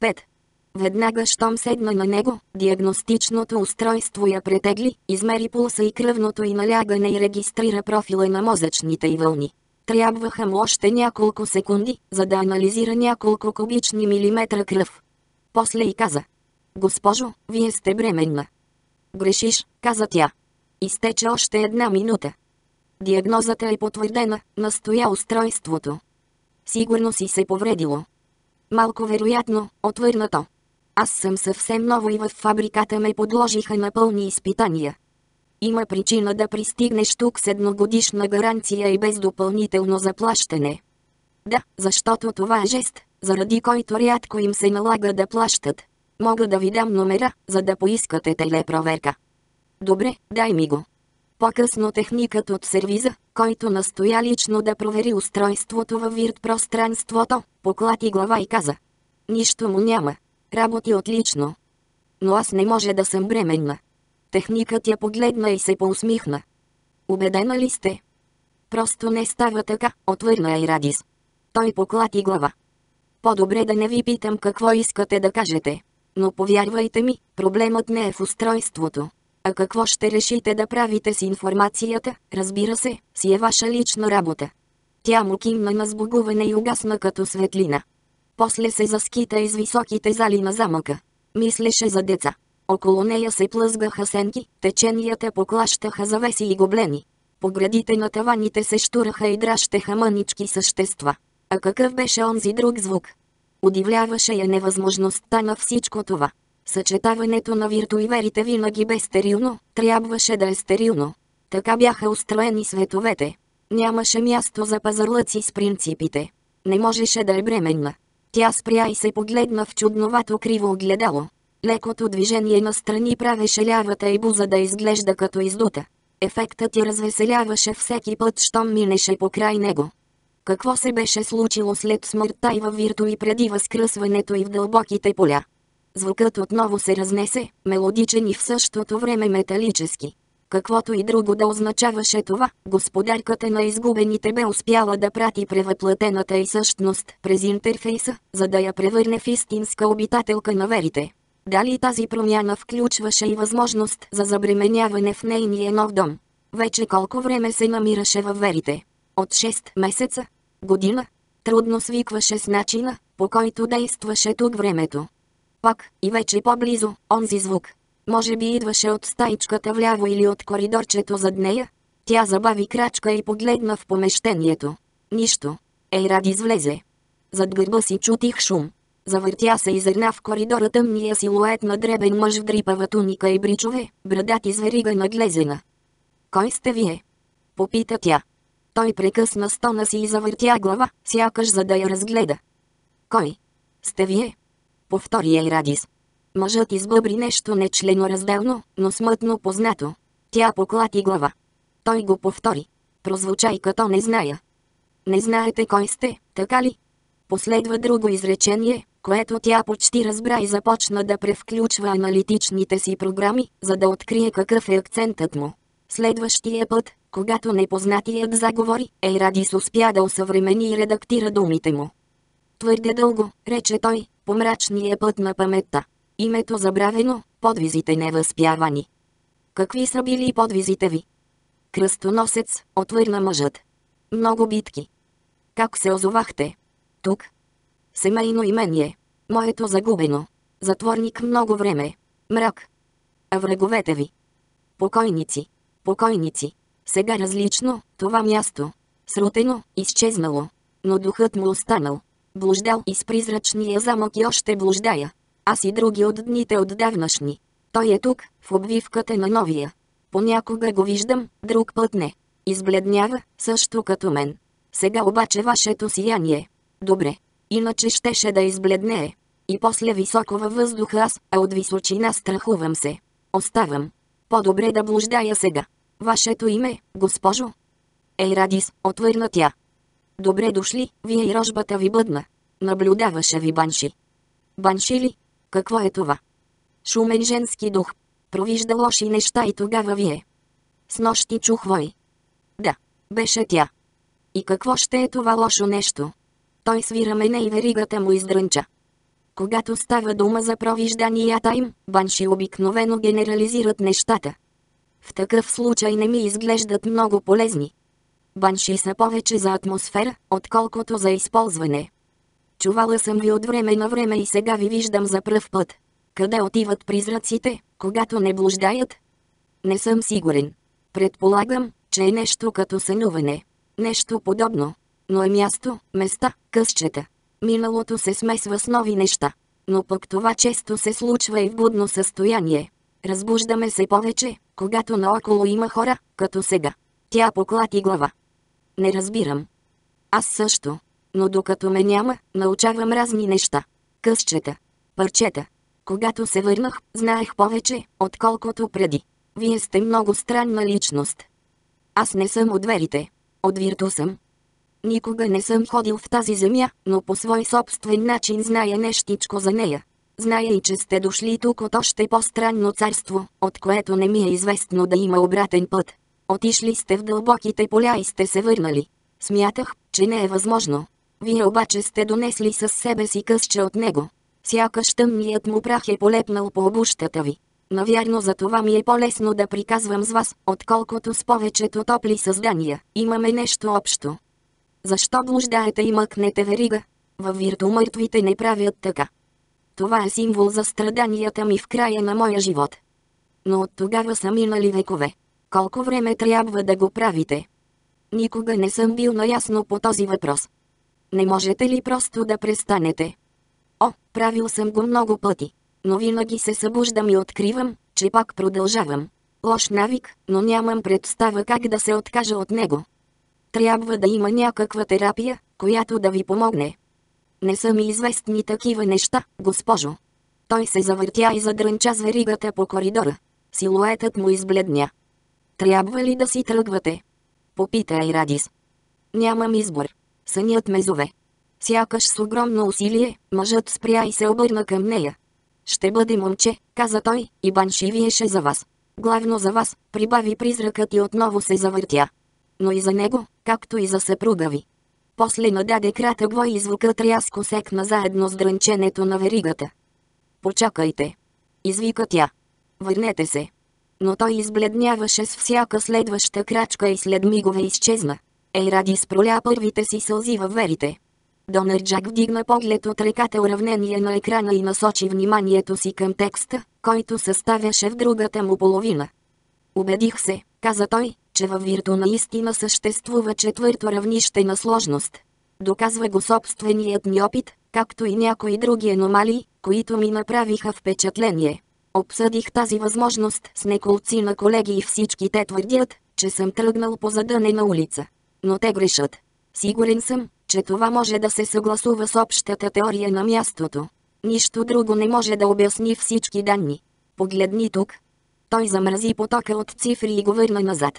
5. Веднага щом седна на него, диагностичното устройство я претегли, измери пулса и кръвното и налягане и регистрира профила на мозъчните й вълни. Трябваха му още няколко секунди, за да анализира няколко кубични милиметра кръв. После и каза. Госпожо, вие сте бременна. Грешиш, каза тя. Изтече още една минута. Диагнозата е потвърдена, настоя устройството. Сигурно си се повредило. Малко вероятно, отвърна то. Аз съм съвсем ново и в фабриката ме подложиха на пълни изпитания. Има причина да пристигнеш тук с едногодишна гаранция и без допълнително заплащане. Да, защото това е жест, заради който рядко им се налага да плащат. Мога да ви дам номера, за да поискате телепроверка. Добре, дай ми го. По-късно техникът от сервиза, който настоя лично да провери устройството във вирт пространството, поклати глава и каза. Нищо му няма. Работи отлично. Но аз не може да съм бременна. Техникът я погледна и се поусмихна. Убедена ли сте? Просто не става така, отвърна Айрадис. Той поклати глава. По-добре да не ви питам какво искате да кажете. Но повярвайте ми, проблемът не е в устройството. А какво ще решите да правите с информацията, разбира се, си е ваша лична работа. Тя му кимна на сбогуване и угасна като светлина. После се заскита из високите зали на замъка. Мислеше за деца. Около нея се плъзгаха сенки, теченията поклащаха завеси и гоблени. По градите на таваните се штураха и дращеха мънички същества. А какъв беше онзи друг звук? Удивляваше я невъзможността на всичко това. Съчетаването на виртуиверите винаги бе стерилно, трябваше да е стерилно. Така бяха устроени световете. Нямаше място за пазарлъци с принципите. Не можеше да е бременна. Тя спря и се погледна в чудновато криво огледало. Лекото движение на страни правеше лявата и буза да изглежда като издута. Ефектът я развеселяваше всеки път, щом минеше по край него. Какво се беше случило след смъртта и във вирту и преди възкръсването и в дълбоките поля? Звукът отново се разнесе, мелодичен и в същото време металически. Каквото и друго да означаваше това, господарката на изгубените бе успяла да прати превъплатената и същност през интерфейса, за да я превърне в истинска обитателка на верите. Дали тази промяна включваше и възможност за забременяване в нейния нов дом? Вече колко време се намираше във верите? От 6 месеца? Година? Трудно свикваше с начина, по който действаше тук времето. Пак, и вече по-близо, онзи звук. Може би идваше от стаичката вляво или от коридорчето зад нея. Тя забави крачка и погледна в помещението. Нищо. Ейрад излезе. Зад гърба си чутих шум. Завъртя се и зърна в коридора тъмния силует на дребен мъж в дрипава туника и бричове, брадати с верига наглезена. Кой сте вие? Попита тя. Той прекъсна стона си и завъртя глава, сякаш за да я разгледа. Кой? Сте вие? Повтори Ейрадис. Мъжът избъбри нещо нечленоразделно, но смътно познато. Тя поклати глава. Той го повтори. Прозвуча и като не зная. Не знаете кой сте, така ли? Последва друго изречение, което тя почти разбра и започна да превключва аналитичните си програми, за да открие какъв е акцентът му. Следващия път, когато непознатият заговори, Ейрадис успя да усъвремени и редактира думите му. Твърде дълго, рече той, по мрачния път на паметта. Името забравено, подвизите невъзпявани. Какви са били подвизите ви? Кръстоносец, отвърна мъжът. Много битки. Как се озовахте? Тук. Семейно имение. Моето загубено. Затворник много време. Мрак. А враговете ви? Покойници. Покойници. Сега различно, това място. Срутено, изчезнало. Но духът му останал. Блуждал из призрачния замък и още блуждая. Аз и други от дните отдавнашни. Той е тук, в обвивката на новия. Понякога го виждам, друг път не. Избледнява, също като мен. Сега обаче вашето сияние. Добре. Иначе щеше да избледнее. И после високо във въздуха аз, а от височина страхувам се. Оставам. По-добре да блуждая сега. Вашето име, госпожо? Ейрадис, отвърна тя. Добре дошли, вие и рожбата ви бъдна. Наблюдаваше ви банши. Банши ли? Какво е това? Шумен женски дух. Провижда лоши неща и тогава вие. С нощи чух вой. Да, беше тя. И какво ще е това лошо нещо? Той свира мене и веригата му издрънча. Когато става дума за провижданията им, банши обикновено генерализират нещата. В такъв случай не ми изглеждат много полезни. Банши са повече за атмосфера, отколкото за използване. Чувала съм ви от време на време и сега ви виждам за пръв път. Къде отиват призраците, когато не блуждаят? Не съм сигурен. Предполагам, че е нещо като сънуване. Нещо подобно. Но е място, места, късчета. Миналото се смесва с нови неща. Но пък това често се случва и в будно състояние. Разбуждаме се повече, когато наоколо има хора, като сега. Тя поклати глава. Не разбирам. Аз също. Но докато ме няма, научавам разни неща. Късчета. Парчета. Когато се върнах, знаех повече, отколкото преди. Вие сте много странна личност. Аз не съм от верите. От вирту съм. Никога не съм ходил в тази земя, но по свой собствен начин зная нещичко за нея. Зная и че сте дошли тук от още по-странно царство, от което не ми е известно да има обратен път. Отишли сте в дълбоките поля и сте се върнали. Смятах, че не е възможно. Вие обаче сте донесли със себе си късче от него. Сякаш тъмният му прах е полепнал по обущата ви. Навярно за това ми е по-лесно да приказвам с вас, отколкото с повечето топли създания. Имаме нещо общо. Защо блуждаете и мъкнете верига? Във вирту мъртвите не правят така. Това е символ за страданията ми в края на моя живот. Но от тогава са минали векове. Колко време трябва да го правите? Никога не съм бил наясно по този въпрос. Не можете ли просто да престанете? О, правил съм го много пъти. Но винаги се събуждам и откривам, че пак продължавам. Лош навик, но нямам представа как да се откажа от него. Трябва да има някаква терапия, която да ви помогне. Не са ми известни такива неща, госпожо. Той се завъртя и задрънча с веригата по коридора. Силуетът му избледня. Трябва ли да си тръгвате? Попита Айрадис. Нямам избор. Сънят ме зове. Сякаш с огромно усилие, мъжът спря и се обърна към нея. Ще бъде момче, каза той, и банши виеше за вас. Главно за вас, прибави призракът и отново се завъртя. Но и за него, както и за съпруга ви. После нададе кратък вой и звукът рязко секна заедно с дрънченето на веригата. Почакайте. Извика тя. Върнете се. Но той избледняваше с всяка следваща крачка и след мигове изчезна. Ей ради спроля първите си сълзи във верите. Донърджак вдигна поглед от реката уравнение на екрана и насочи вниманието си към текста, който съставяше в другата му половина. Убедих се, каза той, че във Вирту наистина съществува четвърто равнище на сложност. Доказва го собственият ми опит, както и някои други аномалии, които ми направиха впечатление. Обсъдих тази възможност с неколци на колеги и всички те твърдят, че съм тръгнал по задънена улица. Но те грешат. Сигурен съм, че това може да се съгласува с общата теория на мястото. Нищо друго не може да обясни всички данни. Погледни тук. Той замрази потока от цифри и го върна назад.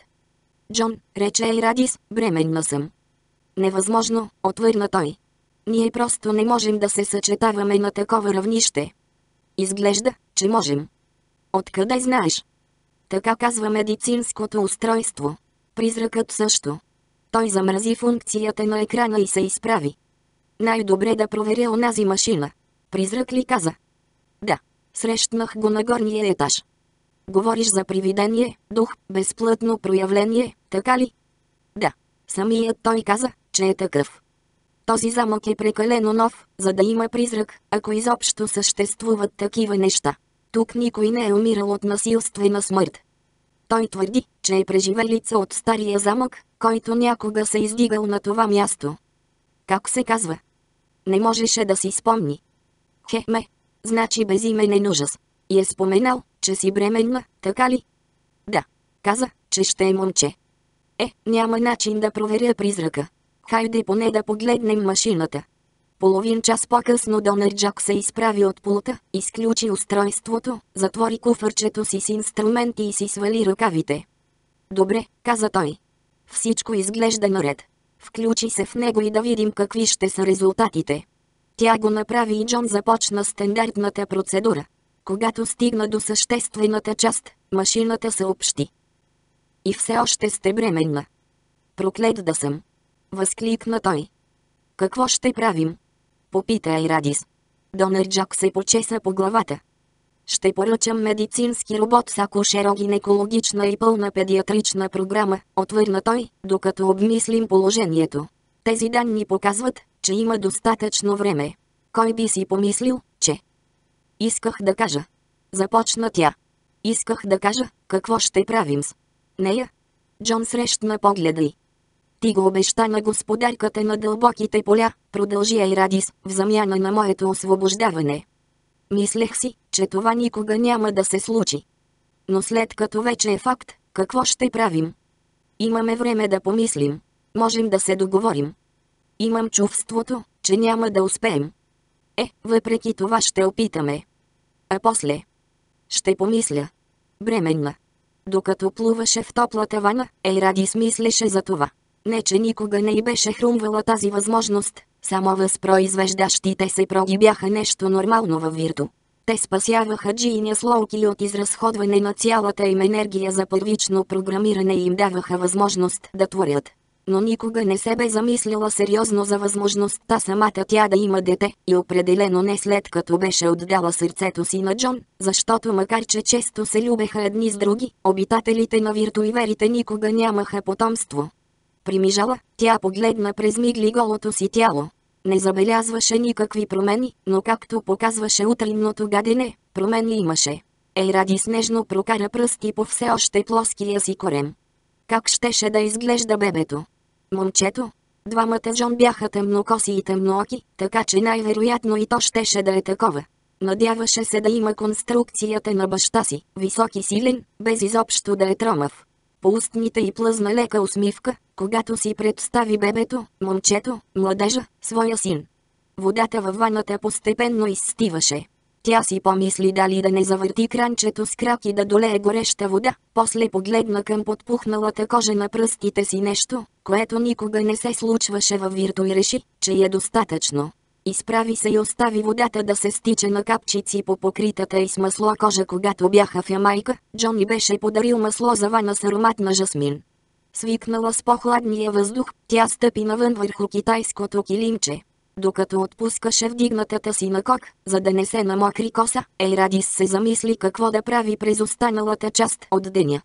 Джон, рече и Радис, бременна съм. Невъзможно, отвърна той. Ние просто не можем да се съчетаваме на такова равнище. Изглежда, че можем. Откъде знаеш? Така казва медицинското устройство. Призракът също. Той замрази функцията на екрана и се изправи. Най-добре да проверя онази машина. Призрак ли каза? Да. Срещнах го на горния етаж. Говориш за привидение, дух, безплътно проявление, така ли? Да. Самият той каза, че е такъв. Този замък е прекалено нов, за да има призрак, ако изобщо съществуват такива неща. Тук никой не е умирал от насилствена смърт. Той твърди, че е преживелица от стария замък, който някога се издигал на това място. Как се казва? Не можеше да си спомни. Хеме, значи безименен ужас. И е споменал, че си бременна, така ли? Да. Каза, че ще е момче. Е, няма начин да проверя призрака. Хайде поне да погледнем машината. Половин час по-късно Донер Джак се изправи от пулта, изключи устройството, затвори куфърчето си с инструменти и си свали ръкавите. Добре, каза той. Всичко изглежда наред. Включи се в него и да видим какви ще са резултатите. Тя го направи и Джон започна стандартната процедура. Когато стигна до съществената част, машината съобщи. И все още сте бременна. Проклет да съм. Възкликна той. Какво ще правим? Попита Айрадис. Донърджак се почеса по главата. Ще поръчам медицински робот с акушеро-гинекологична и пълна педиатрична програма, отвърна той, докато обмислим положението. Тези данни показват, че има достатъчно време. Кой би си помислил, че... Исках да кажа. Започна тя. Исках да кажа, какво ще правим с нея. Джон срещна погледа й. Ти го обеща на господарката на дълбоките поля, продължи Айрадис, в замяна на моето освобождаване. Мислех си, че това никога няма да се случи. Но след като вече е факт, какво ще правим? Имаме време да помислим. Можем да се договорим. Имам чувството, че няма да успеем. Е, въпреки това ще опитаме. А после? Ще помисля. Бременна. Докато плуваше в топлата вана, Ейради смислеше за това. Не, че никога не й беше хрумвала тази възможност, само възпроизвеждащите се проги бяха нещо нормално във Вирту. Те спасяваха Джиния Слоуки от изразходване на цялата им енергия за първично програмиране и им даваха възможност да творят но никога не се бе замислила сериозно за възможността самата тя да има дете, и определено не след като беше отдала сърцето си на Джон, защото макар че често се любеха едни с други, обитателите на виртуиверите никога нямаха потомство. Примижала, тя погледна през мигли голото си тяло. Не забелязваше никакви промени, но както показваше утринното гадене, промени имаше. Ей ради снежно прокара пръсти по все още плоския си корем. Как щеше да изглежда бебето? Момчето. Двамата Джон бяха тъмнокоси и тъмнооки, така че най-вероятно и то щеше да е такова. Надяваше се да има конструкцията на баща си, висок и силен, без изобщо да е тромав. По устните и плъзна лека усмивка, когато си представи бебето, момчето, младежа, своя син. Водата във ваната постепенно изстиваше. Тя си помисли дали да не завърти кранчето с крак и да долее гореща вода, после погледна към подпухналата кожа на пръстите си нещо, което никога не се случваше във Вирто и реши, че е достатъчно. Изправи се и остави водата да се стича на капчици по покритата и с масло кожа когато бяха в Ямайка, Джони беше подарил масло за вана с аромат на жасмин. Свикнала с по-хладния въздух, тя стъпи навън върху китайското килимче, докато отпускаше вдигнатата си на кок, за да не се намокри коса, Ейрадис се замисли какво да прави през останалата част от деня.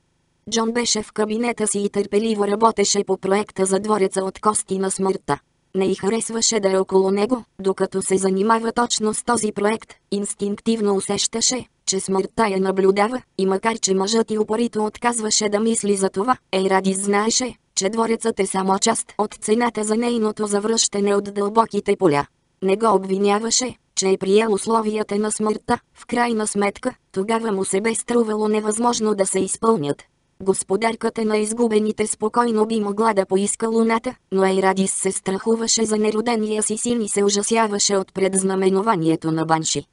Джон беше в кабинета си и търпеливо работеше по проекта за двореца от кости на смъртта. Не й харесваше да е около него, докато се занимава точно с този проект, инстинктивно усещаше, че смъртта я наблюдава, и макар че мъжът и упорито отказваше да мисли за това, Ейрадис знаеше, че дворецът е само част от цената за нейното завръщане от дълбоките поля. Не го обвиняваше, че е приел условията на смъртта, в крайна сметка, тогава му се бе струвало невъзможно да се изпълнят. Господарката на изгубените спокойно би могла да поиска луната, но Ейрадис се страхуваше за неродения си син и се ужасяваше от предзнаменованието на Банши.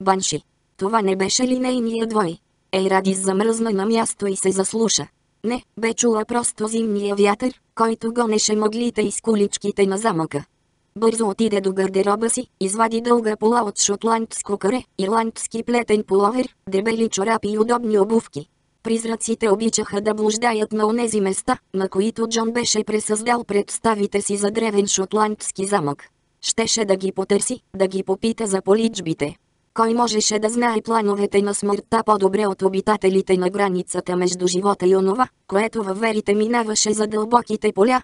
Банши. Това не беше ли нейният двой? Ейрадис замръзна на място и се заслуша. Не, бе чула просто зимния вятър, който гонеше мъглите из куличките на замъка. Бързо отиде до гардероба си, извади дълга пола от шотландско каре, ирландски плетен половер, дебели чорапи и удобни обувки. Призраците обичаха да блуждаят на онези места, на които Джон беше пресъздал представите си за древен шотландски замък. Щеше да ги потърси, да ги попита за поличбите. Кой можеше да знае плановете на смъртта по-добре от обитателите на границата между живота и онова, което във верите минаваше за дълбоките поля?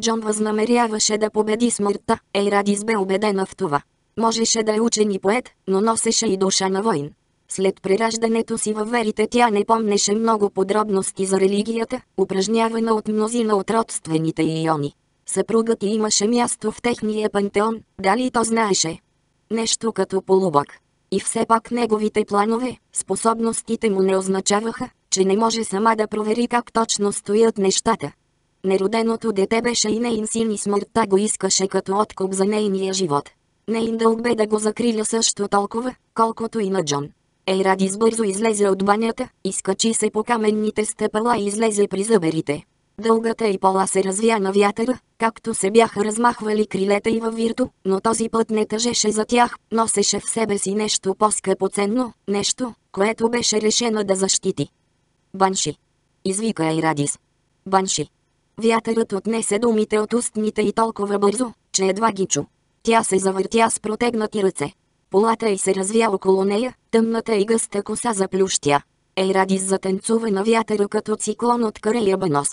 Джон възнамеряваше да победи смъртта, Ейрадис бе убедена в това. Можеше да е учен и поет, но носеше и душа на войн. След прераждането си във верите тя не помнеше много подробности за религията, упражнявана от мнозина от родствените иони. Съпругът й имаше място в техния пантеон, дали то знаеше? Нещо като полубок. И все пак неговите планове, способностите му не означаваха, че не може сама да провери как точно стоят нещата. Нероденото дете беше и нейн син и смъртта го искаше като откуп за нейния живот. Нейн дълг бе да го закриля също толкова, колкото и на Джон. Ейрадис бързо излезе от банята, изкачи се по каменните стъпала и излезе при зъберите. Дългата и пола се развя на вятъра, както се бяха размахвали крилета и във вирту, но този път не тъжеше за тях, носеше в себе си нещо по-скъпоценно, нещо, което беше решено да защити. Банши. Извика Айрадис. Банши. Вятърът отнесе думите от устните и толкова бързо, че едва ги чу. Тя се завъртя с протегнати ръце. Полата й се развя около нея, тъмната и гъста коса заплющя. Ейрадис затанцува на вятъра като циклон от кареяба нос.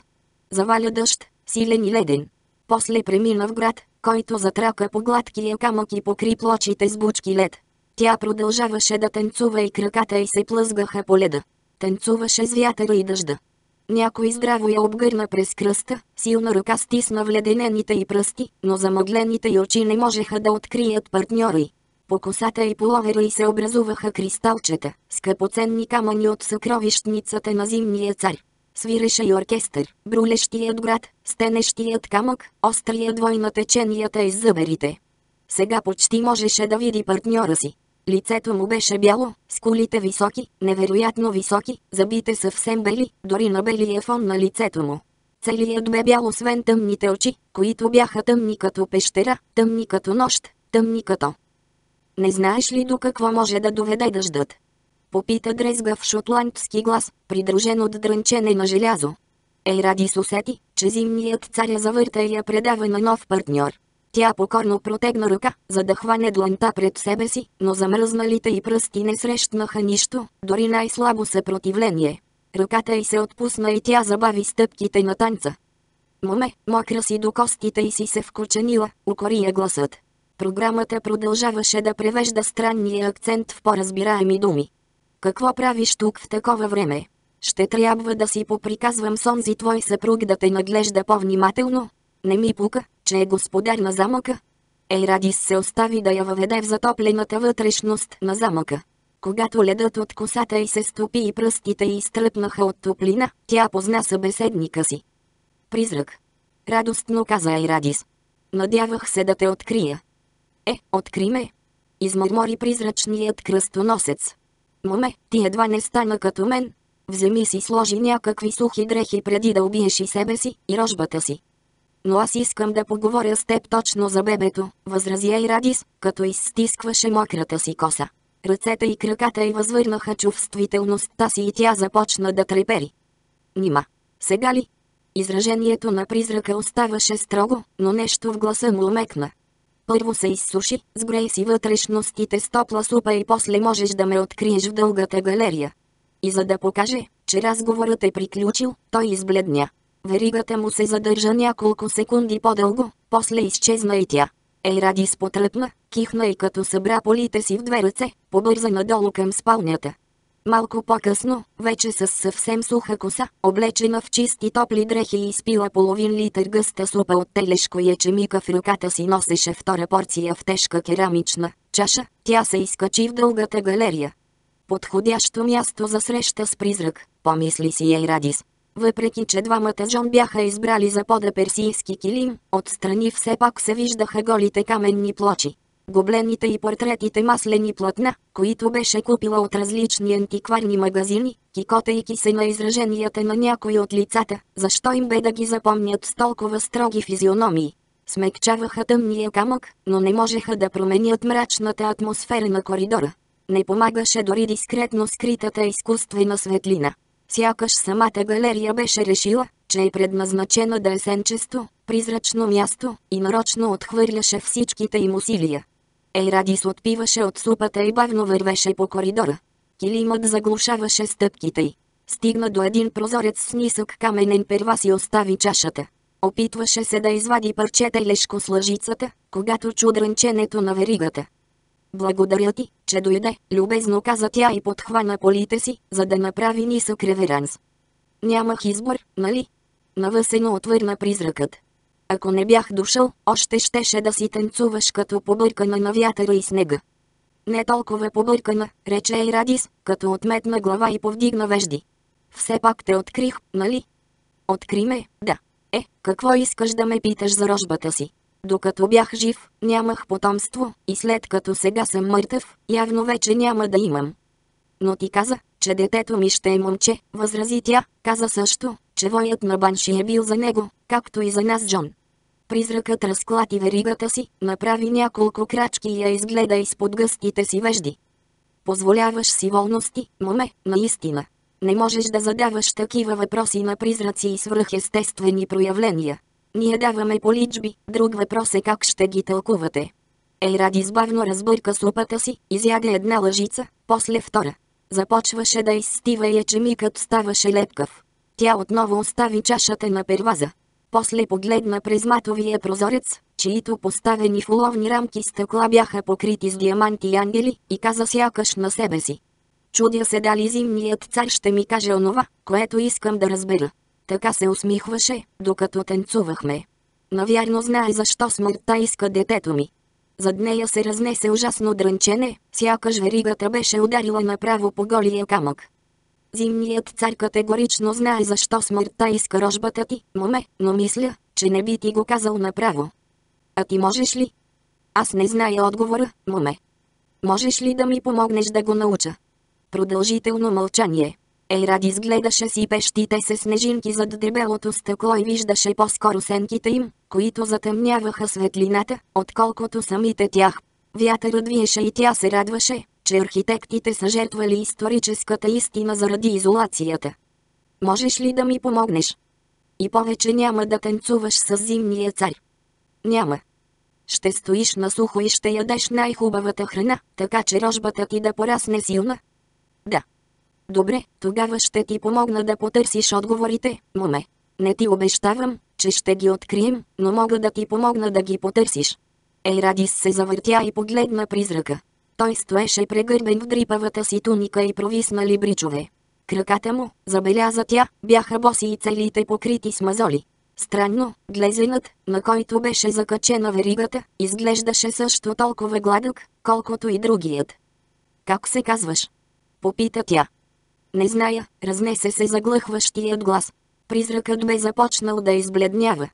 Заваля дъжд, силен и леден. После премина в град, който затрака по гладкия камък и покри плочите с бучки лед. Тя продължаваше да танцува и краката й се плъзгаха по леда. Танцуваше с вятъра и дъжда. Някой здраво я обгърна през кръста, силна ръка стисна вледенените й пръсти, но замъглените й очи не можеха да открият партньора й. По косата и половера й се образуваха кристалчета, скъпоценни камъни от съкровищницата на зимния цар. Свиреше и оркестър, брулещият град, стенещият камък, острият вой на теченията из зъберите. Сега почти можеше да види партньора си. Лицето му беше бяло, скулите високи, невероятно високи, забите съвсем бели, дори на белия фон на лицето му. Целият бе бял освен тъмните очи, които бяха тъмни като пещера, тъмни като нощ, тъмни като... Не знаеш ли до какво може да доведе дъждът? Попита дрезгав шотландски глас, придружен от дрънчене на желязо. Ей ради сусети, че зимният царя завърта и я предава на нов партньор. Тя покорно протегна ръка, за да хване дланта пред себе си, но замръзналите й пръсти не срещнаха нищо, дори най-слабо съпротивление. Ръката й се отпусна и тя забави стъпките на танца. Моме, мокра си до костите и си се вкоченила, укори я гласът. Програмата продължаваше да превежда странния акцент в по-разбираеми думи. Какво правиш тук в такова време? Ще трябва да си поприказвам с онзи твой съпруг да те наглежда по-внимателно. Не ми пука, че е господар на замъка. Ейрадис се остави да я въведе в затоплената вътрешност на замъка. Когато ледът от косата й се стопи и пръстите й изтръпнаха от топлина, тя позна събеседника си. Призрак. Радостно каза Ейрадис. Надявах се да те открия. Е, откри ме. Измърмори призрачният кръстоносец. Моме, ти едва не стана като мен. Вземи си сложи някакви сухи дрехи преди да убиеш и себе си, и рожбата си. Но аз искам да поговоря с теб точно за бебето, възрази Радис, като изстискваше мократа си коса. Ръцете и краката й възвърнаха чувствителността си и тя започна да трепери. Нима. Сега ли? Изражението на призрака оставаше строго, но нещо в гласа му омекна. Първо се изсуши, сгрей си вътрешностите с топла супа и после можеш да ме откриеш в дългата галерия. И за да покаже, че разговорът е приключил, той избледня. Веригата му се задържа няколко секунди по-дълго, после изчезна и тя. Ейради спотръпна, кихна и като събра полите си в две ръце, побърза надолу към спалнята. Малко по-късно, вече с съвсем суха коса, облечена в чисти топли дрехи и изпила половин литър гъста супа от телешко ячемика в ръката си носеше втора порция в тежка керамична чаша, тя се изкачи в дългата галерия. Подходящо място за среща с призрак, помисли си Ейрадис. Въпреки че двамата Джон бяха избрали за пода персийски килим, отстрани все пак се виждаха голите каменни плочи. Гоблените и портретите маслени платна, които беше купила от различни антикварни магазини, кикотейки се на израженията на някои от лицата, защо им бе да ги запомнят с толкова строги физиономии. Смекчаваха тъмния камък, но не можеха да променят мрачната атмосфера на коридора. Не помагаше дори дискретно скритата изкуствена светлина. Сякаш самата галерия беше решила, че е предназначена да е сенчесто, призрачно място и нарочно отхвърляше всичките им усилия. Ейрадис отпиваше от супата и бавно вървеше по коридора. Килимът заглушаваше стъпките й. Стигна до един прозорец с нисък каменен первас и остави чашата. Опитваше се да извади парчета лешко с лъжицата, когато чу дрънченето на веригата. Благодаря ти, че дойде, любезно каза тя и подхвана полите си, за да направи нисък реверанс. Нямах избор, нали? Навъсено отвърна призракът. Ако не бях дошъл, още щеше да си танцуваш като побъркана на вятъра и снега. Не толкова побъркана, рече и Радис, като отметна глава и повдигна вежди. Все пак те открих, нали? Откри ме, да. Е, какво искаш да ме питаш за рожбата си? Докато бях жив, нямах потомство, и след като сега съм мъртъв, явно вече няма да имам. Но ти каза, че детето ми ще е момче, възрази тя, каза също, че воят на Банши е бил за него, както и за нас Джон. Призракът разклати веригата си, направи няколко крачки и я изгледа изпод гъстите си вежди. Позволяваш си волности, моме, наистина. Не можеш да задаваш такива въпроси на призраци и свръхестествени проявления. Ние даваме поличби, друг въпрос е как ще ги тълкувате. Ейради избавно разбърка супата си, изяде една лъжица, после втора. Започваше да изстива и ечемикът ставаше лепкав. Тя отново остави чашата на перваза. После погледна през матовия прозорец, чието поставени в уловни рамки стъкла бяха покрити с диаманти и ангели, и каза сякаш на себе си. Чудя се дали зимният цар ще ми каже онова, което искам да разбера. Така се усмихваше, докато танцувахме. Навярно знае защо смъртта иска детето ми. Зад нея се разнесе ужасно дрънчене, сякаш веригата беше ударила направо по голия камък. Зимният цар категорично знае защо смъртта иска рожбата ти, моме, но мисля, че не би ти го казал направо. А ти можеш ли? Аз не зная отговора, моме. Можеш ли да ми помогнеш да го науча? Продължително мълчание. Ейрад изгледаше си пещите се снежинки зад дебелото стъкло и виждаше по-скоро сенките им, които затъмняваха светлината, отколкото самите тях. Вятърът виеше и тя се радваше, че архитектите са жертвали историческата истина заради изолацията. Можеш ли да ми помогнеш? И повече няма да танцуваш с зимния цар. Няма. Ще стоиш на сухо и ще ядеш най-хубавата храна, така че рожбата ти да порасне силна. Да. Добре, тогава ще ти помогна да потърсиш отговорите, моме. Не ти обещавам, че ще ги открием, но мога да ти помогна да ги потърсиш. Ейрадис се завъртя и погледна призрака. Той стоеше прегърбен в дрипавата си туника и провиснали бричове. Краката му, забеляза тя, бяха боси и целите покрити с мазоли. Странно, глезенът, на който беше закачена веригата, изглеждаше също толкова гладък, колкото и другият. Как се казваш? Попита тя. Не зная, разнесе се заглъхващият глас. Призракът бе започнал да избледнява.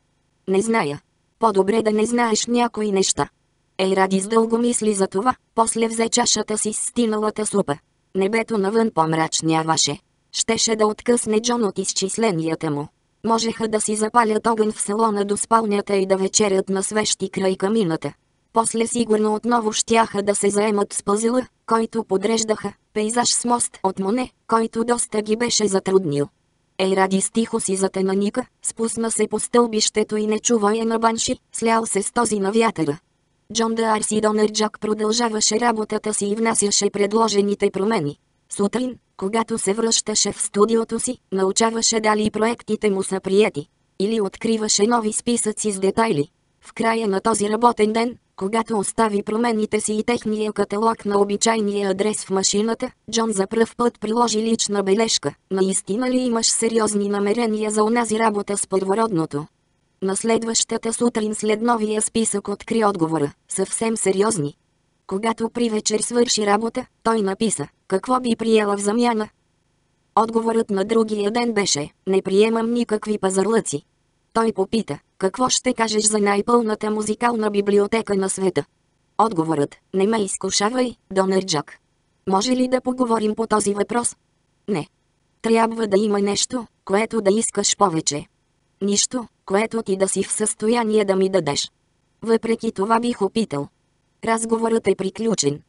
Не зная. По-добре да не знаеш някои неща. Ейрадис дълго мисли за това, после взе чашата си с стиналата супа. Небето навън помрачняваше. Щеше да откъсне Джон от изчисленията му. Можеха да си запалят огън в салона до спалнята и да вечерят на свещи край камината. После сигурно отново щяха да се заемат с пъзела, който подреждаха, пейзаж с мост от Моне, който доста ги беше затруднил. Ейради стихо си затена Ника, спусна се по стълбището и не чува я на банши, слял се с този на вятъра. Джон Д'Арси Донърджак продължаваше работата си и внасяше предложените промени. Сутрин, когато се връщаше в студиото си, научаваше дали проектите му са приети. Или откриваше нови списъци с детайли. В края на този работен ден, когато остави промените си и техния каталог на обичайния адрес в машината, Джон за пръв път приложи лична бележка. Наистина ли имаш сериозни намерения за онази работа с първородното? На следващата сутрин след новия списък откри отговора. Съвсем сериозни. Когато при вечер свърши работа, той написа, какво би приела в замяна. Отговорът на другия ден беше, не приемам никакви пазарлъци. Той попита, какво ще кажеш за най-пълната музикална библиотека на света? Отговорът, не ме изкушавай, Донърджак. Може ли да поговорим по този въпрос? Не. Трябва да има нещо, което да искаш повече. Нищо, което ти да си в състояние да ми дадеш. Въпреки това бих опитал. Разговорът е приключен.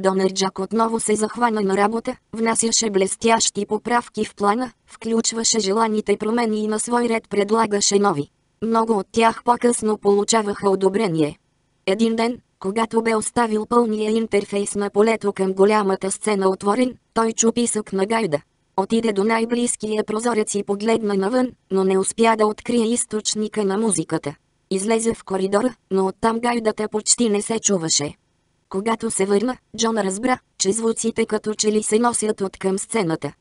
Донърджак отново се захвана на работа, внасяше блестящи поправки в плана, включваше желаните промени и на свой ред предлагаше нови. Много от тях по-късно получаваха одобрение. Един ден, когато бе оставил пълния интерфейс на полето към голямата сцена отворен, той чу писък на гайда. Отиде до най-близкия прозорец и погледна навън, но не успя да открие източника на музиката. Излезе в коридора, но оттам гайдата почти не се чуваше. Когато се върна, Джон разбра, че звуците като че ли се носят от към сцената.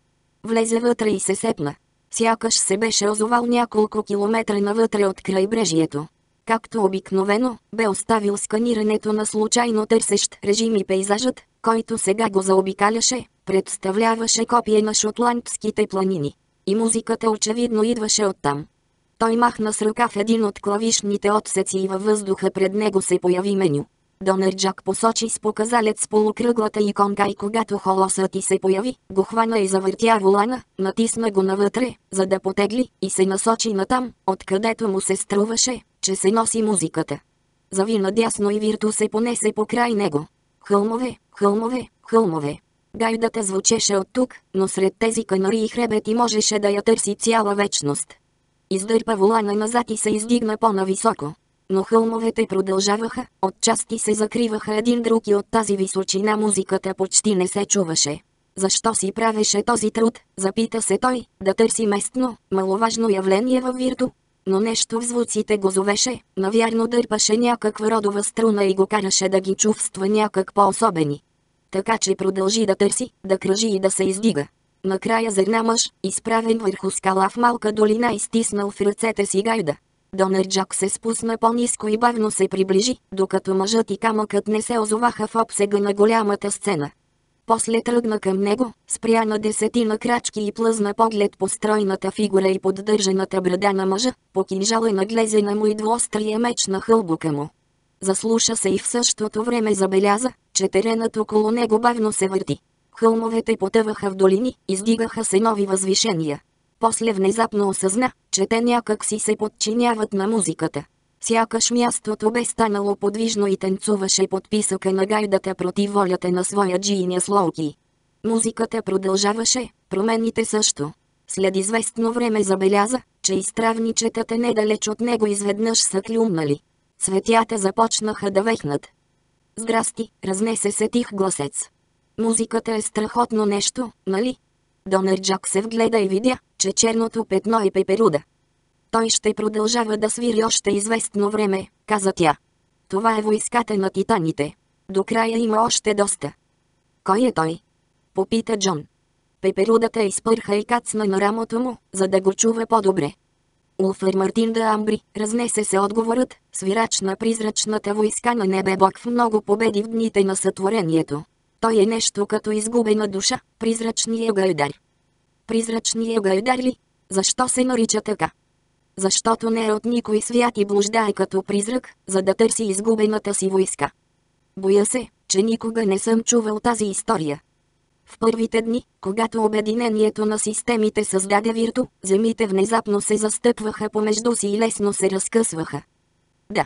Влезе вътре и се сепна. Сякаш се беше озовал няколко километра навътре от крайбрежието. Както обикновено, бе оставил сканирането на случайно търсещ режим и пейзажът, който сега го заобикаляше, представляваше копие на шотландските планини. И музиката очевидно идваше оттам. Той махна с ръка в един от клавишните отсеци и във въздуха пред него се появи меню. Донърджак посочи с показалец полукръглата иконка и когато холосът ти се появи, го хвана и завъртя волана, натисна го навътре, за да потегли, и се насочи натам, откъдето му се струваше, че се носи музиката. Зави надясно и Вирту се понесе покрай него. Хълмове, хълмове, хълмове. Гайдата звучеше от тук, но сред тези канари и хребети можеше да я търси цяла вечност. Издърпа волана назад и се издигна по-нависоко. но хълмовете продължаваха, отчасти се закриваха един друг и от тази височина музиката почти не се чуваше. Защо си правеше този труд, запита се той, да търси местно, маловажно явление във вирту. Но нещо в звуците го зовеше, навярно дърпаше някаква родова струна и го караше да ги чувства някак по-особени. Така че продължи да търси, да кръжи и да се издига. Накрая зърна мъж, изправен върху скала в малка долина и стиснал в ръцете си гайда. Донърджак се спусна по-низко и бавно се приближи, докато мъжът и камъкът не се озоваха в обсега на голямата сцена. После тръгна към него, спря на десетина крачки и плъзна поглед по стройната фигура и поддържаната брада на мъжа, по кинжала наглезена му и двуострия меч на хълбука му. Заслуша се и в същото време забеляза, че теренът около него бавно се върти. Хълмовете потъваха в долини, издигаха се нови възвишения. После внезапно осъзна, че те някак си се подчиняват на музиката. Сякаш мястото бе станало подвижно и танцуваше под писъка на гайдата против волята на своя джиния слоуки. Музиката продължаваше, промените също. След известно време забеляза, че изтравничетата недалеч от него изведнъж са клюмнали. Цветята започнаха да вехнат. Здрасти, разнесе се тих гласец. Музиката е страхотно нещо, нали? Донърджак се вгледа и видя, че черното петно е пеперуда. Той ще продължава да свири още известно време, каза тя. Това е войската на титаните. До края има още доста. Кой е той? Попита Джон. Пеперудата изпърха и кацна на рамото му, за да го чува по-добре. Улфър Мартин да Амбри, разнесе се отговорът, свирач на призрачната войска на небе Бог в много победи в дните на сътворението. Той е нещо като изгубена душа, призрачния гайдар. Призрачния гайдар ли? Защо се нарича така? Защото не е от никой свят и блуждае като призрак, за да търси изгубената си войска. Боя се, че никога не съм чувал тази история. В първите дни, когато обединението на системите създаде Вирту, земите внезапно се застъпваха помежду си и лесно се разкъсваха. Да.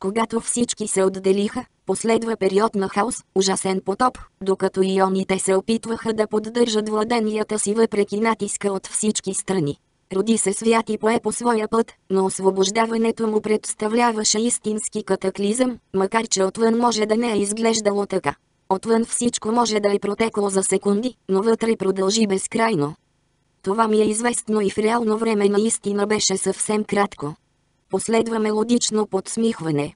Когато всички се отделиха, последва период на хаос, ужасен потоп, докато ионите се опитваха да поддържат владенията си въпреки натиска от всички страни. Роди се свят и пое по своя път, но освобождаването му представляваше истински катаклизъм, макар че отвън може да не е изглеждало така. Отвън всичко може да е протекло за секунди, но вътре продължи безкрайно. Това ми е известно и в реално време наистина беше съвсем кратко. Последва мелодично подсмихване.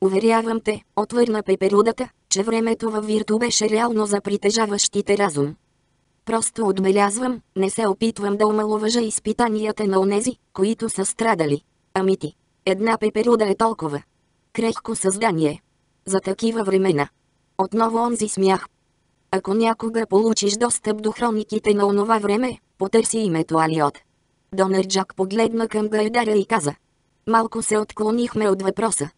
Уверявам те, отвърна пеперудата, че времето във Вирту беше реално за притежаващите разум. Просто отбелязвам, не се опитвам да омалуважа изпитанията на онези, които са страдали. Ами ти, една пеперуда е толкова. Крехко създание. За такива времена. Отново онзи смях. Ако някога получиш достъп до хрониките на онова време, потърси името Алиот. Донерджак погледна към Гайдара и каза. Малко се отклонихме от въпроса.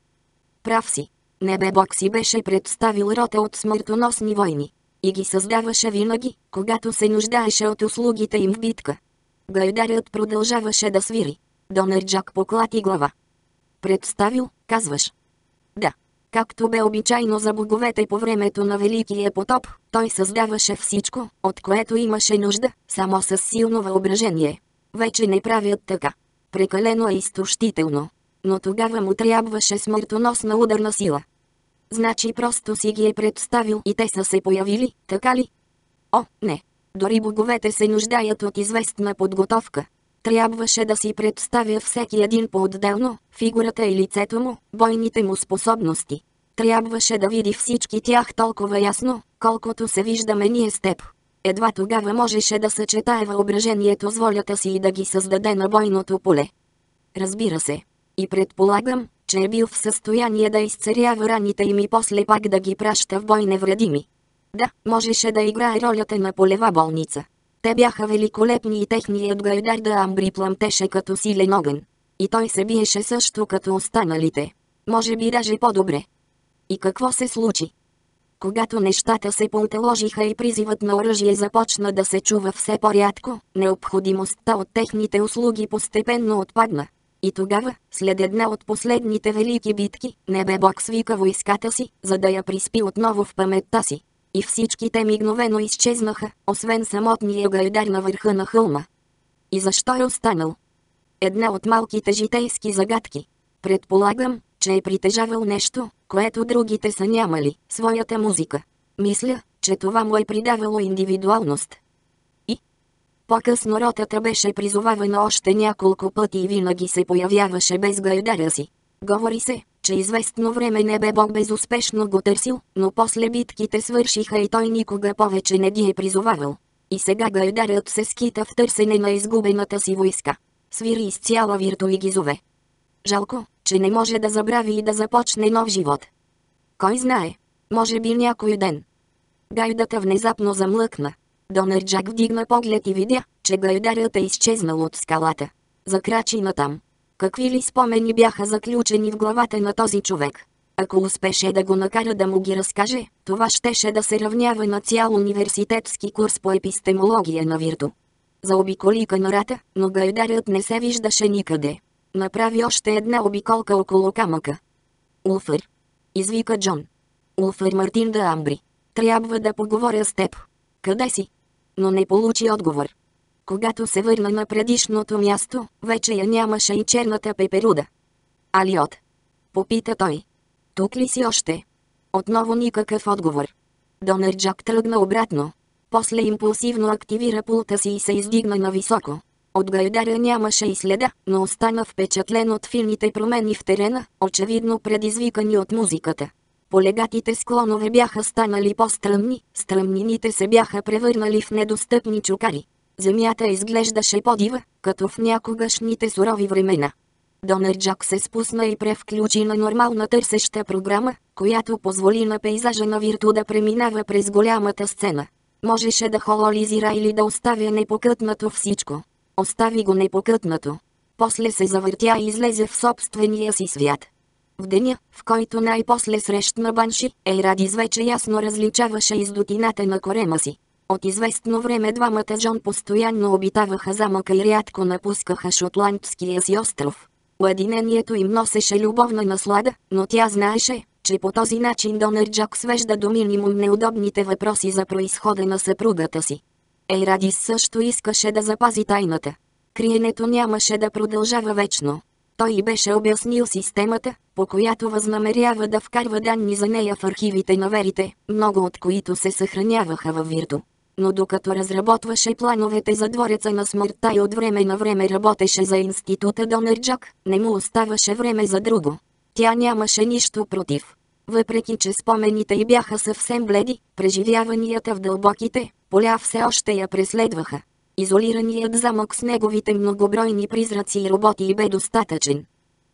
Прав си. Небе Бог си беше представил рота от смъртоносни войни. И ги създаваше винаги, когато се нуждаеше от услугите им в битка. Гайдарът продължаваше да свири. Донерджак поклати глава. Представил, казваш. Да. Както бе обичайно за боговете по времето на Великия потоп, той създаваше всичко, от което имаше нужда, само с силно въображение. Вече не правят така. Прекалено е изтощително. Но тогава му трябваше смъртоносна ударна сила. Значи просто си ги е представил и те са се появили, така ли? О, не. Дори боговете се нуждаят от известна подготовка. Трябваше да си представя всеки един по-отделно, фигурата и лицето му, бойните му способности. Трябваше да види всички тях толкова ясно, колкото се виждаме ние с теб. Едва тогава можеше да съчетае въображението с волята си и да ги създаде на бойното поле. Разбира се. И предполагам, че е бил в състояние да изцерява раните им и после пак да ги праща в бой невредими. Да, можеше да играе ролята на полева болница. Те бяха великолепни и техният гайдар да амбри пламтеше като силен огън. И той се биеше също като останалите. Може би даже по-добре. И какво се случи? Когато нещата се поутеложиха и призивът на оръжие започна да се чува все по-рядко, необходимостта от техните услуги постепенно отпадна. И тогава, след една от последните велики битки, небе Бог свика войската си, за да я приспи отново в паметта си. И всички те мигновено изчезнаха, освен самотния гайдар на върха на хълма. И защо е останал? Една от малките житейски загадки. Предполагам, че е притежавал нещо, което другите са нямали – своята музика. Мисля, че това му е придавало индивидуалност. И по-късно ротата беше призовавана още няколко пъти и винаги се появяваше без гайдаря си. Говори се, че известно време не бе Бог безуспешно го търсил, но после битките свършиха и той никога повече не ги е призовавал. И сега гайдарят се скита в търсене на изгубената си войска. Свири из цяла виртуигизове. Жалко, че не може да забрави и да започне нов живот. Кой знае, може би някой ден. Гайдата внезапно замлъкна. Донърджак вдигна поглед и видя, че гайдарят е изчезнал от скалата. Закрачи натам. Какви ли спомени бяха заключени в главата на този човек? Ако успеше да го накара да му ги разкаже, това щеше да се равнява на цял университетски курс по епистемология на Вирту. Заобиколи канарата, но гайдарят не се виждаше никъде. Направи още една обиколка около камъка. Улфър. Извика Джон. Улфър Мартин да Амбри. Трябва да поговоря с теб. Къде си? Но не получи отговор. Когато се върна на предишното място, вече я нямаше и черната пеперуда. Алиот. Попита той. Тук ли си още? Отново никакъв отговор. Донърджак тръгна обратно. После импулсивно активира пулта си и се издигна на високо. От гайдара нямаше и следа, но остана впечатлен от филните промени в терена, очевидно предизвикани от музиката. Полегатите склонове бяха станали по-стръмни, стръмнините се бяха превърнали в недостъпни чукари. Земята изглеждаше подива, като в някогашните сурови времена. Донърджак се спусна и превключи на нормална търсеща програма, която позволи на пейзажа на Вирту да преминава през голямата сцена. Можеше да хололизира или да оставя непокътнато всичко. Остави го непокътнато. После се завъртя и излезе в собствения си свят. В деня, в който най-после срещна Банши, Ейрадис вече ясно различаваше издотината на корема си. От известно време двамата жон постоянно обитаваха замъка и рядко напускаха шотландския си остров. Уединението им носеше любовна наслада, но тя знаеше, че по този начин Донърджак свежда до минимум неудобните въпроси за происхода на съпругата си. Ейрадис също искаше да запази тайната. Криенето нямаше да продължава вечно. Той беше обяснил системата, по която възнамерява да вкарва данни за нея в архивите на верите, много от които се съхраняваха във Вирту. Но докато разработваше плановете за двореца на смъртта и от време на време работеше за института Донърджак, не му оставаше време за друго. Тя нямаше нищо против. Въпреки че спомените й бяха съвсем бледи, преживяванията в дълбоките поля все още я преследваха. Изолираният замък с неговите многобройни призраци и роботи бе достатъчен.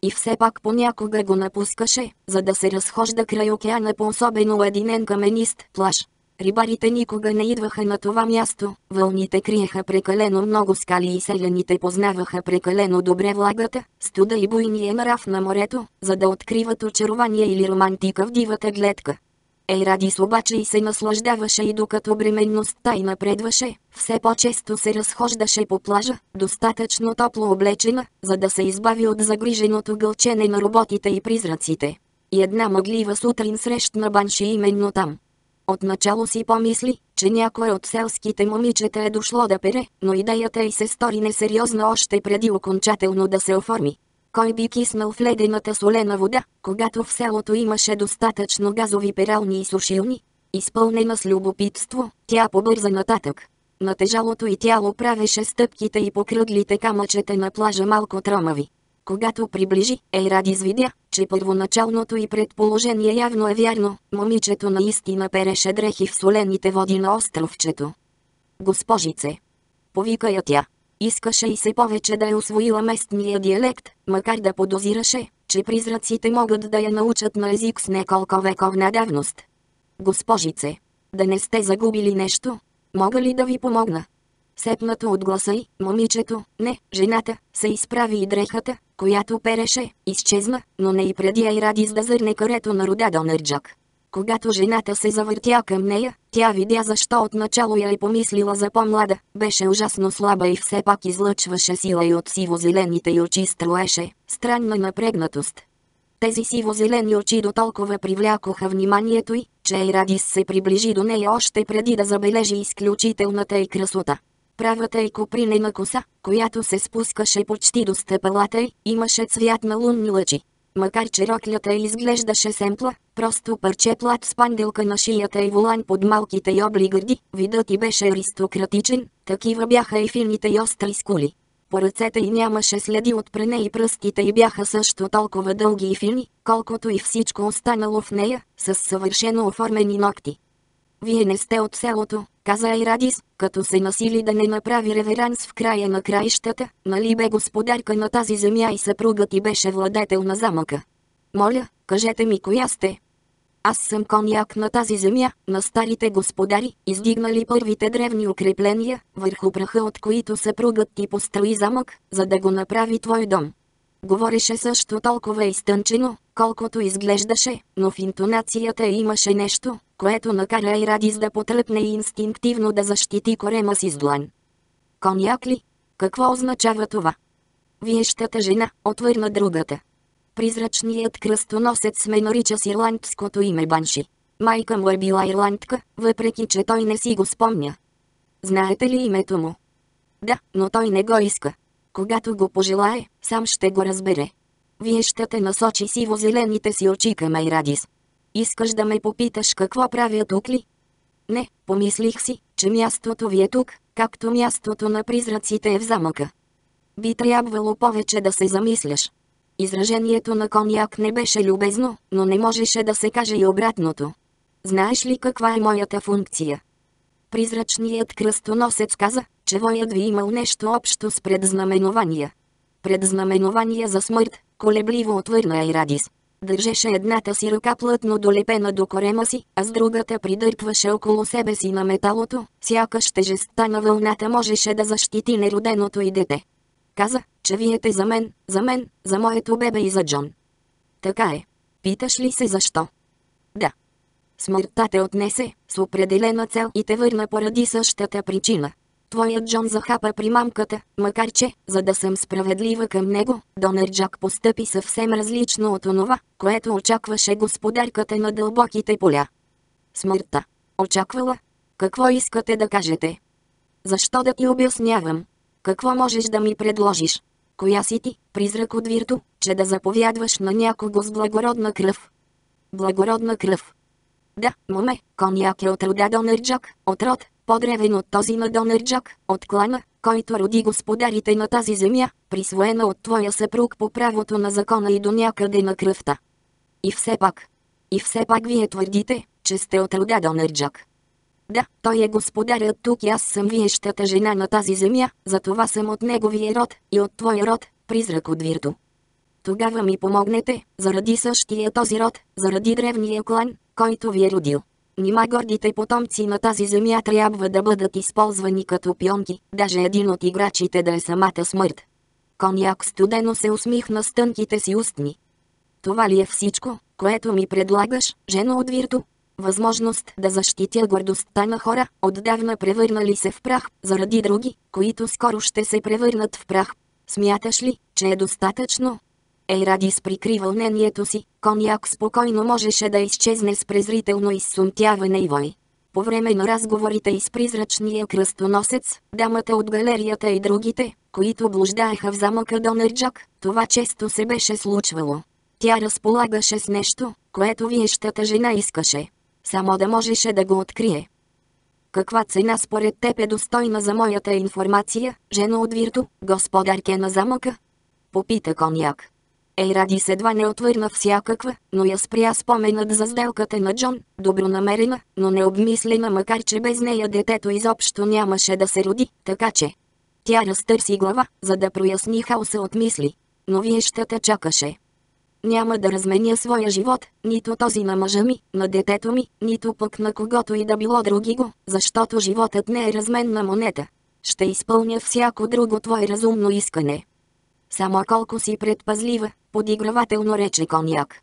И все пак понякога го напускаше, за да се разхожда край океана по особено единен каменист плаж. Рибарите никога не идваха на това място, вълните криеха прекалено много скали и селяните познаваха прекалено добре влагата, студа и буйния нрав на морето, за да откриват очарование или романтика в дивата гледка. Ейрадис обаче и се наслаждаваше и докато бременността й напредваше, все по-често се разхождаше по плажа, достатъчно топло облечена, за да се избави от загриженото гълчене на роботите и призраците. И една мъглива сутрин срещна Банши именно там. Отначало си помисли, че някой от селските момичета е дошло да пере, но идеята й се стори несериозна още преди окончателно да се оформи. Кой би киснал в ледената солена вода, когато в селото имаше достатъчно газови перални и сушилни? Изпълнена с любопитство, тя побърза нататък. На тежалото и тяло правеше стъпките и по кръглите камъчета на плажа малко тромави. Когато приближи, Ейрад извидя, че първоначалното и предположение явно е вярно, момичето наистина переше дрехи в солените води на островчето. Госпожице! Повика я тя. Искаше и се повече да е освоила местния диалект, макар да подозираше, че призраците могат да я научат на език с неколко вековна давност. Госпожице, да не сте загубили нещо? Мога ли да ви помогна? Сепнато от гласа й, момичето, не, жената, се изправи и дрехата, която переше, изчезна, но не и преди Айрадис да зърне карето на рода Донърджак. Когато жената се завъртя към нея, тя видя защо отначало я е помислила за по-млада, беше ужасно слаба и все пак излъчваше сила и от сиво-зелените й очи строеше, странна напрегнатост. Тези сиво-зелени очи до толкова привлякоха вниманието й, че Айрадис се приближи до нея още преди да забележи изключителната й красота. Правата й копринена коса, която се спускаше почти до стъпалата й, имаше цвят на лунни лъчи. макар че роклята изглеждаше семпла, просто парче плат с панделка на шията и волан под малките й обли гърди, видът и беше аристократичен, такива бяха и фините и остри скули. По ръцете й нямаше следи от пране и пръстите й бяха също толкова дълги и фини, колкото и всичко останало в нея, с съвършено оформени ногти. Вие не сте от селото, каза Айрадис, като се насили да не направи реверанс в края на краищата, нали бе господарка на тази земя и съпругът ти беше владетел на замъка. Моля, кажете ми коя сте. Аз съм коняк на тази земя, на старите господари, издигнали първите древни укрепления, върху праха от които съпругът ти построи замък, за да го направи твой дом. Говореше също толкова изтънчено, колкото изглеждаше, но в интонацията имаше нещо, което накара и Радис да потръпне и инстинктивно да защити корема си с длан. Коняк ли? Какво означава това? Виещата жена, отвърна другата. Призрачният кръстоносец ме нарича с ирландското име Банши. Майка му е била ирландка, въпреки че той не си го спомня. Знаете ли името му? Да, но той не го иска. Когато го пожелае, сам ще го разбере. Вие ще те насочи сиво-зелените си очи към Айрадис. Искаш да ме попиташ какво правя тук ли? Не, помислих си, че мястото ви е тук, както мястото на призраците е в замъка. Би трябвало повече да се замисляш. Изражението на коняк не беше любезно, но не можеше да се каже и обратното. Знаеш ли каква е моята функция? Призрачният кръстоносец каза, че воят ви имал нещо общо с предзнаменования. Предзнаменования за смърт, колебливо отвърна Айрадис. Държеше едната си ръка плътно долепена до корема си, а с другата придърпваше около себе си на металото, сякаш тежестта на вълната можеше да защити нероденото и дете. Каза, че виете за мен, за мен, за моето бебе и за Джон. Така е. Питаш ли се защо? Да. Смъртта те отнесе, с определена цел и те върна поради същата причина. Твоят Джон захапа при мамката, макар че, за да съм справедлива към него, Донерджак постъпи съвсем различно от онова, което очакваше господарката на дълбоките поля. Смъртта. Очаквала? Какво искате да кажете? Защо да ти обяснявам? Какво можеш да ми предложиш? Коя си ти, призрак от Вирту, че да заповядваш на някого с благородна кръв? Благородна кръв. Да, моме, коняк е от рода Донерджак, от род, по-древен от този на Донерджак, от клана, който роди господарите на тази земя, присвоена от твоя съпруг по правото на закона и до някъде на кръвта. И все пак. И все пак вие твърдите, че сте от рода Донерджак. Да, той е господарят тук и аз съм виещата жена на тази земя, затова съм от неговия род и от твоя род, призрак от Вирту. Тогава ми помогнете, заради същия този род, заради древния клан, който ви е родил. Нима гордите потомци на тази земя трябва да бъдат използвани като пионки, даже един от играчите да е самата смърт. Коняк студено се усмихна с тънките си устни. Това ли е всичко, което ми предлагаш, жено от Вирту? Възможност да защитя гордостта на хора, отдавна превърнали се в прах, заради други, които скоро ще се превърнат в прах. Смяташ ли, че е достатъчно, Ейрадис прикри вълнението си, коняк спокойно можеше да изчезне с презрително изсумтяване и вой. По време на разговорите и с призрачния кръстоносец, дамата от галерията и другите, които блуждаеха в замъка Донерджак, това често се беше случвало. Тя разполагаше с нещо, което виещата жена искаше. Само да можеше да го открие. Каква цена според теб е достойна за моята информация, жена от Вирту, господарке на замъка? Попита коняк. Ейради едва не отвърна всякаква, но я спря споменът за сделката на Джон, добронамерена, но необмислена макар че без нея детето изобщо нямаше да се роди, така че. Тя разтърси глава, за да проясни хаоса от мисли. Но виещата чакаше. Няма да разменя своя живот, нито този на мъжа ми, на детето ми, нито пък на когото и да било други го, защото животът не е разменна монета. Ще изпълня всяко друго твое разумно искане. Само колко си предпазлива, подигравателно рече коняк.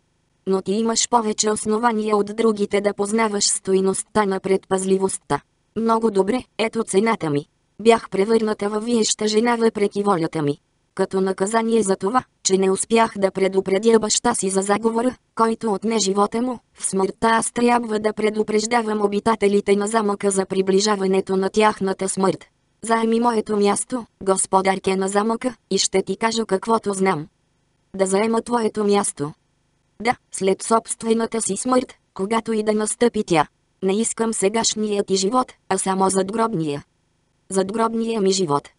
Но ти имаш повече основания от другите да познаваш стоиността на предпазливостта. Много добре, ето цената ми. Бях превърната във виеща жена въпреки волята ми. Като наказание за това, че не успях да предупредя баща си за заговора, който отне живота му, в смъртта аз трябва да предупреждавам обитателите на замъка за приближаването на тяхната смърт. Заеми моето място, господарке на замъка, и ще ти кажа каквото знам. Да заема твоето място. Да, след собствената си смърт, когато и да настъпи тя. Не искам сегашният ти живот, а само задгробния. Задгробния ми живот.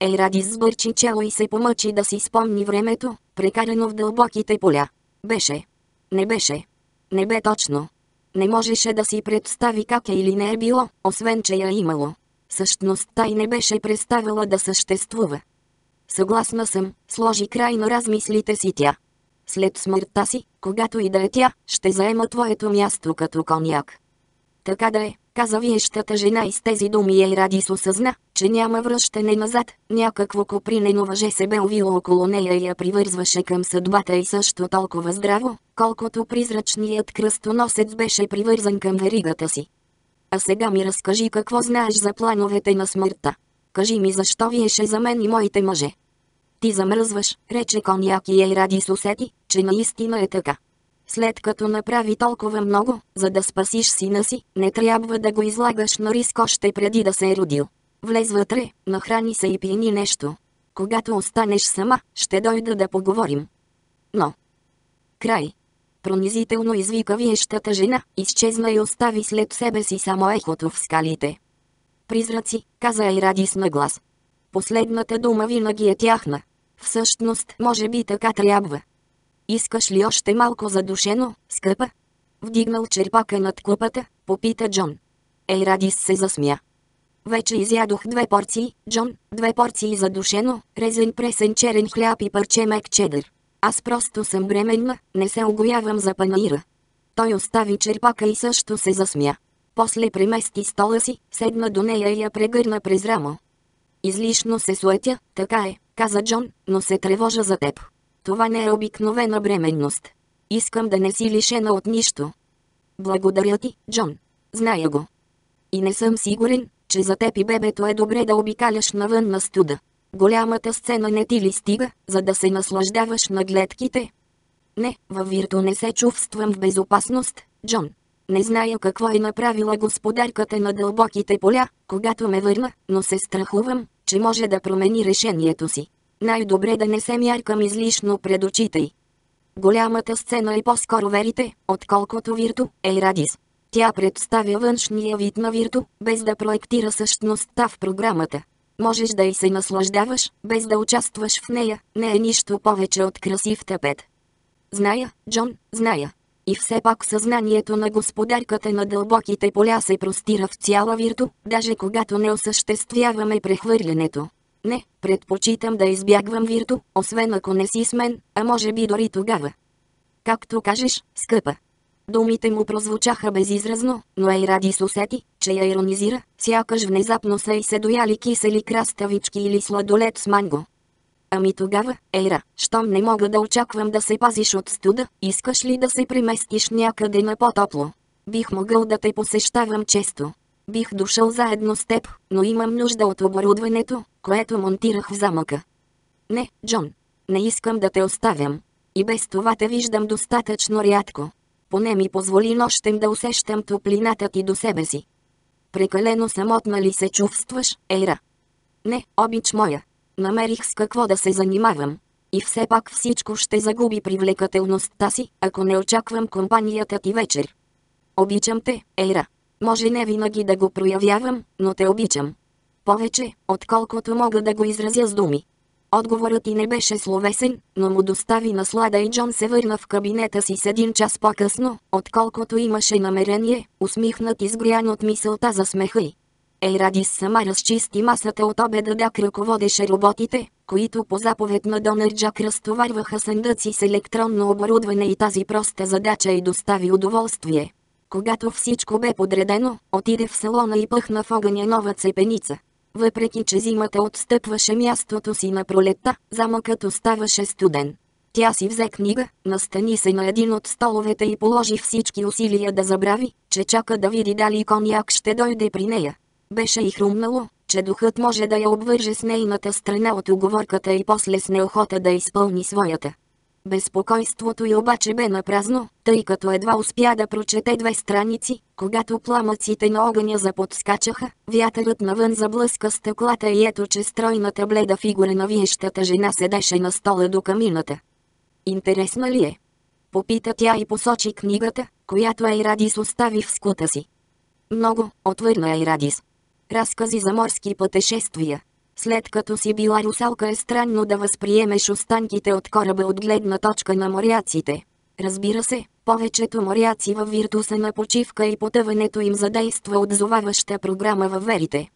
Ейрадис сбърчи чело и се помъчи да си спомни времето, прекарано в дълбоките поля. Беше. Не беше. Не бе точно. Не можеше да си представи как е или не е било, освен че я имало. Същността и не беше представила да съществува. Съгласна съм, сложи край на размислите си тя. След смъртта си, когато и да е тя, ще заема твоето място като коняк. Така да е, каза виещата жена и с тези думи ей Радис осъзна, че няма връщане назад, някакво копринено въже се бе увило около нея и я привързваше към съдбата и също толкова здраво, колкото призрачният кръстоносец беше привързан към веригата си. А сега ми разкажи какво знаеш за плановете на смъртта. Кажи ми защо виеше за мен и моите мъже. Ти замръзваш, рече коняк и ей Радис усети, че наистина е така. След като направи толкова много, за да спасиш сина си, не трябва да го излагаш на риск още преди да се е родил. Влез вътре, нахрани се и пиени нещо. Когато останеш сама, ще дойда да поговорим. Но... Край. Пронизително извика виещата жена, изчезна и остави след себе си само ехото в скалите. Призраци, каза и Радис на глас. Последната дума винаги е тяхна. Всъщност, може би така трябва. Искаш ли още малко задушено, скъпа? Вдигнал черпака над купата, попита Джон. Ейрадис се засмя. Вече изядох две порции, Джон, две порции задушено, резен пресен черен хляб и парче мек чедър. Аз просто съм бременна, не се огоявам за панаира. Той остави черпака и също се засмя. После премести стола си, седна до нея и я прегърна през рамо. Излишно се суетя, така е, каза Джон, но се тревожа за теб. Това не е обикновена бременност. Искам да не си лишена от нищо. Благодаря ти, Джон. Зная го. И не съм сигурен, че за теб и бебето е добре да обикаляш навън на студа. Голямата сцена не ти ли стига, за да се наслаждаваш на гледките? Не, във Вирто не се чувствам в безопасност, Джон. Не зная какво е направила господарката на дълбоките поля, когато ме върна, но се страхувам, че може да промени решението си. Най-добре да не се мяркам излишно пред очите й. Голямата сцена е по-скоро верите, отколкото Вирту, Ейрадис. Тя представя външния вид на Вирту, без да проектира същността в програмата. Можеш да й се наслаждаваш, без да участваш в нея, не е нищо повече от красив тапет. Зная, Джон, зная. И все пак съзнанието на господарката на дълбоките поля се простира в цяла Вирту, даже когато не осъществяваме прехвърлянето. Не, предпочитам да избягвам Вирту, освен ако не си с мен, а може би дори тогава. Както кажеш, скъпа. Думите му прозвучаха безизразно, но Ей ради усети, че я иронизира, сякаш внезапно са и се дояли кисели краставички или сладолет с манго. Ами тогава, Ейра, щом не мога да очаквам да се пазиш от студа, искаш ли да се преместиш някъде на по-топло? Бих могъл да те посещавам често. Бих дошъл заедно с теб, но имам нужда от оборудването, което монтирах в замъка. Не, Джон. Не искам да те оставям. И без това те виждам достатъчно рядко. Поне ми позволи нощем да усещам топлината ти до себе си. Прекалено самотна ли се чувстваш, Ейра? Не, обич моя. Намерих с какво да се занимавам. И все пак всичко ще загуби привлекателността си, ако не очаквам компанията ти вечер. Обичам те, Ейра. Може не винаги да го проявявам, но те обичам. Повече, отколкото мога да го изразя с думи. Отговорът и не беше словесен, но му достави наслада и Джон се върна в кабинета си с един час по-късно, отколкото имаше намерение, усмихнат изгрян от мисълта за смеха й. Ейрадис сама разчисти масата от обеда да ръководеше роботите, които по заповед на Донър Джак разтоварваха съндъци с електронно оборудване и тази проста задача й достави удоволствие. Когато всичко бе подредено, отиде в салона и пъхна в огъня нова цепеница. Въпреки че зимата отстъпваше мястото си на пролетта, замъкът оставаше студен. Тя си взе книга, настани се на един от столовете и положи всички усилия да забрави, че чака да види дали коняк ще дойде при нея. Беше и хрумнало, че духът може да я обвърже с нейната страна от оговорката и после с неохота да изпълни своята. Безпокойството й обаче бе напразно, тъй като едва успя да прочете две страници, когато пламъците на огъня заподскачаха, вятърът навън заблъска стъклата и ето че стройната бледа фигура на виещата жена седеше на стола до камината. Интересна ли е? Попита тя и посочи книгата, която Айрадис остави в скута си. Много, отвърна Айрадис. Разкази за морски пътешествия. След като си била русалка е странно да възприемеш останките от кораба от гледна точка на моряците. Разбира се, повечето моряци във Виртуса на почивка и потъването им задейства отзоваваща програма във верите.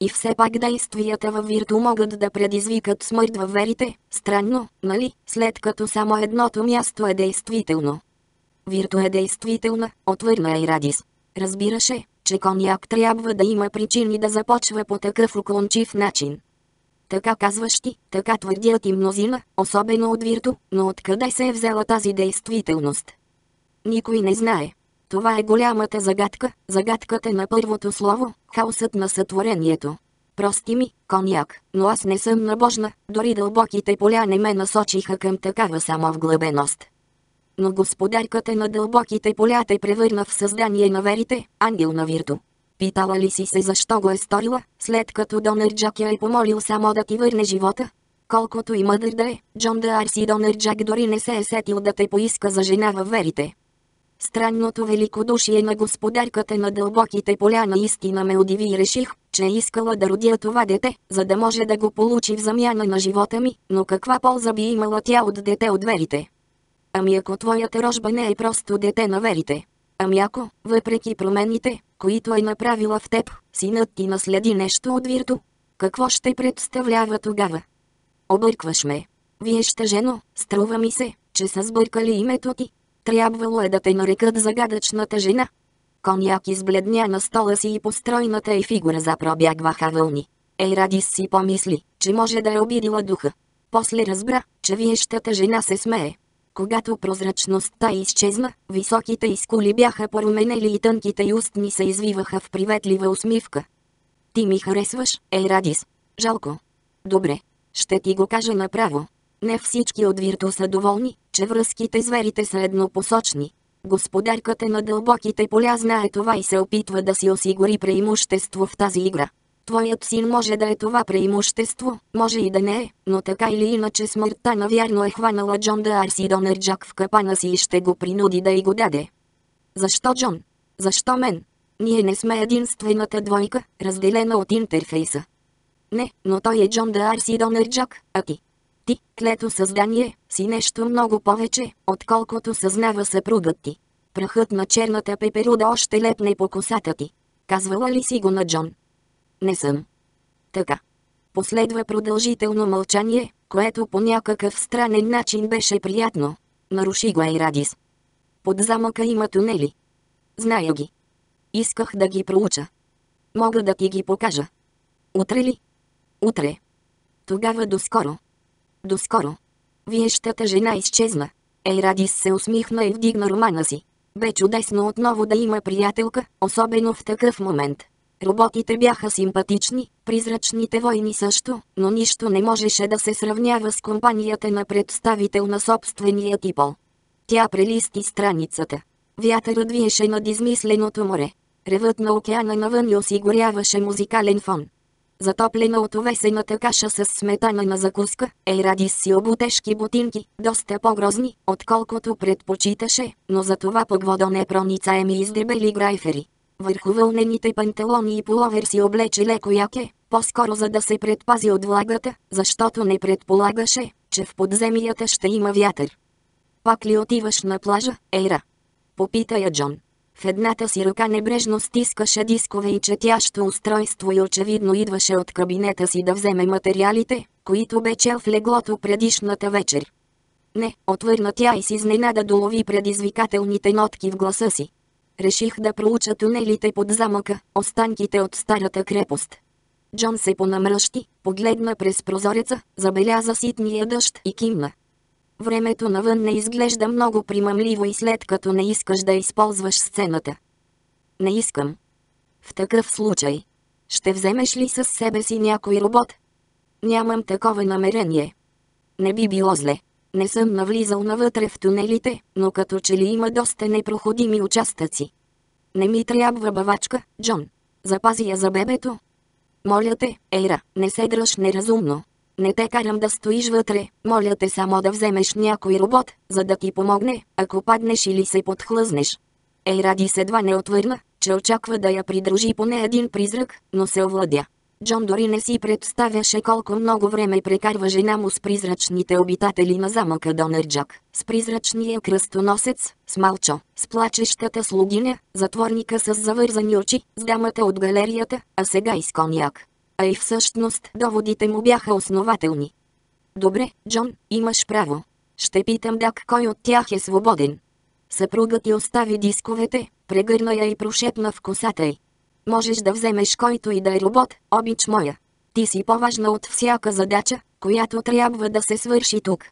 И все пак действията във Вирту могат да предизвикат смърт във верите, странно, нали, след като само едното място е действително. Вирту е действителна, отвърна Айрадис. Разбираше, че коньяк трябва да има причини да започва по такъв уклончив начин. Така казваш ти, така твърдят и мнозина, особено от Вирту, но откъде се е взела тази действителност? Никой не знае. Това е голямата загадка, загадката на първото слово, хаосът на сътворението. Прости ми, коньяк, но аз не съм набожна, дори дълбоките поля не ме насочиха към такава самовглъбеност. Но господарката на дълбоките поля те превърна в създание на верите, ангел на Вирту. Питала ли си се защо го е сторила, след като Донърджак я е помолил само да ти върне живота? Колкото и мъдър да е, Джон Д'Арси Донърджак дори не се е сетил да те поиска за жена във верите. Странното великодушие на господарката на дълбоките поля наистина ме удиви и реших, че искала да родя това дете, за да може да го получи в замяна на живота ми, но каква полза би имала тя от дете от верите? Ами ако твоята рожба не е просто дете на верите? Ами ако, въпреки промените, които е направила в теб, синът ти наследи нещо от вирту? Какво ще представлява тогава? Объркваш ме. Вие ще жено, струва ми се, че са сбъркали името ти. Трябвало е да те нарекат загадъчната жена. Коняк избледня на стола си и постройната и фигура запробягваха вълни. Ейрадис си помисли, че може да е обидила духа. После разбра, че виещата жена се смее. Когато прозрачността изчезна, високите изкули бяха поруменели и тънките устни се извиваха в приветлива усмивка. Ти ми харесваш, Ейрадис. Жалко. Добре. Ще ти го кажа направо. Не всички от Вирту са доволни, че връзките с верите са еднопосочни. Господарката на дълбоките поля знае това и се опитва да си осигури преимущество в тази игра. Твоят син може да е това преимущество, може и да не е, но така или иначе смъртта навярно е хванала Джон Д'Арси Донърджак в капана си и ще го принуди да й го даде. Защо Джон? Защо мен? Ние не сме единствената двойка, разделена от интерфейса. Не, но той е Джон Д'Арси Донърджак, а ти? Ти, клето създание, си нещо много повече, отколкото съзнава съпругът ти. Прахът на черната пеперуда още лепне по косата ти. Казвала ли си го на Джон? Не съм. Така. Последва продължително мълчание, което по някакъв странен начин беше приятно. Наруши го Айрадис. Под замъка има тунели. Зная ги. Исках да ги проуча. Мога да ти ги покажа. Утре ли? Утре. Тогава доскоро. Доскоро. Виещата жена изчезна. Ейрадис се усмихна и вдигна романа си. Бе чудесно отново да има приятелка, особено в такъв момент. Роботите бяха симпатични, призрачните войни също, но нищо не можеше да се сравнява с компанията на представител на собствения типол. Тя прелисти страницата. Вятърът виеше над измисленото море. Ревът на океана навън и осигуряваше музикален фон. Затоплена от овесената каша с сметана на закуска, Ейрадис си обу тежки бутинки, доста по-грозни, отколкото предпочиташе, но за това пък водонепроницаеми издебели грайфери. Върху вълнените панталони и половер си облече леко яке, по-скоро за да се предпази от влагата, защото не предполагаше, че в подземията ще има вятър. Пак ли отиваш на плажа, Ейра? Попита я Джон. В едната си ръка небрежно стискаше дискове и четящо устройство и очевидно идваше от кабинета си да вземе материалите, които бе чел в леглото предишната вечер. Не, отвърна тя и си изненада долови предизвикателните нотки в гласа си. Реших да проуча тунелите под замъка, останките от старата крепост. Джон се понамръщи, погледна през прозореца, забеляза ситния дъжд и кимна. Времето навън не изглежда много примамливо и след като не искаш да използваш сцената. Не искам. В такъв случай. Ще вземеш ли със себе си някой робот? Нямам такова намерение. Не би било зле. Не съм навлизал навътре в тунелите, но като че ли има доста непроходими участъци. Не ми трябва бавачка, Джон. Запази я за бебето. Моля те, Ейра, не се дръж неразумно. Не те карам да стоиш вътре, моля те само да вземеш някой робот, за да ти помогне, ако паднеш или се подхлъзнеш. Ей ради се едва не отвърна, че очаква да я придружи поне един призрак, но се овладя. Джон дори не си представяше колко много време прекарва жена му с призрачните обитатели на замъка Донърджак, с призрачния кръстоносец, с Малчо, с плачещата слугиня, затворника с завързани очи, с дамата от галерията, а сега и с коняк. А и всъщност доводите му бяха основателни. Добре, Джон, имаш право. Ще питам Дак кой от тях е свободен. Съпругът ти остави дисковете, прегърна я и прошепна в косата й. Можеш да вземеш който и да е робот, обич моя. Ти си по-важна от всяка задача, която трябва да се свърши тук.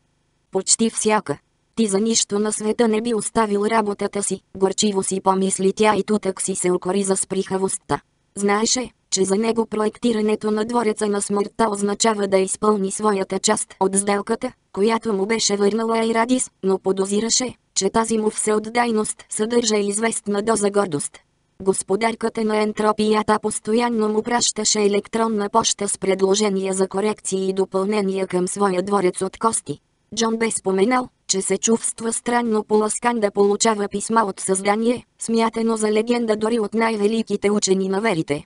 Почти всяка. Ти за нищо на света не би оставил работата си, горчиво си помисли тя и тутък си се укори за сприхавостта. Знаеше, че за него проектирането на двореца на смъртта означава да изпълни своята част от сделката, която му беше върнала Айрадис, но подозираше, че тази му всеотдайност съдържа известна доза гордост. Господарката на ентропията постоянно му пращаше електронна поща с предложения за корекции и допълнения към своя дворец от кости. Джон бе споменал, че се чувства странно поласкан да получава писма от създание, смятено за легенда дори от най-великите учени на верите.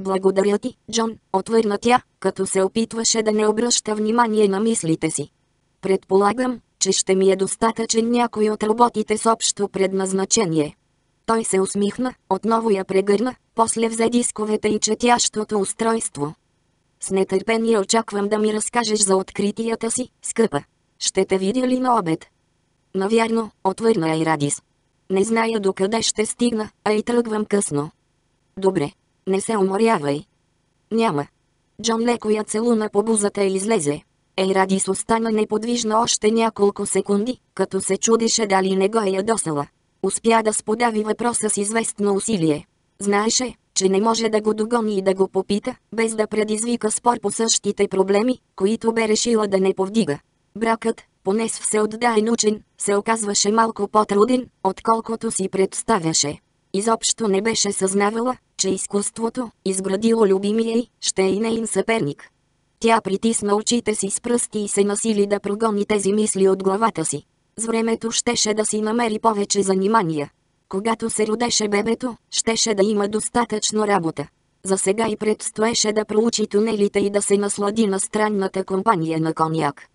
Благодаря ти, Джон, отвърна тя, като се опитваше да не обръща внимание на мислите си. Предполагам, че ще ми е достатъчен някой от работите с общо предназначение. Той се усмихна, отново я прегърна, после взе дисковете и четящото устройство. С нетърпение очаквам да ми разкажеш за откритията си, скъпа. Ще те видя ли на обед? Навярно, отвърна Айрадис. Не зная докъде ще стигна, а и тръгвам късно. Добре. Не се уморявай. Няма. Джон леко я целуна по бузата и излезе. Ейрадис остана неподвижна още няколко секунди, като се чудеше дали не го е ядосала. Успя да сподави въпроса с известно усилие. Знаеше, че не може да го догони и да го попита, без да предизвика спор по същите проблеми, които бе решила да не повдига. Бракът, поне с всеотдаен учен, се оказваше малко по-труден, отколкото си представяше. Изобщо не беше съзнавала, че изкуството, изградило любимия й, ще е и нейн съперник. Тя притисна очите си с пръсти и се насили да прогони тези мисли от главата си. С времето щеше да си намери повече занимания. Когато се родеше бебето, щеше да има достатъчно работа. За сега и предстоеше да проучи тунелите и да се наслади на странната компания на коняк.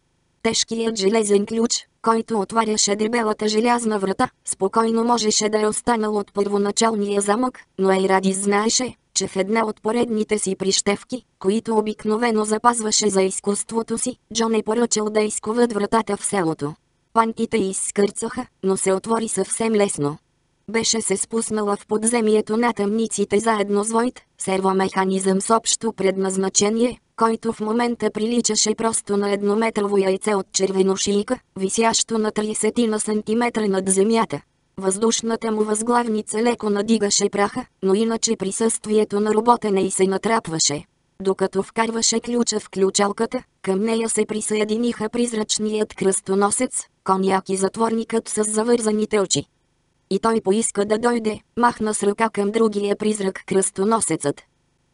Тежкият железен ключ, който отваряше дебелата желязна врата, спокойно можеше да е останал от първоначалния замък, но Ейрадис знаеше, че в една от поредните си прищевки, които обикновено запазваше за изкуството си, Джон е поръчал да изковат вратата в селото. Пантите изскърцаха, но се отвори съвсем лесно. Беше се спуснала в подземието на тъмниците заедно с Войт, сервомеханизъм с общо предназначение, който в момента приличаше просто на еднометрово яйце от червеношийка, висящо на 30 на сантиметра над земята. Въздушната му възглавница леко надигаше праха, но иначе присъствието на робота не и се натрапваше. Докато вкарваше ключа в ключалката, към нея се присъединиха призрачният кръстоносец, коняк и затворникът с завързаните очи. И той поиска да дойде, махна с ръка към другия призрак кръстоносецът.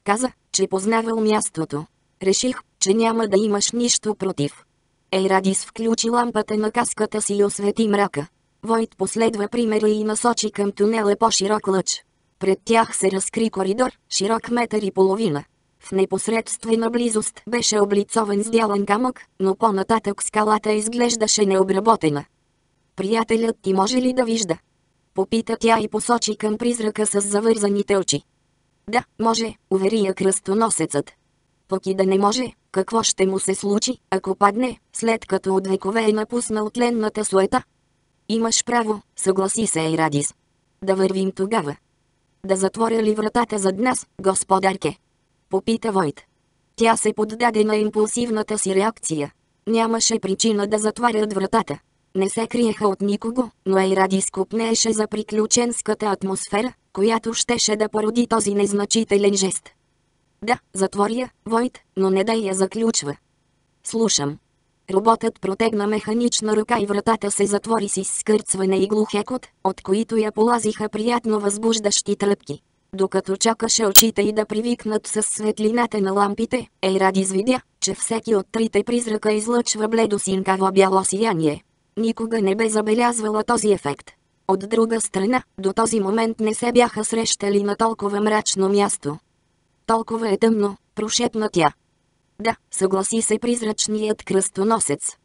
Каза, че познавал мястото. Реших, че няма да имаш нищо против. Ейрадис включи лампата на каската си и освети мрака. Войт последва примера и насочи към тунела по-широк лъч. Пред тях се разкри коридор, широк метър и половина. В непосредствена близост беше облицован с дялен камък, но по-нататък скалата изглеждаше необработена. Приятелят ти може ли да вижда? Попита тя и посочи към призрака с завързаните очи. Да, може, увери я кръстоносецът. Пък и да не може, какво ще му се случи, ако падне, след като от векове е напуснал тленната суета? Имаш право, съгласи се Ейрадис. Да вървим тогава. Да затворя ли вратата зад нас, господарке? Попита Войт. Тя се поддаде на импулсивната си реакция. Нямаше причина да затварят вратата. Не се криеха от никого, но Ейради скупнееше за приключенската атмосфера, която щеше да породи този незначителен жест. Да, затворя, Войт, но не дай я заключва. Слушам. Роботът протегна механична ръка и вратата се затвори с изскърцване и глухекот, от които я полазиха приятно възбуждащи тръпки. Докато чакаше очите й да привикнат с светлината на лампите, Ейрадис видя, че всеки от трите призрака излъчва бледо синкаво бяло сияние. Никога не бе забелязвала този ефект. От друга страна, до този момент не се бяха срещали на толкова мрачно място. Толкова е тъмно, прошепна тя. Да, съгласи се призрачният кръстоносец.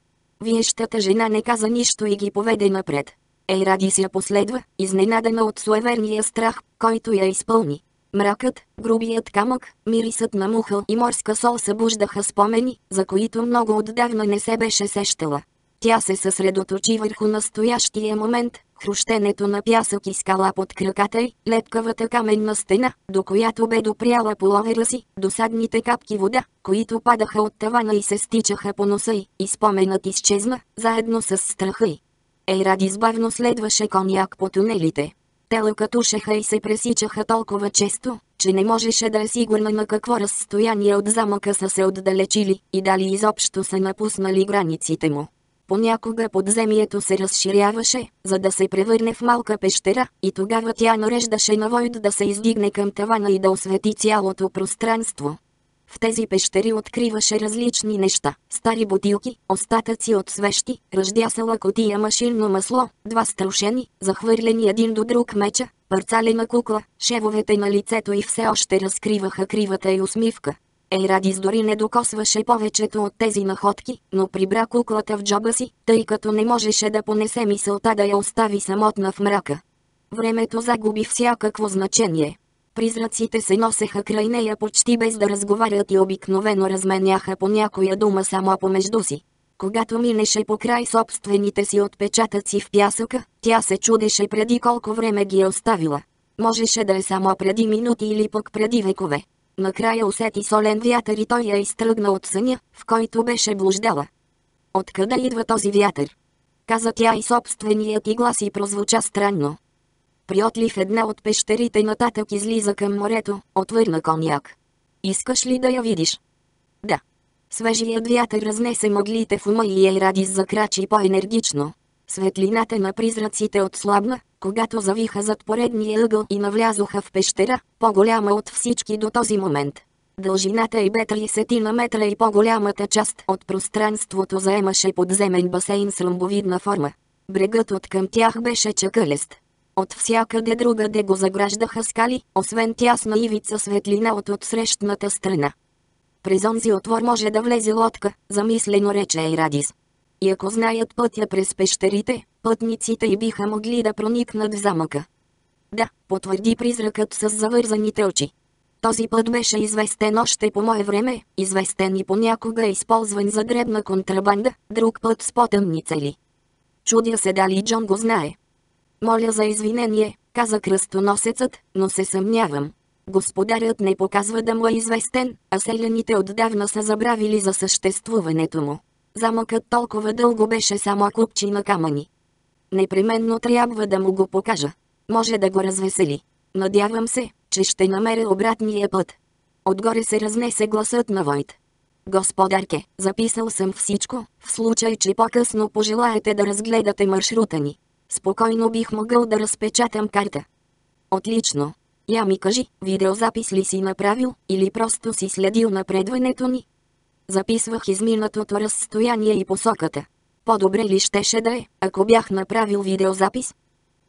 Виещата жена не каза нищо и ги поведе напред. Ейрадис я последва, изненадана от суеверния страх, който я изпълни. Мракът, грубият камък, мирисът на муха и морска сол събуждаха спомени, за които много отдавна не се беше сещала. Тя се съсредоточи върху настоящия момент, хрущенето на пясък и скала под краката й, лепкавата каменна стена, до която бе допряла половера си, досадните капки вода, които падаха от тавана и се стичаха по носа й, и споменът изчезна, заедно с страха й. Ейради избавно следваше коняк по тунелите. Те лъкатушеха и се пресичаха толкова често, че не можеше да е сигурна на какво разстояние от замъка са се отдалечили и дали изобщо са напуснали границите му. Понякога подземието се разширяваше, за да се превърне в малка пещера, и тогава тя нареждаше на Войд да се издигне към тавана и да освети цялото пространство. В тези пещери откриваше различни неща. Стари бутилки, остатъци от свещи, ръждясала котия машинно масло, два струшени, захвърлени един до друг меча, парцалена кукла, шевовете на лицето и все още разкриваха кривата и усмивка. Ейрадис дори не докосваше повечето от тези находки, но прибра куклата в джоба си, тъй като не можеше да понесе мисълта да я остави самотна в мрака. Времето загуби всякакво значение. Призраците се носеха край нея почти без да разговарят и обикновено разменяха по някоя дума само помежду си. Когато минеше по край собствените си отпечатъци в пясъка, тя се чудеше преди колко време ги е оставила. Можеше да е само преди минути или пък преди векове. Накрая усети солен вятър и той я изтръгна от съня, в който беше блуждала. Откъде идва този вятър? Каза тя и собственият и глас и прозвуча странно. Приотли в една от пещерите нататък излиза към морето, отвърна коняк. Искаш ли да я видиш? Да. Свежият вятър разнесе мъглите в ума и Ейрадис закрачи по-енергично. Светлината на призраците отслабна, когато завиха зад поредния ъгъл и навлязоха в пещера, по-голяма от всички до този момент. Дължината й бе 30 на метра и по-голямата част от пространството заемаше подземен басейн с ромбовидна форма. Брегът от към тях беше чакълест. От всякъде другаде го заграждаха скали, освен тясна ивица светлина от отсрещната страна. През онзи отвор може да влезе лодка, замислено рече Ейрадис. И ако знаят пътя през пещерите, пътниците и биха могли да проникнат в замъка. Да, потвърди призракът с завързаните очи. Този път беше известен още по мое време, известен и понякога е използван за дребна контрабанда, друг път с потъмни цели. Чудя се дали Джон го знае. Моля за извинение, каза кръстоносецът, но се съмнявам. Господарят не показва да му е известен, а селяните отдавна са забравили за съществуването му. Замъкът толкова дълго беше само купчи на камъни. Непременно трябва да му го покажа. Може да го развесели. Надявам се, че ще намеря обратния път. Отгоре се разнесе гласът на Войт. Господарке, записал съм всичко, в случай, че по-късно пожелаете да разгледате маршрута ни. Спокойно бих могъл да разпечатам карта. Отлично. Я ми кажи, видеозапис ли си направил, или просто си следил напредването ни? Записвах изминатото разстояние и посоката. По-добре ли щеше да е, ако бях направил видеозапис?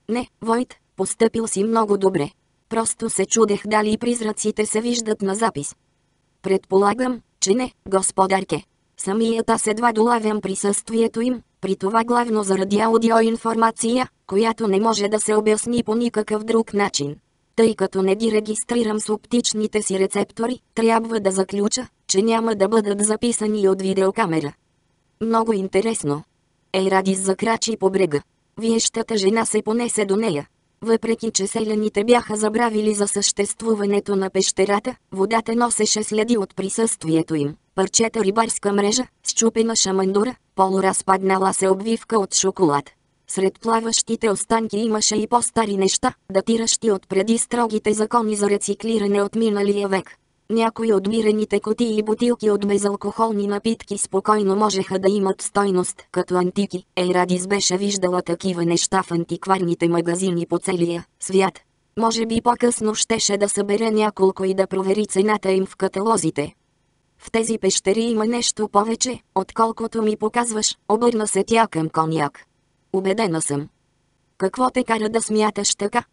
Не, Войт, постъпил си много добре. Просто се чудех дали призраците се виждат на запис. Предполагам, че не, господарке. Самият аз едва долавям присъствието им, при това главно заради аудиоинформация, която не може да се обясни по никакъв друг начин. Тъй като не ги регистрирам с оптичните си рецептори, трябва да заключа, че няма да бъдат записани от видеокамера. Много интересно. Ейрадис закрачи по брега. Виещата жена се понесе до нея. Въпреки че селяните бяха забравили за съществуването на пещерата, водата носеше следи от присъствието им. Парчета рибарска мрежа, счупена шамандура, полуразпаднала се обвивка от шоколад. Сред плаващите останки имаше и по-стари неща, датиращи от преди строгите закони за рециклиране от миналия век. Някои от мирените котии и бутилки от безалкохолни напитки спокойно можеха да имат стойност като антики. Ейрадис беше виждала такива неща в антикварните магазини по целия свят. Може би по-късно щеше да събере няколко и да провери цената им в каталозите. В тези пещери има нещо повече, отколкото ми показваш, обърна се тя към коняк. Убедена съм. Какво те кара да смяташ така?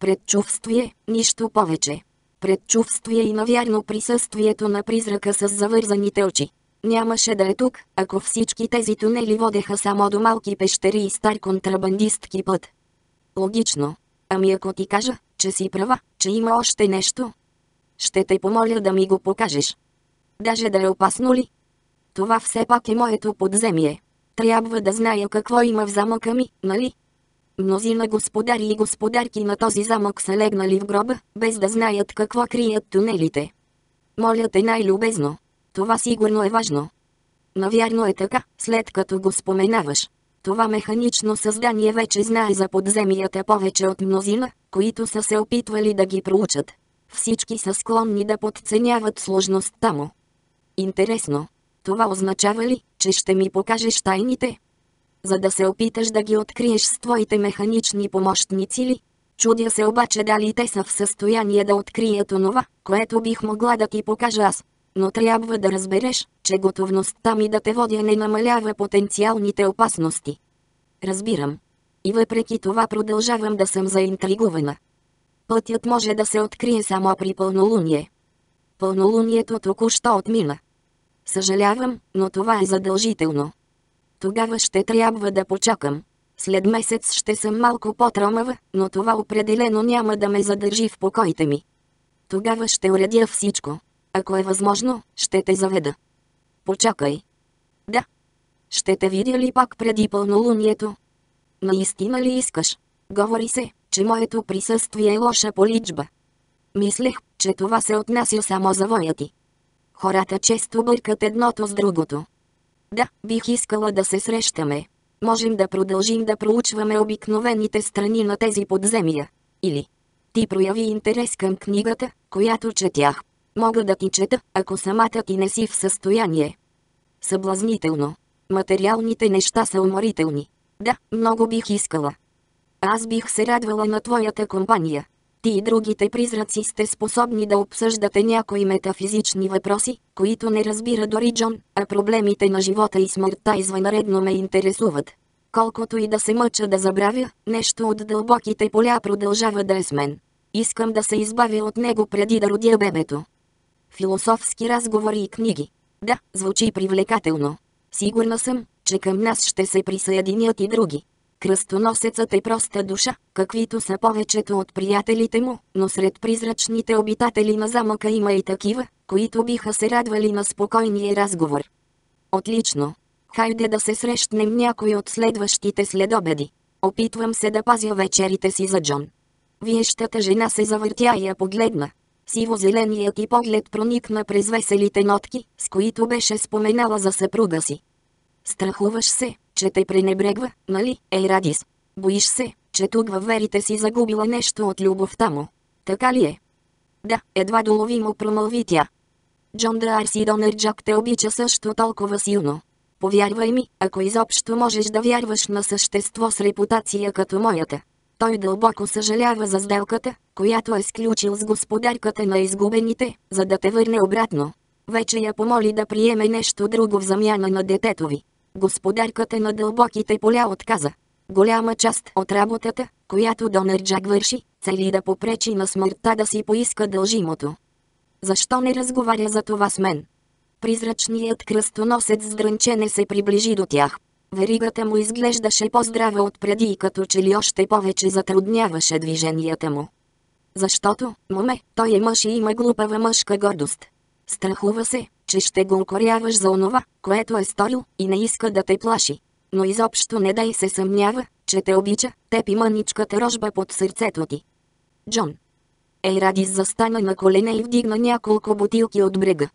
Предчувствие, нищо повече. Предчувствие и навярно присъствието на призрака с завързаните очи. Нямаше да е тук, ако всички тези тунели водеха само до малки пещери и стар контрабандистки път. Логично. Ами ако ти кажа, че си права, че има още нещо? Ще те помоля да ми го покажеш. Даже да е опасно ли? Това все пак е моето подземие. Трябва да зная какво има в замъка ми, нали? Мнозина господари и господарки на този замък са легнали в гроба, без да знаят какво крият тунелите. Моля те най-любезно. Това сигурно е важно. Навярно е така, след като го споменаваш. Това механично създание вече знае за подземията повече от мнозина, които са се опитвали да ги проучат. Всички са склонни да подценяват сложността му. Интересно. Това означава ли, че ще ми покажеш тайните? За да се опиташ да ги откриеш с твоите механични помощници ли? Чудя се обаче дали те са в състояние да открият онова, което бих могла да ти покажа аз. Но трябва да разбереш, че готовността ми да те водя не намалява потенциалните опасности. Разбирам. И въпреки това продължавам да съм заинтригувана. Пътят може да се открие само при пълнолуние. Пълнолунието току-що отмина. Съжалявам, но това е задължително. Тогава ще трябва да почакам. След месец ще съм малко по-тромава, но това определено няма да ме задържи в покоите ми. Тогава ще уредя всичко. Ако е възможно, ще те заведа. Почакай. Да. Ще те видя ли пак преди пълнолунието? Наистина ли искаш? Говори се, че моето присъствие е лоша поличба. Мислех, че това се отнася само за воя ти. Хората често бъркат едното с другото. Да, бих искала да се срещаме. Можем да продължим да проучваме обикновените страни на тези подземия. Или ти прояви интерес към книгата, която четях. Мога да ти чета, ако самата ти не си в състояние. Съблазнително. Материалните неща са уморителни. Да, много бих искала. Аз бих се радвала на твоята компания. Ти и другите призраци сте способни да обсъждате някои метафизични въпроси, които не разбира дори Джон, а проблемите на живота и смъртта извънредно ме интересуват. Колкото и да се мъча да забравя, нещо от дълбоките поля продължава да е с мен. Искам да се избавя от него преди да родя бебето. Философски разговори и книги. Да, звучи привлекателно. Сигурна съм, че към нас ще се присъединят и други. Кръстоносецът е проста душа, каквито са повечето от приятелите му, но сред призрачните обитатели на замъка има и такива, които биха се радвали на спокойния разговор. Отлично. Хайде да се срещнем някой от следващите следобеди. Опитвам се да пазя вечерите си за Джон. Виещата жена се завъртя и я погледна. Сиво-зеленият ти поглед проникна през веселите нотки, с които беше споменала за съпруга си. Страхуваш се, че те пренебрегва, нали, Ейрадис? Боиш се, че тук във верите си загубила нещо от любовта му. Така ли е? Да, едва доловимо промълви тя. Джон Дарси Донърджак те обича също толкова силно. Повярвай ми, ако изобщо можеш да вярваш на същество с репутация като моята. Той дълбоко съжалява за сделката, която е сключил с господарката на изгубените, за да те върне обратно. Вече я помоли да приеме нещо друго в замяна на детето ви. Господарката на дълбоките поля отказа. Голяма част от работата, която Донърджак върши, цели да попречи на смъртта да си поиска дължимото. Защо не разговаря за това с мен? Призрачният кръстоносец с дрънчене се приближи до тях. Веригата му изглеждаше по-здрава от преди и като че ли още повече затрудняваше движенията му. Защото, моме, той е мъж и има глупава мъжка гордост. Страхува се, че ще го укоряваш за онова, което е сторил, и не иска да те плаши. Но изобщо не дай се съмнява, че те обича, теб и мъничката рожба под сърцето ти. Джон. Ейрадис застана на колене и вдигна няколко бутилки от брега.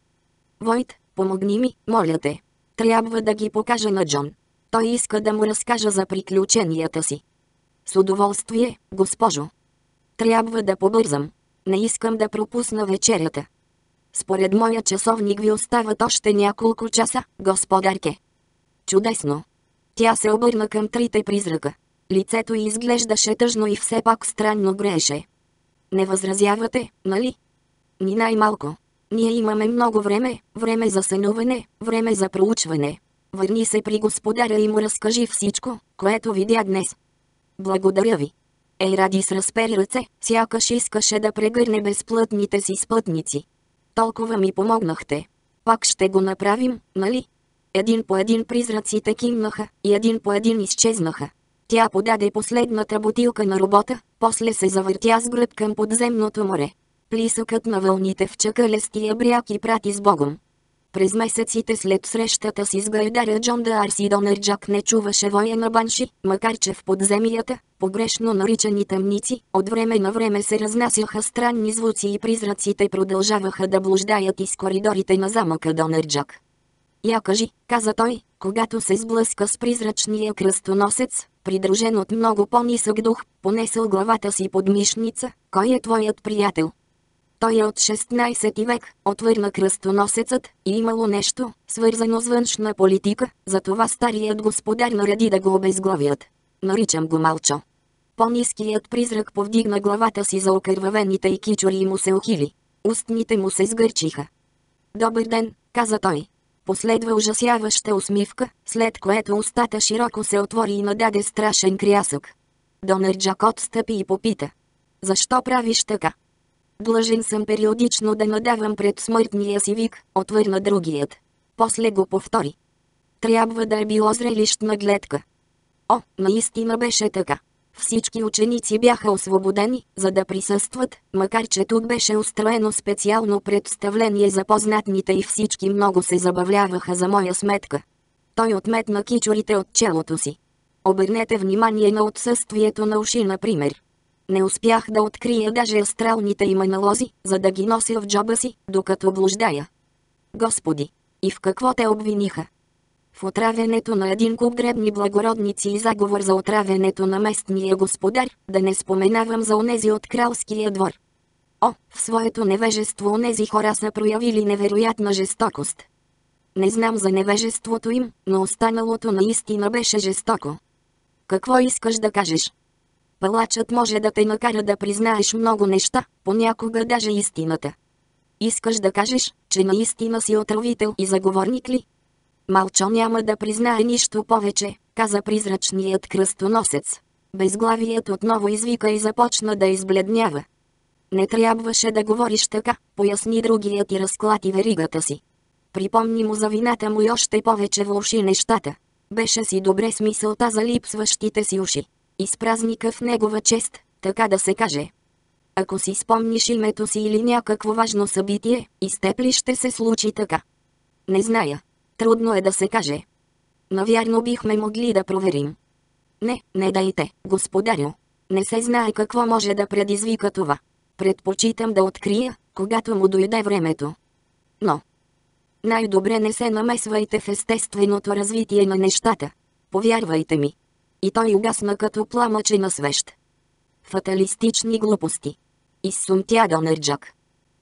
Войт, помогни ми, моля те. Трябва да ги покажа на Джон. Той иска да му разкажа за приключенията си. С удоволствие, госпожо. Трябва да побързам. Не искам да пропусна вечерята. Според моя часовник ви остават още няколко часа, господарке. Чудесно. Тя се обърна към трите призрака. Лицето й изглеждаше тъжно и все пак странно грееше. Не възразявате, нали? Ни най-малко. Ние имаме много време, време за сънуване, време за проучване. Върни се при господаря и му разкажи всичко, което видя днес. Благодаря ви. Ей ради с разпери ръце, сякаш искаше да прегърне безплътните си спътници. Толкова ми помогнахте. Пак ще го направим, нали? Един по един призраците кимнаха и един по един изчезнаха. Тя подаде последната бутилка на робота, после се завъртя с гръб към подземното море. Плисъкът на вълните в чакалестия бряг и прати с Богом. През месеците след срещата си с гайдаря Джон Дарси Донърджак не чуваше воя на банши, макар че в подземията, погрешно наричани тъмници, от време на време се разнасяха странни звуци и призраците продължаваха да блуждаят из коридорите на замъка Донърджак. Я кажи, каза той, когато се сблъска с призрачния кръстоносец, придружен от много по-нисък дух, понесъл главата си под мишница, кой е твоят приятел? Той е от 16 век, отвърна кръстоносецът, и имало нещо, свързано с външна политика, затова старият господар нареди да го обезглавят. Наричам го Малчо. По-ниският призрак повдигна главата си за окървавените и кичори му се ухили. Устните му се сгърчиха. Добър ден, каза той. Последва ужасяваща усмивка, след което устата широко се отвори и нададе страшен крясък. Донърджак отстъпи и попита. Защо правиш така? Длъжен съм периодично да надавам пред смъртния си вик, отвърна другият. После го повтори. Трябва да е било зрелищна гледка. О, наистина беше така. Всички ученици бяха освободени, за да присъстват, макар че тук беше устроено специално представление за познатните и всички много се забавляваха за моя сметка. Той отметна кичурите от челото си. Обърнете внимание на отсъствието на уши, например. Не успях да открия даже астралните им аналози, за да ги нося в джоба си, докато блуждая. Господи! И в какво те обвиниха? В отравянето на един куп дребни благородници и заговор за отравянето на местния господар, да не споменавам за онези от кралския двор. О, в своето невежество онези хора са проявили невероятна жестокост. Не знам за невежеството им, но останалото наистина беше жестоко. Какво искаш да кажеш? Палачът може да те накара да признаеш много неща, понякога даже истината. Искаш да кажеш, че наистина си отравител и заговорник ли? Малчо няма да признае нищо повече, каза призрачният кръстоносец. Безглавият отново извика и започна да избледнява. Не трябваше да говориш така, поясни другият и разклати веригата си. Припомни му за вината му и още повече влуши нещата. Беше си добре смисълта за липсващите си уши изпразника в негова чест, така да се каже. Ако си спомниш името си или някакво важно събитие, и с теб ли ще се случи така? Не зная. Трудно е да се каже. Навярно бихме могли да проверим. Не, не дайте, господарю. Не се знае какво може да предизвика това. Предпочитам да открия, когато му дойде времето. Но, най-добре не се намесвайте в естественото развитие на нещата. Повярвайте ми, и той угасна като пламъче на свещ. Фаталистични глупости. Изсумтя Донърджак.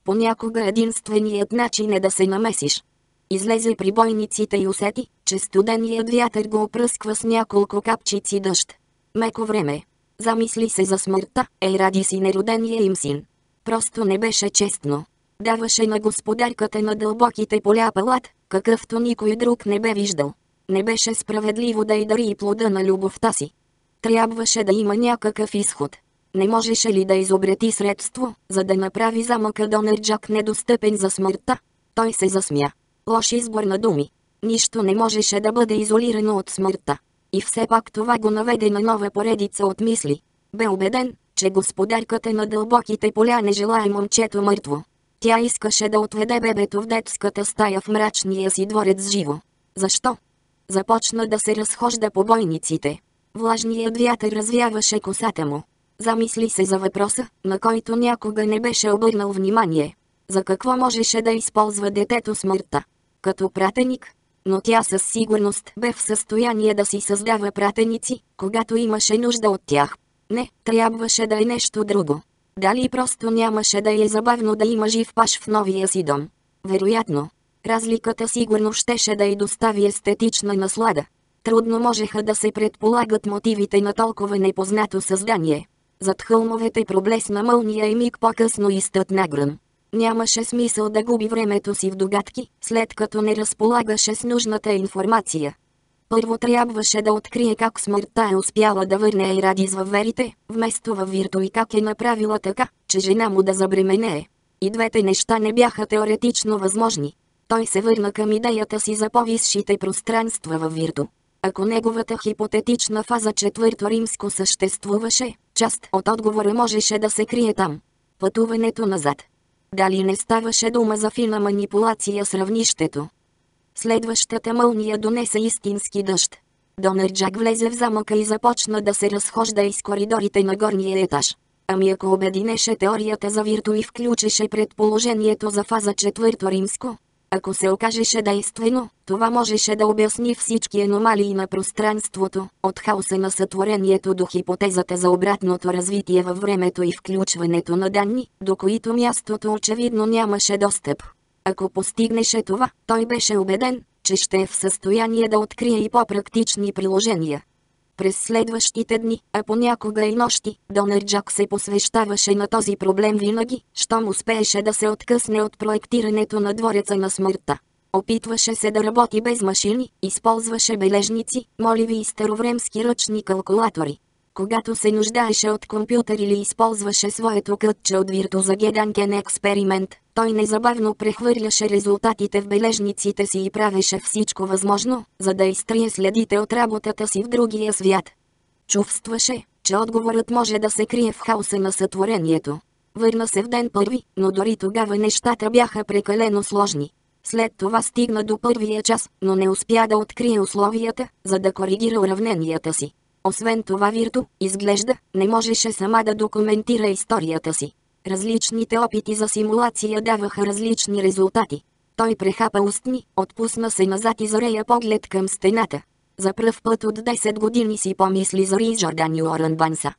Понякога единственият начин е да се намесиш. Излезе при бойниците и усети, че студеният вятър го опръсква с няколко капчици дъжд. Меко време. Замисли се за смъртта, ей ради си неродения им син. Просто не беше честно. Даваше на господарката на дълбоките поля палат, какъвто никой друг не бе виждал. Не беше справедливо да й дари и плода на любовта си. Трябваше да има някакъв изход. Не можеше ли да изобрети средство, за да направи замъка Донерджак недостъпен за смъртта? Той се засмя. Лош избор на думи. Нищо не можеше да бъде изолирано от смъртта. И все пак това го наведе на нова поредица от мисли. Бе убеден, че господарката на дълбоките поля не желая момчето мъртво. Тя искаше да отведе бебето в детската стая в мрачния си дворец живо. Защо? Започна да се разхожда по бойниците. Влажният вятър развяваше косата му. Замисли се за въпроса, на който някога не беше обърнал внимание. За какво можеше да използва детето смъртта? Като пратеник? Но тя със сигурност бе в състояние да си създава пратеници, когато имаше нужда от тях. Не, трябваше да е нещо друго. Дали просто нямаше да е забавно да има жив паш в новия си дом? Вероятно, Разликата сигурно щеше да й достави естетична наслада. Трудно можеха да се предполагат мотивите на толкова непознато създание. Зад хълмовете проблесна мълния и миг по-късно изтътна гръм. Нямаше смисъл да губи времето си в догадки, след като не разполагаше с нужната информация. Първо трябваше да открие как смъртта е успяла да върне Айрадис във верите, вместо във Вирто и как е направила така, че жена му да забременее. И двете неща не бяха теоретично възможни. Той се върна към идеята си за по-висшите пространства във Вирто. Ако неговата хипотетична фаза четвърто римско съществуваше, част от отговора можеше да се крие там. Пътуването назад. Дали не ставаше дума за фина манипулация с равнището? Следващата мълния донесе истински дъжд. Донърджак влезе в замъка и започна да се разхожда из коридорите на горния етаж. Ами ако обединеше теорията за Вирту и включеше предположението за фаза четвърто римско, ако се окажеше действено, това можеше да обясни всички аномалии на пространството, от хаоса на сътворението до хипотезата за обратното развитие във времето и включването на данни, до които мястото очевидно нямаше достъп. Ако постигнеше това, той беше убеден, че ще е в състояние да открие и по-практични приложения. През следващите дни, а понякога и нощи, Донерджак се посвещаваше на този проблем винаги, щом успееше да се откъсне от проектирането на двореца на смъртта. Опитваше се да работи без машини, използваше бележници, моливи и старовремски ръчни калкулатори. Когато се нуждаеше от компютър или използваше своето кътче от виртузагеданкен експеримент, той незабавно прехвърляше резултатите в бележниците си и правеше всичко възможно, за да изтрие следите от работата си в другия свят. Чувстваше, че отговорът може да се крие в хаоса на сътворението. Върна се в ден първи, но дори тогава нещата бяха прекалено сложни. След това стигна до първия час, но не успя да открие условията, за да коригира уравненията си. Освен това Вирту, изглежда, не можеше сама да документира историята си. Различните опити за симулация даваха различни резултати. Той прехапа устни, отпусна се назад и зарея поглед към стената. За пръв път от 10 години си помисли за Ри Джордан Уорън Банса.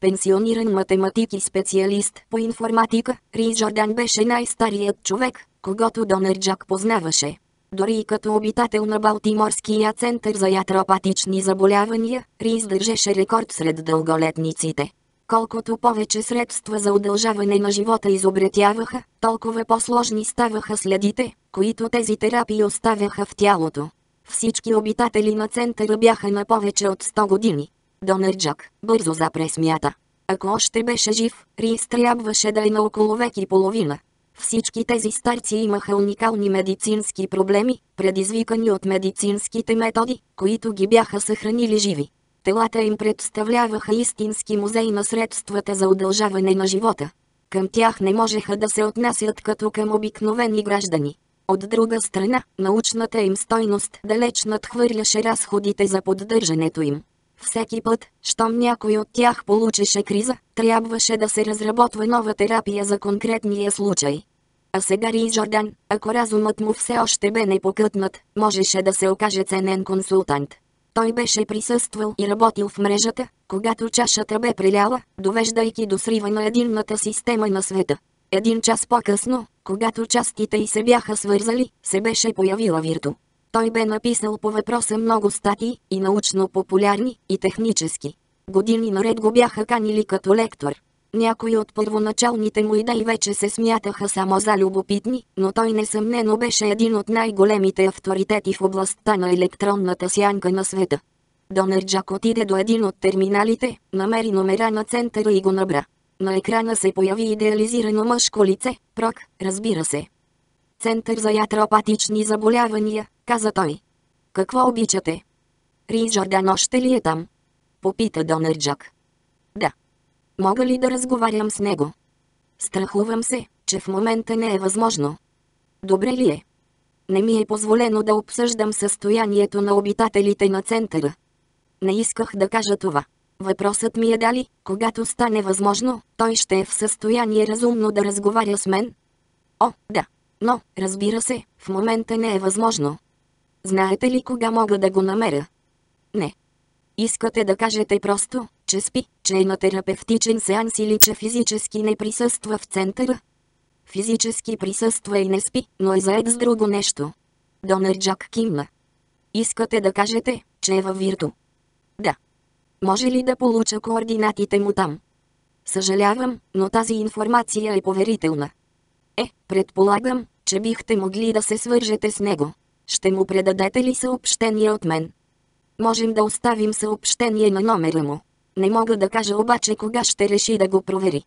Пенсиониран математик и специалист по информатика, Ри Джордан беше най-старият човек, когато Донерджак познаваше. Дори и като обитател на Балтиморския център за ятропатични заболявания, Рис държеше рекорд сред дълголетниците. Колкото повече средства за удължаване на живота изобретяваха, толкова по-сложни ставаха следите, които тези терапии оставяха в тялото. Всички обитатели на центъра бяха на повече от 100 години. Донерджак бързо запре смята. Ако още беше жив, Рис трябваше да е на около век и половина. Всички тези старци имаха уникални медицински проблеми, предизвикани от медицинските методи, които ги бяха съхранили живи. Телата им представляваха истински музей на средствата за удължаване на живота. Към тях не можеха да се отнасят като към обикновени граждани. От друга страна, научната им стойност далеч надхвърляше разходите за поддържането им. Всеки път, щом някой от тях получеше криза, трябваше да се разработва нова терапия за конкретния случай. А сега Ри Жордан, ако разумът му все още бе непокътнат, можеше да се окаже ценен консултант. Той беше присъствал и работил в мрежата, когато чашата бе приляла, довеждайки до срива на единната система на света. Един час по-късно, когато частите й се бяха свързали, се беше появила Вирту. Той бе написал по въпроса много статии, и научно-популярни, и технически. Години наред го бяха канили като лектор. Някои от първоначалните му идеи вече се смятаха само за любопитни, но той несъмнено беше един от най-големите авторитети в областта на електронната сянка на света. Донерджак отиде до един от терминалите, намери номера на центъра и го набра. На екрана се появи идеализирано мъжко лице, прок, разбира се. Център за ятропатични заболявания, каза той. Какво обичате? Ри Жордан още ли е там? Попита Донерджак. Да. Мога ли да разговарям с него? Страхувам се, че в момента не е възможно. Добре ли е? Не ми е позволено да обсъждам състоянието на обитателите на центъра. Не исках да кажа това. Въпросът ми е дали, когато стане възможно, той ще е в състояние разумно да разговаря с мен? О, да. Но, разбира се, в момента не е възможно. Знаете ли кога мога да го намеря? Не. Искате да кажете просто, че спи, че е на терапевтичен сеанс или че физически не присъства в центъра? Физически присъства и не спи, но е заед с друго нещо. Донерджак кимна. Искате да кажете, че е във Вирту? Да. Може ли да получа координатите му там? Съжалявам, но тази информация е поверителна. Е, предполагам, че бихте могли да се свържете с него. Ще му предадете ли съобщение от мен? Можем да оставим съобщение на номера му. Не мога да кажа обаче кога ще реши да го провери.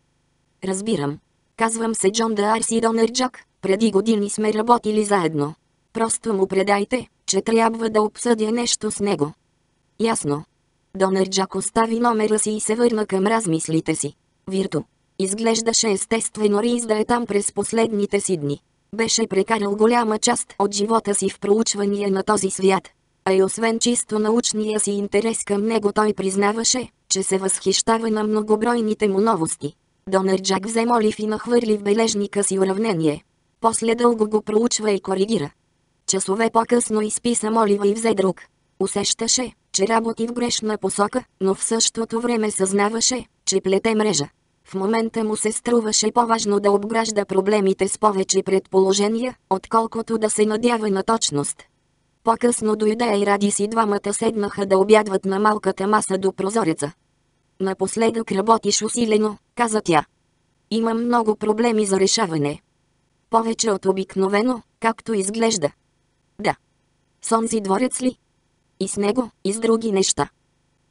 Разбирам. Казвам се Джон Д'Арси Донърджак, преди години сме работили заедно. Просто му предайте, че трябва да обсъдя нещо с него. Ясно. Донърджак остави номера си и се върна към размислите си. Вирту. Изглеждаше естествено Риз да е там през последните си дни. Беше прекарал голяма част от живота си в проучвания на този свят. А и освен чисто научния си интерес към него той признаваше, че се възхищава на многобройните му новости. Донърджак взе молив и нахвърли в бележника си уравнение. После дълго го проучва и коригира. Часове по-късно изписа молива и взе друг. Усещаше, че работи в грешна посока, но в същото време съзнаваше, че плете мрежа. В момента му се струваше по-важно да обгражда проблемите с повече предположения, отколкото да се надява на точност. По-късно дойде и ради си двамата седнаха да обядват на малката маса до прозореца. Напоследък работиш усилено, каза тя. Имам много проблеми за решаване. Повече от обикновено, както изглежда. Да. Сонзи дворец ли? И с него, и с други неща.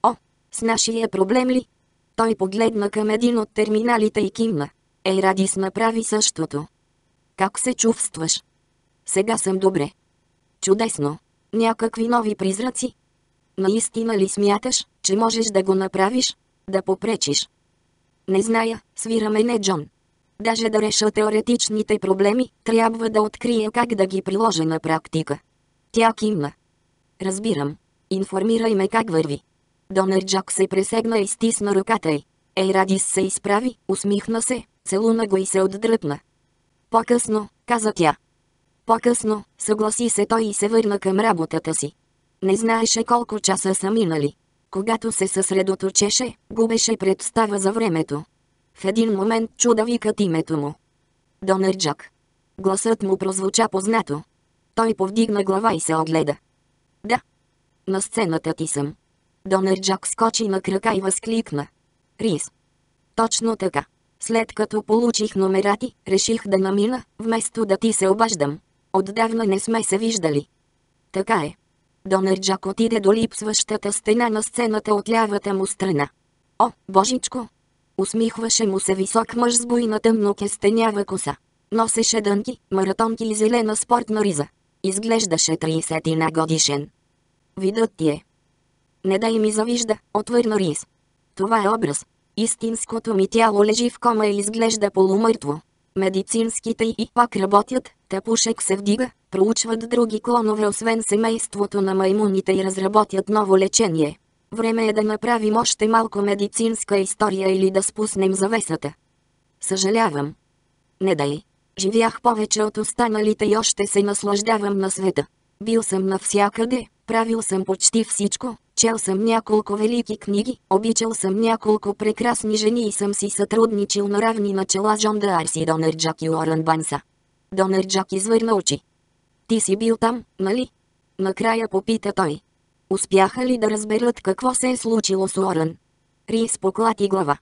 О, с нашия проблем ли? Той погледна към един от терминалите и кимна. Ей, Радис направи същото. Как се чувстваш? Сега съм добре. Чудесно. Някакви нови призраци? Наистина ли смяташ, че можеш да го направиш? Да попречиш? Не зная, свираме не Джон. Даже да реша теоретичните проблеми, трябва да открия как да ги приложа на практика. Тя кимна. Разбирам. Информирай ме как върви. Донърджак се пресегна и стисна ръката й. Ейрадис се изправи, усмихна се, целуна го и се отдръпна. По-късно, каза тя. По-късно, съгласи се той и се върна към работата си. Не знаеше колко часа са минали. Когато се съсредоточеше, губеше представа за времето. В един момент чуда викат името му. Донърджак. Гласът му прозвуча познато. Той повдигна глава и се огледа. Да. На сцената ти съм. Донърджак скочи на крака и възкликна. Рис. Точно така. След като получих номера ти, реших да намина, вместо да ти се обаждам. Отдавна не сме се виждали. Така е. Донърджак отиде до липсващата стена на сцената от лявата му страна. О, божичко! Усмихваше му се висок мъж с буйна тъмно кестенява коса. Носеше дънки, маратонки и зелена спортна риза. Изглеждаше 30 на годишен. Видът ти е. Не дай ми завижда, отвърна Рис. Това е образ. Истинското ми тяло лежи в кома и изглежда полумъртво. Медицинските и пак работят, тъпушек се вдига, проучват други клонове освен семейството на маймуните и разработят ново лечение. Време е да направим още малко медицинска история или да спуснем завесата. Съжалявам. Не дай. Живях повече от останалите и още се наслаждавам на света. Бил съм навсякъде, правил съм почти всичко, чел съм няколко велики книги, обичал съм няколко прекрасни жени и съм си сътрудничил на равни начала Джон Д'Арси Донърджак и Уорън Банса. Донърджак извърна очи. Ти си бил там, нали? Накрая попита той. Успяха ли да разберат какво се е случило с Уорън? Рис поклати глава.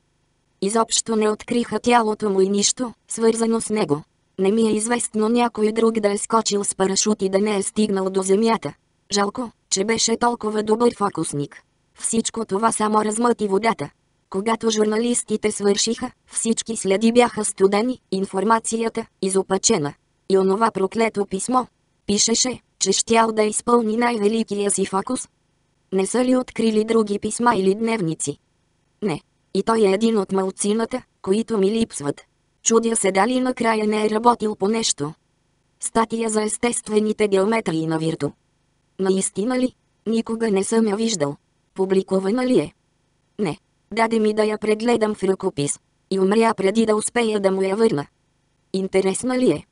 Изобщо не откриха тялото му и нищо, свързано с него. Не ми е известно някой друг да е скочил с парашут и да не е стигнал до земята. Жалко, че беше толкова добър фокусник. Всичко това само размъти водата. Когато журналистите свършиха, всички следи бяха студени, информацията изопачена. И онова проклето писмо. Пишеше, че щял да изпълни най-великия си фокус. Не са ли открили други писма или дневници? Не. И той е един от малцината, които ми липсват. Чудя се дали накрая не е работил по нещо. Статия за естествените геометрии на Вирту. Наистина ли? Никога не съм я виждал. Публикувана ли е? Не. Даде ми да я прегледам в ръкопис. И умря преди да успея да му я върна. Интересна ли е?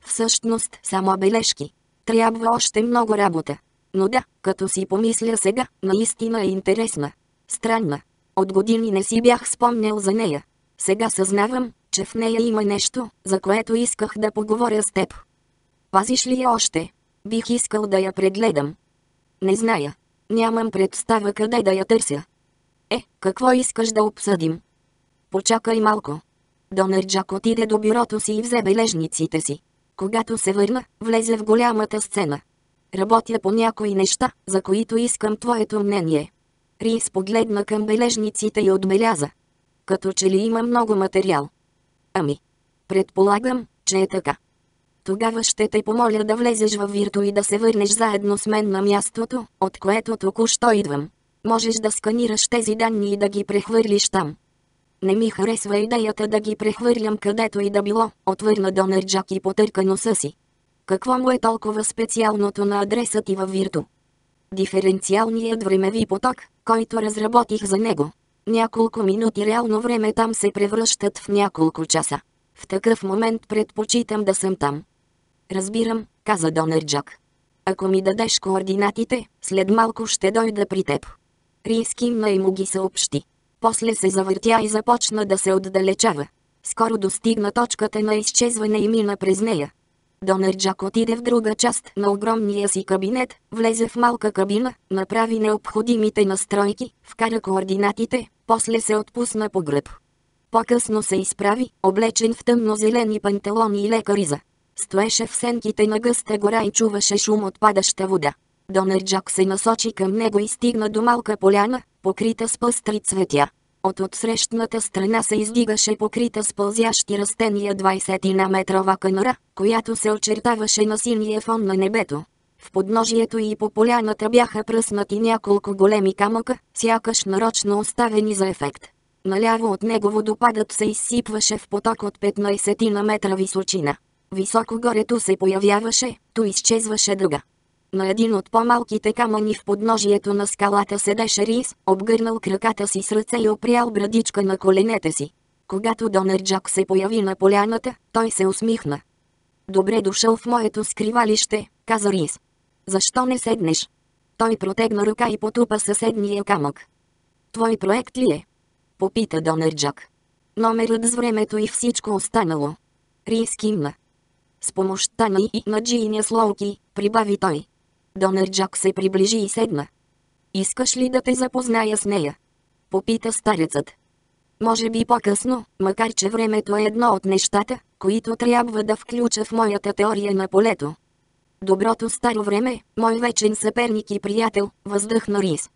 Всъщност само бележки. Трябва още много работа. Но да, като си помисля сега, наистина е интересна. Странна. От години не си бях спомнял за нея. Сега съзнавам, че в нея има нещо, за което исках да поговоря с теб. Пазиш ли я още? Бих искал да я прегледам. Не зная. Нямам представа къде да я търся. Е, какво искаш да обсъдим? почакай малко. Донърджак отиде до бюрото си и взе бележниците си. Когато се върна, влезе в голямата сцена. Работя по някои неща, за които искам твоето мнение. Рис погледна към бележниците и отбеляза. Като че ли има много материал. Ами. Предполагам, че е така. Тогава ще те помоля да влезеш във Вирту и да се върнеш заедно с мен на мястото, от което току-що идвам. Можеш да сканираш тези данни и да ги прехвърлиш там. Не ми харесва идеята да ги прехвърлям където и да било, отвърна Донърджак и потърка носа си. Какво му е толкова специалното на адреса ти във Вирту? Диференциалният времеви поток, който разработих за него. Няколко минути реално време там се превръщат в няколко часа. В такъв момент предпочитам да съм там. Разбирам, каза Донърджак. Ако ми дадеш координатите, след малко ще дойда при теб. Рис кимна и му ги съобщи. После се завъртя и започна да се отдалечава. Скоро достигна точката на изчезване и мина през нея. Донърджак отиде в друга част на огромния си кабинет, влезе в малка кабина, направи необходимите настройки, вкара координатите, после се отпусна по гръб. По-късно се изправи, облечен в тъмно-зелени панталони и лекариза. Стоеше в сенките на гъста гора и чуваше шум от падаща вода. Донърджак се насочи към него и стигна до малка поляна, покрита с пъстри цветя. От отсрещната страна се издигаше покрита с пълзящи растения 20 на метрова канара, която се очертаваше на синия фон на небето. В подножието и по поляната бяха пръснати няколко големи камъка, сякаш нарочно оставени за ефект. Наляво от него водопадът се изсипваше в поток от 15 на метра височина. Високо горето се появяваше, то изчезваше дъга. На един от по-малките камъни в подножието на скалата седеше Рис, обгърнал краката си с ръце и опрял брадичка на коленете си. Когато Донърджак се появи на поляната, той се усмихна. Добре дошъл в моето скривалище, каза Рис. Защо не седнеш? Той протегна ръка и потупа съседния камък. Твой проект ли е? Попита Донърджак. Номерът с времето и всичко останало. Рис кимна. С помощта на и на Джиния Слоуки, прибави той. Донърджак се приближи и седна. Искаш ли да те запозная с нея? Попита старецът. Може би по-късно, макар че времето е едно от нещата, които трябва да включа в моята теория на полето. Доброто старо време, мой вечен съперник и приятел, въздъхна Рис.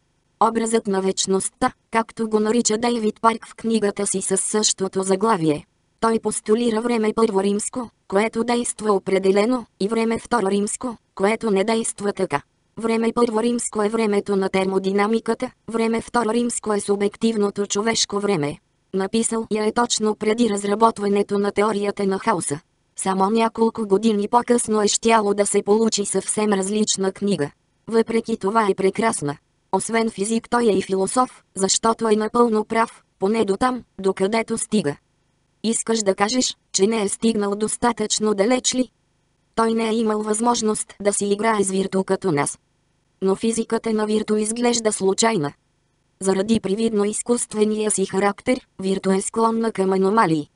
Образът на вечността, както го нарича Дейвид Парк в книгата си с същото заглавие. Той постулира време първо римско, което действа определено, и време второ римско, което не действа така. Време първо римско е времето на термодинамиката, време второ римско е субективното човешко време. Написал я е точно преди разработването на теорията на хаоса. Само няколко години по-късно е щяло да се получи съвсем различна книга. Въпреки това е прекрасна. Освен физик той е и философ, защото е напълно прав, поне до там, докъдето стига. Искаш да кажеш, че не е стигнал достатъчно далеч ли? Той не е имал възможност да си играе с Вирту като нас. Но физиката на Вирту изглежда случайна. Заради привидно изкуствения си характер, Вирту е склонна към аномалии.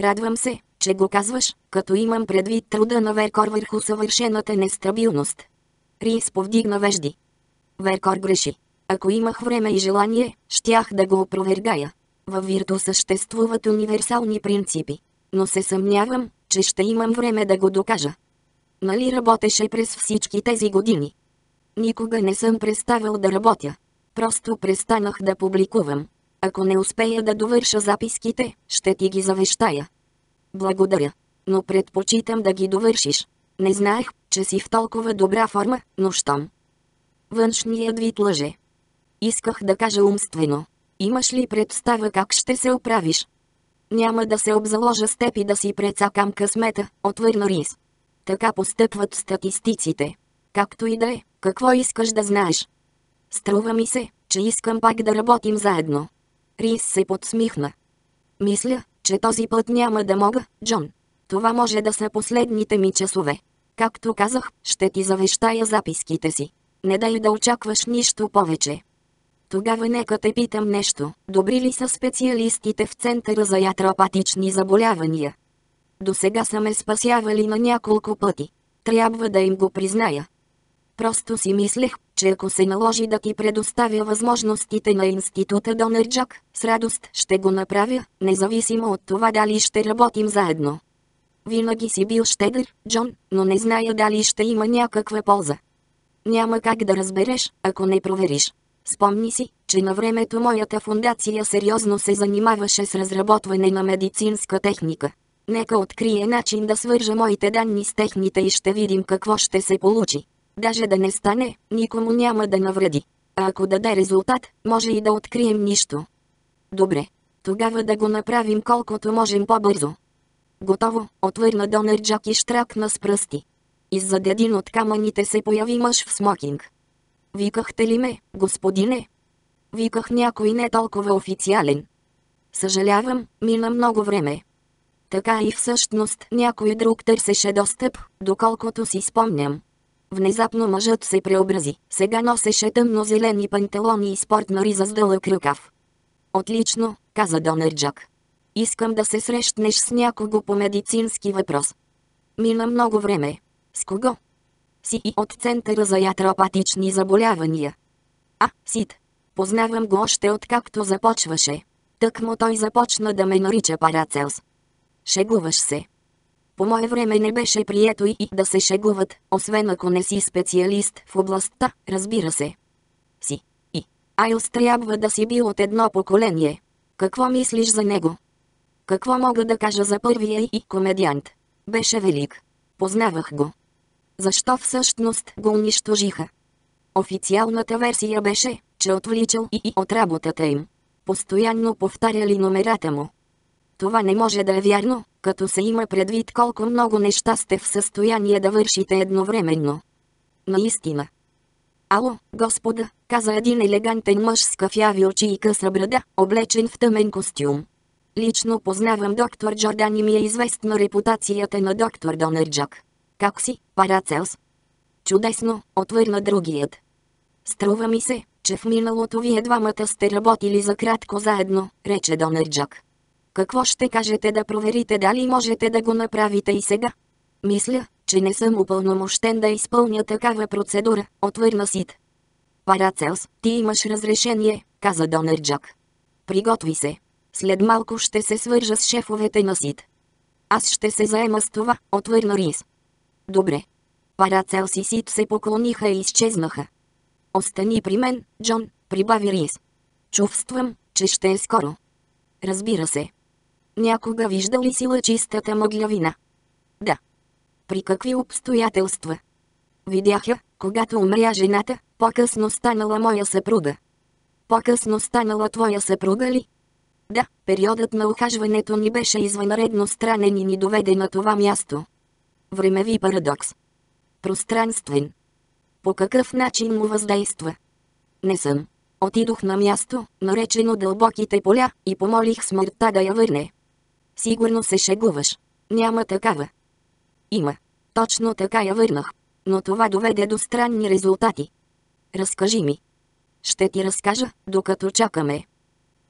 Радвам се, че го казваш, като имам предвид труда на Веркор върху съвършената нестабилност. Рис повдигна вежди. Веркор греши. Ако имах време и желание, щях да го опровергая. Във Вирту съществуват универсални принципи. Но се съмнявам, че ще имам време да го докажа. Нали работеше през всички тези години? Никога не съм преставал да работя. Просто престанах да публикувам. Ако не успея да довърша записките, ще ти ги завещая. Благодаря. Но предпочитам да ги довършиш. Не знаех, че си в толкова добра форма, но щом. Външният вид лъже. Исках да кажа умствено. Имаш ли представа как ще се оправиш? Няма да се обзаложа с теб и да си прецакам късмета, отвърна Рис. Така постъпват статистиците. Както и да е, какво искаш да знаеш? Струва ми се, че искам пак да работим заедно. Рис се подсмихна. Мисля, че този път няма да мога, Джон. Това може да са последните ми часове. Както казах, ще ти завещая записките си. Не дай да очакваш нищо повече. Тогава нека те питам нещо. Добри ли са специалистите в Центъра за ятропатични заболявания? До сега са ме спасявали на няколко пъти. Трябва да им го призная. Просто си мислех, че ако се наложи да ти предоставя възможностите на института Донърджак, с радост ще го направя, независимо от това дали ще работим заедно. Винаги си бил щедър, Джон, но не зная дали ще има някаква полза. Няма как да разбереш, ако не провериш. Спомни си, че на времето моята фундация сериозно се занимаваше с разработване на медицинска техника. Нека открие начин да свържа моите данни с техните и ще видим какво ще се получи. Даже да не стане, никому няма да навреди. А ако даде резултат, може и да открием нищо. Добре. Тогава да го направим колкото можем по-бързо. Готово, отвърна Донърджак и штракна с пръсти. Иззад един от камъните се появи мъж в смокинг. Викахте ли ме, господине? Виках някой не толкова официален. Съжалявам, мина много време. Така и всъщност някой друг търсеше достъп, доколкото си спомням. Внезапно мъжът се преобрази. Сега носеше тъмно-зелени панталони и спортна риза с дълъг ръкав. Отлично, каза Донърджак. Искам да се срещнеш с някого по медицински въпрос. Мина много време. С кого? Си и от Центъра за ятропатични заболявания. А, Сид. Познавам го още откакто започваше. Тък му той започна да ме нарича Парацелс. Шегуваш се. По мое време не беше прието и да се шегуват, освен ако не си специалист в областта, разбира се. Си. И. Айлс трябва да си бил от едно поколение. Какво мислиш за него? Какво мога да кажа за първия и комедиант? Беше велик. Познавах го. Защо всъщност го унищожиха? Официалната версия беше, че отвличал и, и от работата им. Постоянно повтаряли номерата му. Това не може да е вярно, като се има предвид колко много неща сте в състояние да вършите едновременно. Наистина. Ало, господа, каза един елегантен мъж с кафяви очи и къса брада, облечен в тъмен костюм. Лично познавам доктор Джордан и ми е известна репутацията на доктор Донърджак. Как си, Парацелс? Чудесно, отвърна другият. Струва ми се, че в миналото вие двамата сте работили за кратко заедно, рече Донърджак. Какво ще кажете да проверите дали можете да го направите и сега? Мисля, че не съм упълномощен да изпълня такава процедура, отвърна Сид. Парацелс, ти имаш разрешение, каза Донърджак. Приготви се. След малко ще се свържа с шефовете на Сид. Аз ще се заема с това, отвърна Рис. Добре. Парацелс и Сид се поклониха и изчезнаха. Остани при мен, Джон, прибави Рис. Чувствам, че ще е скоро. Разбира се. Някога виждал ли си лъчистата мъглявина? Да. При какви обстоятелства? Видяха, когато умря жената, по-късно станала моя съпруга. По-късно станала твоя съпруга ли? Да, периодът на ухажването ни беше извънредно странен и ни доведе на това място. Времеви парадокс. Пространствен. По какъв начин му въздейства? Не съм. Отидох на място, наречено дълбоките поля, и помолих смъртта да я върне. Сигурно се шегуваш. Няма такава. Има. Точно така я върнах. Но това доведе до странни резултати. Разкажи ми. Ще ти разкажа, докато чакаме.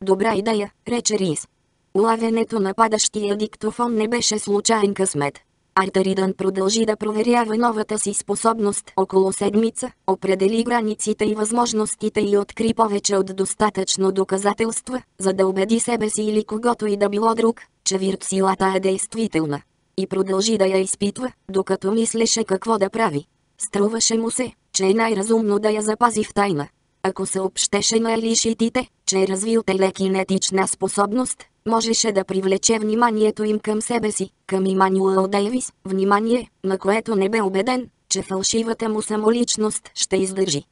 Добра идея, рече Рис. Улавянето на падащия диктофон не беше случайен късмет. Артаридън продължи да проверява новата си способност около седмица, определи границите и възможностите и откри повече от достатъчно доказателства, за да убеди себе си или когото и да било друг, че вирт силата е действителна. И продължи да я изпитва, докато мислеше какво да прави. Струваше му се, че е най-разумно да я запази в тайна. Ако съобщеше на елишитите, че е развил телекинетична способност, можеше да привлече вниманието им към себе си, към Имануел Дейвис, внимание, на което не бе убеден, че фалшивата му самоличност ще издържи.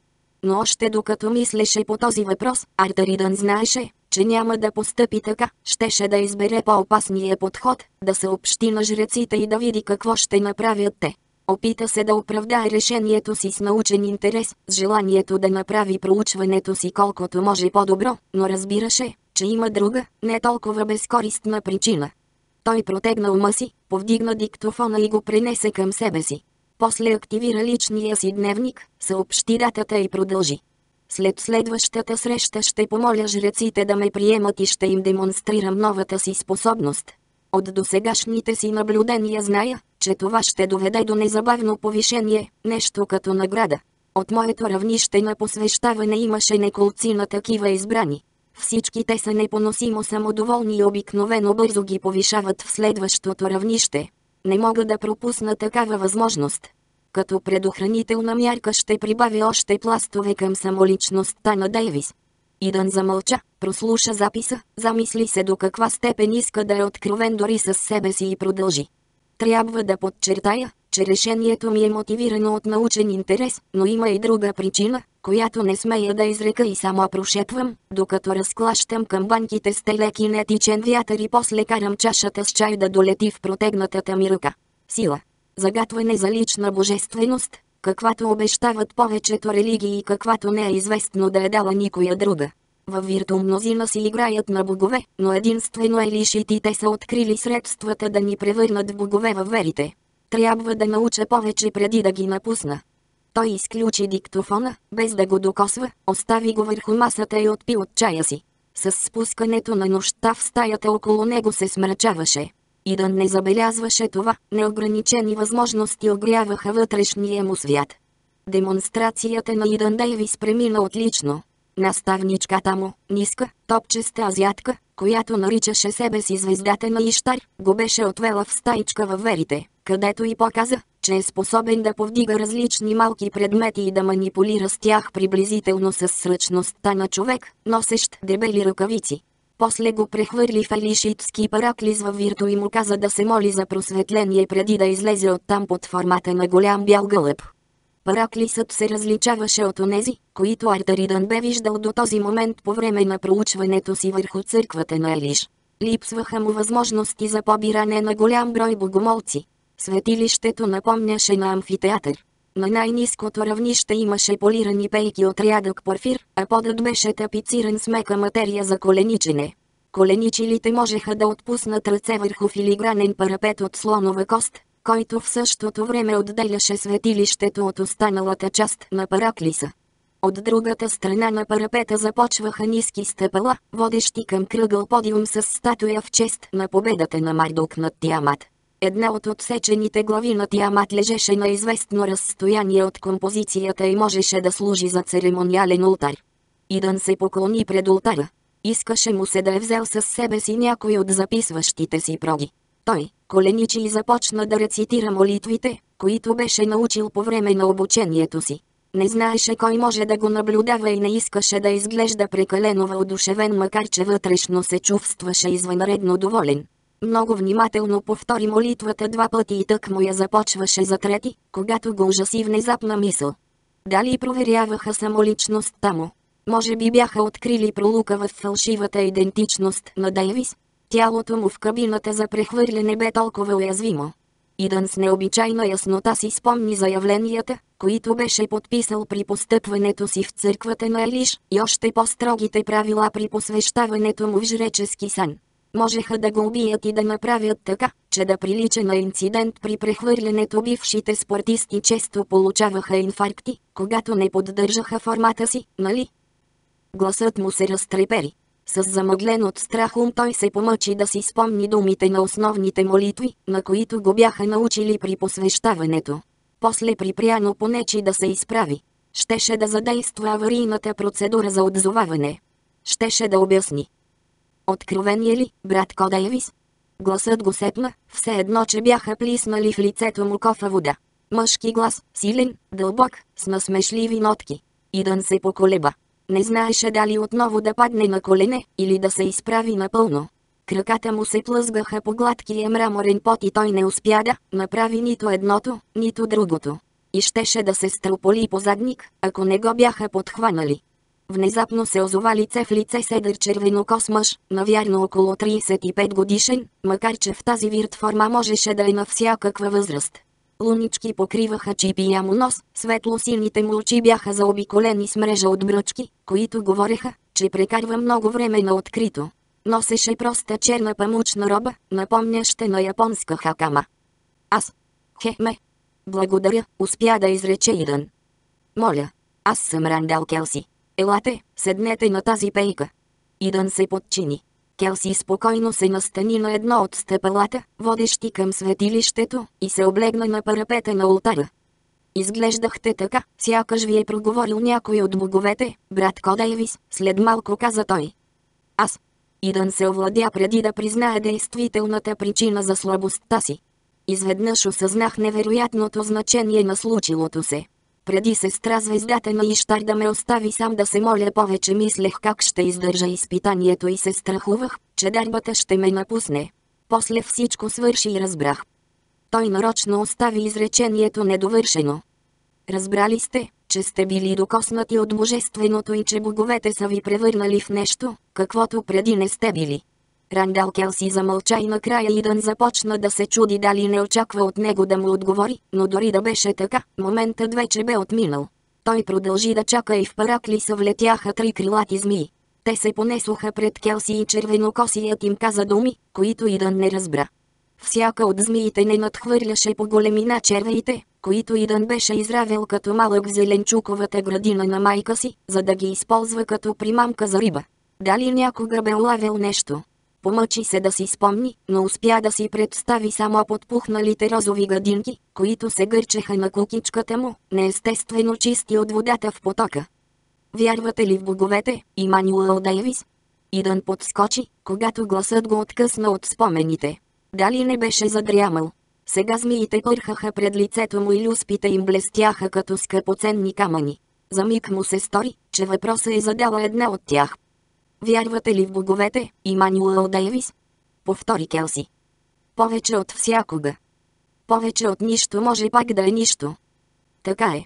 Но още докато мислеше по този въпрос, Артаридън знаеше, че няма да постъпи така, щеше да избере по-опасния подход, да съобщи на жреците и да види какво ще направят те. Опита се да оправдае решението си с научен интерес, с желанието да направи проучването си колкото може по-добро, но разбираше, че има друга, не толкова безкористна причина. Той протегна ума си, повдигна диктофона и го пренесе към себе си. После активира личния си дневник, съобщи датата и продължи. След следващата среща ще помоля жреците да ме приемат и ще им демонстрирам новата си способност. От досегашните си наблюдения зная, че това ще доведе до незабавно повишение, нещо като награда. От моето равнище на посвещаване имаше неколци на такива избрани. Всички те са непоносимо самодоволни и обикновено бързо ги повишават в следващото равнище. Не мога да пропусна такава възможност. Като предохранителна мярка ще прибавя още пластове към самоличността на Дейвис. Идън замълча, прослуша записа, замисли се до каква степен иска да е откровен дори с себе си и продължи. Трябва да подчертая, че решението ми е мотивирано от научен интерес, но има и друга причина, която не смея да изрека и само прошепвам, докато разклащам към банките с телек и нетичен вятър и после карам чашата с чай да долети в протегнатата ми ръка. Сила. Загатване за лична божественост, каквато обещават повечето религии и каквато не е известно да е дала никоя друга. Във Вирту мнозина си играят на богове, но единствено елишитите са открили средствата да ни превърнат в богове във верите. Трябва да науча повече преди да ги напусна. Той изключи диктофона, без да го докосва, остави го върху масата и отпи от чая си. С спускането на нощта в стаята около него се смрачаваше. И да не забелязваше това, неограничени възможности огряваха вътрешния му свят. Демонстрацията на Идън Дейвис премина отлично. Наставничката му, ниска, топчеста азиатка, която наричаше себе си звездата на Иштар, го беше отвела в стаичка във верите, където и показа, че е способен да повдига различни малки предмети и да манипулира с тях приблизително с сръчността на човек, носещ дебели ръкавици. После го прехвърли в Елишитски параклис във Вирто и му каза да се моли за просветление преди да излезе оттам под формата на голям бял гълъб. Параклисът се различаваше от онези, които Артаридън бе виждал до този момент по време на проучването си върху църквата на Елиш. Липсваха му възможности за побиране на голям брой богомолци. Светилището напомняше на амфитеатър. На най-низкото равнище имаше полирани пейки от рядък порфир, а подът беше тапициран с мека материя за коленичене. Коленичилите можеха да отпуснат ръце върху филигранен парапет от слонова кост, който в същото време отделяше светилището от останалата част на Параклиса. От другата страна на парапета започваха ниски стъпала, водещи към кръгъл подиум с статуя в чест на победата на Мардук над Тиамат. Една от отсечените глави на Тиамат лежеше на известно разстояние от композицията и можеше да служи за церемониален ултар. Идън се поклони пред ултара. Искаше му се да е взел със себе си някой от записващите си проги. Той, коленичи и започна да рецитира молитвите, които беше научил по време на обучението си. Не знаеше кой може да го наблюдава и не искаше да изглежда прекалено въодушевен, макар че вътрешно се чувстваше извънредно доволен. Много внимателно повтори молитвата два пъти и тък му я започваше за трети, когато го ужаси внезапна мисъл. Дали проверяваха самоличността му? Може би бяха открили пролука в фалшивата идентичност на Дейвис? Тялото му в кабината за прехвърляне бе толкова уязвимо. Идън с необичайна яснота си спомни заявленията, които беше подписал при постъпването си в църквата на Елиш и още по-строгите правила при посвещаването му в жречески сан. Можеха да го убият и да направят така, че да прилича на инцидент при прехвърлянето бившите спортисти често получаваха инфаркти, когато не поддържаха формата си, нали? Гласът му се разтрепери. С замъглен от страх ум той се помъчи да си спомни думите на основните молитви, на които го бяха научили при посвещаването. После припряно понечи да се изправи. Щеше да задейства аварийната процедура за отзоваване. Щеше да обясни. Откровение ли, брат Кодайвис? Гласът го сепна, все едно, че бяха плиснали в лицето му кофа вода. Мъжки глас, силен, дълбок, с насмешливи нотки. Идън се поколеба. Не знаеше дали отново да падне на колене или да се изправи напълно. Краката му се плъзгаха по гладкия мраморен пот и той не успя да направи нито едното, нито другото. И щеше да се строполи по задник, ако не го бяха подхванали. Внезапно се озова лице в лице седър червенокос мъж, навярно около 35 годишен, макар че в тази вирт форма можеше да е на всякаква възраст. Лунички покриваха чипия му нос, светло-сините му очи бяха заобиколени с мрежа от бръчки, които говореха, че прекарва много време на открито. Носеше проста черна памучна роба, напомняща на японска хакама. Аз. Хе-ме. Благодаря, успя да изрече Идън. Моля. Аз съм Рандал Келси. Елате, седнете на тази пейка. Идън се подчини. Келси спокойно се настани на едно от стъпалата, водещи към светилището, и се облегна на парапета на ултара. Изглеждахте така, сякаш ви е проговорил някой от боговете, брат Кодайвис, след малко каза той. Аз. Идън се овладя преди да признае действителната причина за слабостта си. Изведнъж осъзнах невероятното значение на случилото се. Преди сестра звездата на Иштар да ме остави сам да се моля повече мислех как ще издържа изпитанието и се страхувах, че дарбата ще ме напусне. После всичко свърши и разбрах. Той нарочно остави изречението недовършено. Разбрали сте, че сте били докоснати от божественото и че боговете са ви превърнали в нещо, каквото преди не сте били. Рандал Келси замълча и накрая Идън започна да се чуди дали не очаква от него да му отговори, но дори да беше така, моментът вече бе отминал. Той продължи да чака и в паракли се влетяха три крилати змии. Те се понесоха пред Келси и червенокосият им каза думи, които Идън не разбра. Всяка от змиите не надхвърляше по големина червеите, които Идън беше изравил като малък в зеленчуковата градина на майка си, за да ги използва като примамка за риба. Дали някога бе улавил нещо? Помъчи се да си спомни, но успя да си представи само подпухналите розови градинки, които се гърчеха на кукичката му, неестествено чисти от водата в потока. Вярвате ли в боговете, Имануел Дейвис? Идън подскочи, когато гласът го откъсна от спомените. Дали не беше задрямал? Сега змиите пърхаха пред лицето му и люспите им блестяха като скъпоценни камъни. За миг му се стори, че въпроса е задала една от тях. Вярвате ли в боговете, Имануел Дейвис? Повтори Келси. Повече от всякога. Повече от нищо може пак да е нищо. Така е.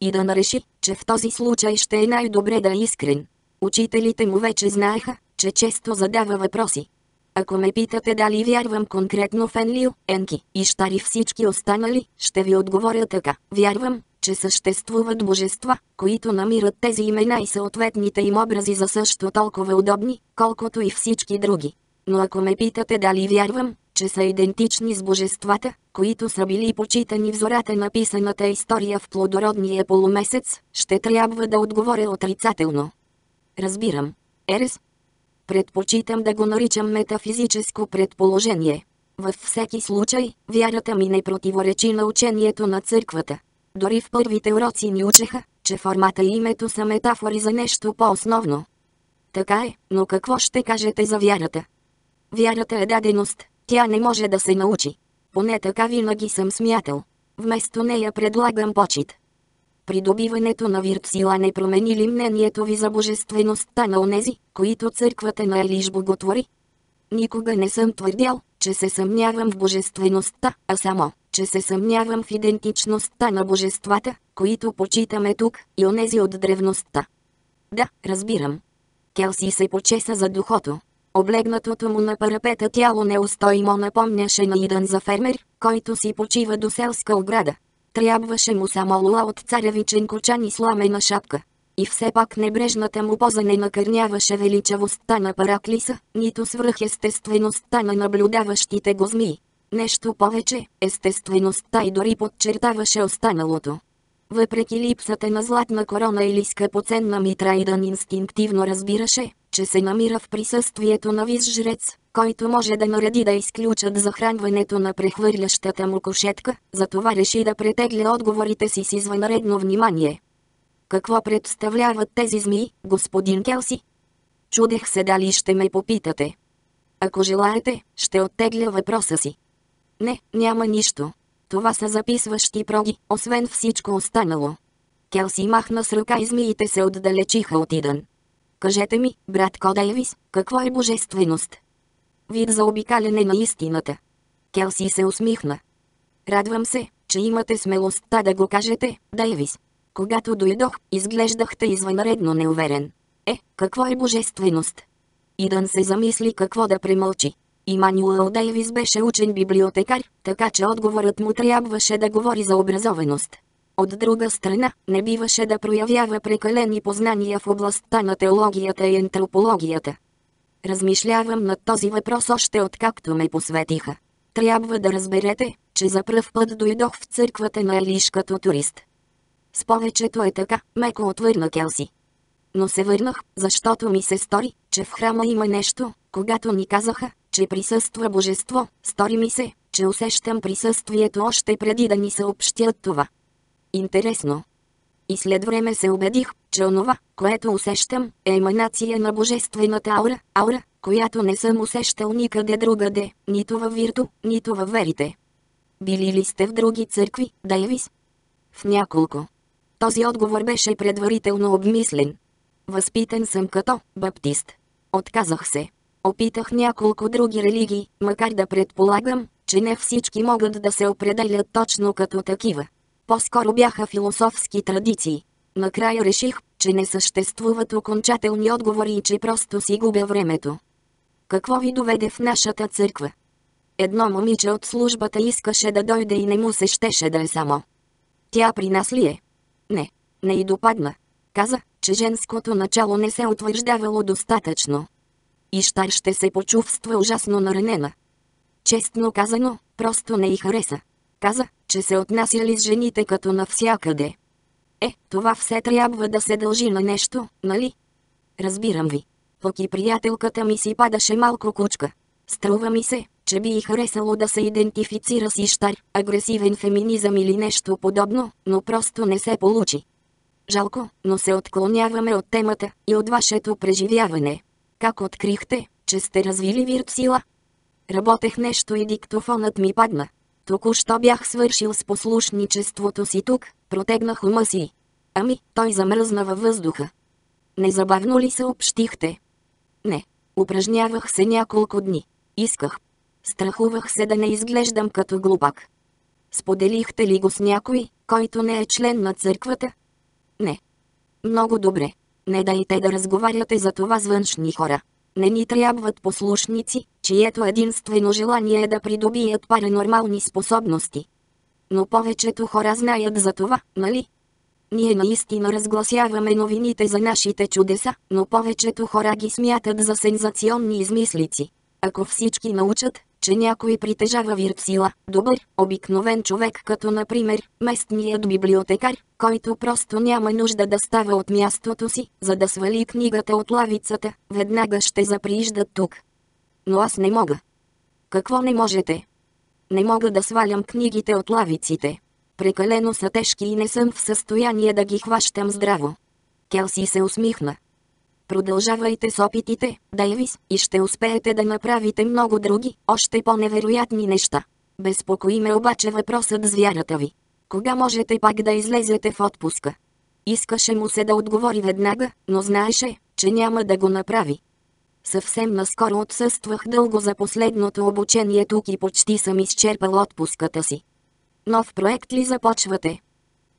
И да нареши, че в този случай ще е най-добре да е искрен. Учителите му вече знаеха, че често задава въпроси. Ако ме питате дали вярвам конкретно в Енлио, Енки и Штари всички останали, ще ви отговоря така. Вярвам, че съществуват божества, които намират тези имена и съответните им образи за също толкова удобни, колкото и всички други. Но ако ме питате дали вярвам, че са идентични с божествата, които са били почитани в зората на писаната история в плодородния полумесец, ще трябва да отговоря отрицателно. Разбирам. Ерес, Предпочитам да го наричам метафизическо предположение. Във всеки случай, вярата ми не противоречи на учението на църквата. Дори в първите уроци ни учеха, че формата и името са метафори за нещо по-основно. Така е, но какво ще кажете за вярата? Вярата е даденост, тя не може да се научи. Поне така винаги съм смятал. Вместо нея предлагам почет. Придобиването на виртсила не промени ли мнението ви за божествеността на онези, които църквата на Елиш боготвори? Никога не съм твърдял, че се съмнявам в божествеността, а само, че се съмнявам в идентичността на божествата, които почитаме тук, и онези от древността. Да, разбирам. Келси се почеса за духото. Облегнатото му на парапета тяло неустоимо напомняше на Идън за фермер, който си почива до селска ограда. Трябваше му само лула от царевичен кочан и сламена шапка. И все пак небрежната му поза не накърняваше величавостта на Параклиса, нито свръхестествеността на наблюдаващите го змии. Нещо повече, естествеността и дори подчертаваше останалото. Въпреки липсата на златна корона или скъпоценна митра инстинктивно разбираше, че се намира в присъствието на виз жрец, който може да нареди да изключат захранването на прехвърлящата му кошетка, затова реши да претегля отговорите си с извънредно внимание. Какво представляват тези змии, господин Келси? Чудех се дали ще ме попитате. Ако желаете, ще оттегля въпроса си. Не, няма нищо. Това са записващи проги, освен всичко останало. Келси махна с ръка и змиите се отдалечиха от Идън. Кажете ми, брат Кодайвис, какво е божественост? Вид за обикаляне на истината. Келси се усмихна. Радвам се, че имате смелостта да го кажете, Дайвис. Когато дойдох, изглеждахте извънредно неуверен. Е, какво е божественост? Идън се замисли какво да премълчи. Имануел Дейвис беше учен библиотекар, така че отговорът му трябваше да говори за образованост. От друга страна, не биваше да проявява прекалени познания в областта на теологията и антропологията. Размишлявам над този въпрос още откакто ме посветиха. Трябва да разберете, че за пръв път дойдох в църквата на Елиш като турист. С повечето е така, меко отвърна Келси. Но се върнах, защото ми се стори, че в храма има нещо, когато ни казаха, че присъства божество, стори ми се, че усещам присъствието още преди да ни съобщят това. Интересно. И след време се убедих, че онова, което усещам, е еманация на божествената аура, аура, която не съм усещал никъде другаде, нито във Вирту, нито във Верите. Били ли сте в други църкви, Дайвис? В няколко. Този отговор беше предварително обмислен. Възпитан съм като баптист. Отказах се. Опитах няколко други религии, макар да предполагам, че не всички могат да се определят точно като такива. По-скоро бяха философски традиции. Накрая реших, че не съществуват окончателни отговори и че просто си губя времето. Какво ви доведе в нашата църква? Едно момиче от службата искаше да дойде и не му се щеше да е само. Тя при нас ли е? Не, не и допадна. Каза, че женското начало не се утвърждавало достатъчно. Иштар ще се почувства ужасно наранена. Честно казано, просто не й хареса. Каза, че се отнасяли с жените като навсякъде. Е, това все трябва да се дължи на нещо, нали? Разбирам ви. Пък и приятелката ми си падаше малко кучка. Струва ми се, че би и харесало да се идентифицира с Иштар, агресивен феминизъм или нещо подобно, но просто не се получи. Жалко, но се отклоняваме от темата и от вашето преживяване. Как открихте, че сте развили виртсила? Работех нещо и диктофонът ми падна. Току-що бях свършил с послушничеството си тук, протегнах ума си. Ами, той замръзна във въздуха. Незабавно ли съобщихте? Не. Упражнявах се няколко дни. Исках. Страхувах се да не изглеждам като глупак. Споделихте ли го с някой, който не е член на църквата? Не. Много добре. Не дайте да разговаряте за това с външни хора. Не ни трябват послушници, чието единствено желание е да придобият паранормални способности. Но повечето хора знаят за това, нали? Ние наистина разгласяваме новините за нашите чудеса, но повечето хора ги смятат за сензационни измислици. Ако всички научат, че някой притежава виртсила, добър, обикновен човек като например, местният библиотекар, който просто няма нужда да става от мястото си, за да свали книгата от лавицата, веднага ще заприиждат тук. Но аз не мога. Какво не можете? Не мога да свалям книгите от лавиците. Прекалено са тежки и не съм в състояние да ги хващам здраво. Келси се усмихна. Продължавайте с опитите, Дейвис, и ще успеете да направите много други, още по-невероятни неща. Безпокои ме обаче въпросът с вярата ви. Кога можете пак да излезете в отпуска? Искаше му се да отговори веднага, но знаеше, че няма да го направи. Съвсем наскоро отсъствах дълго за последното обучение тук и почти съм изчерпал отпуската си. Нов проект ли започвате?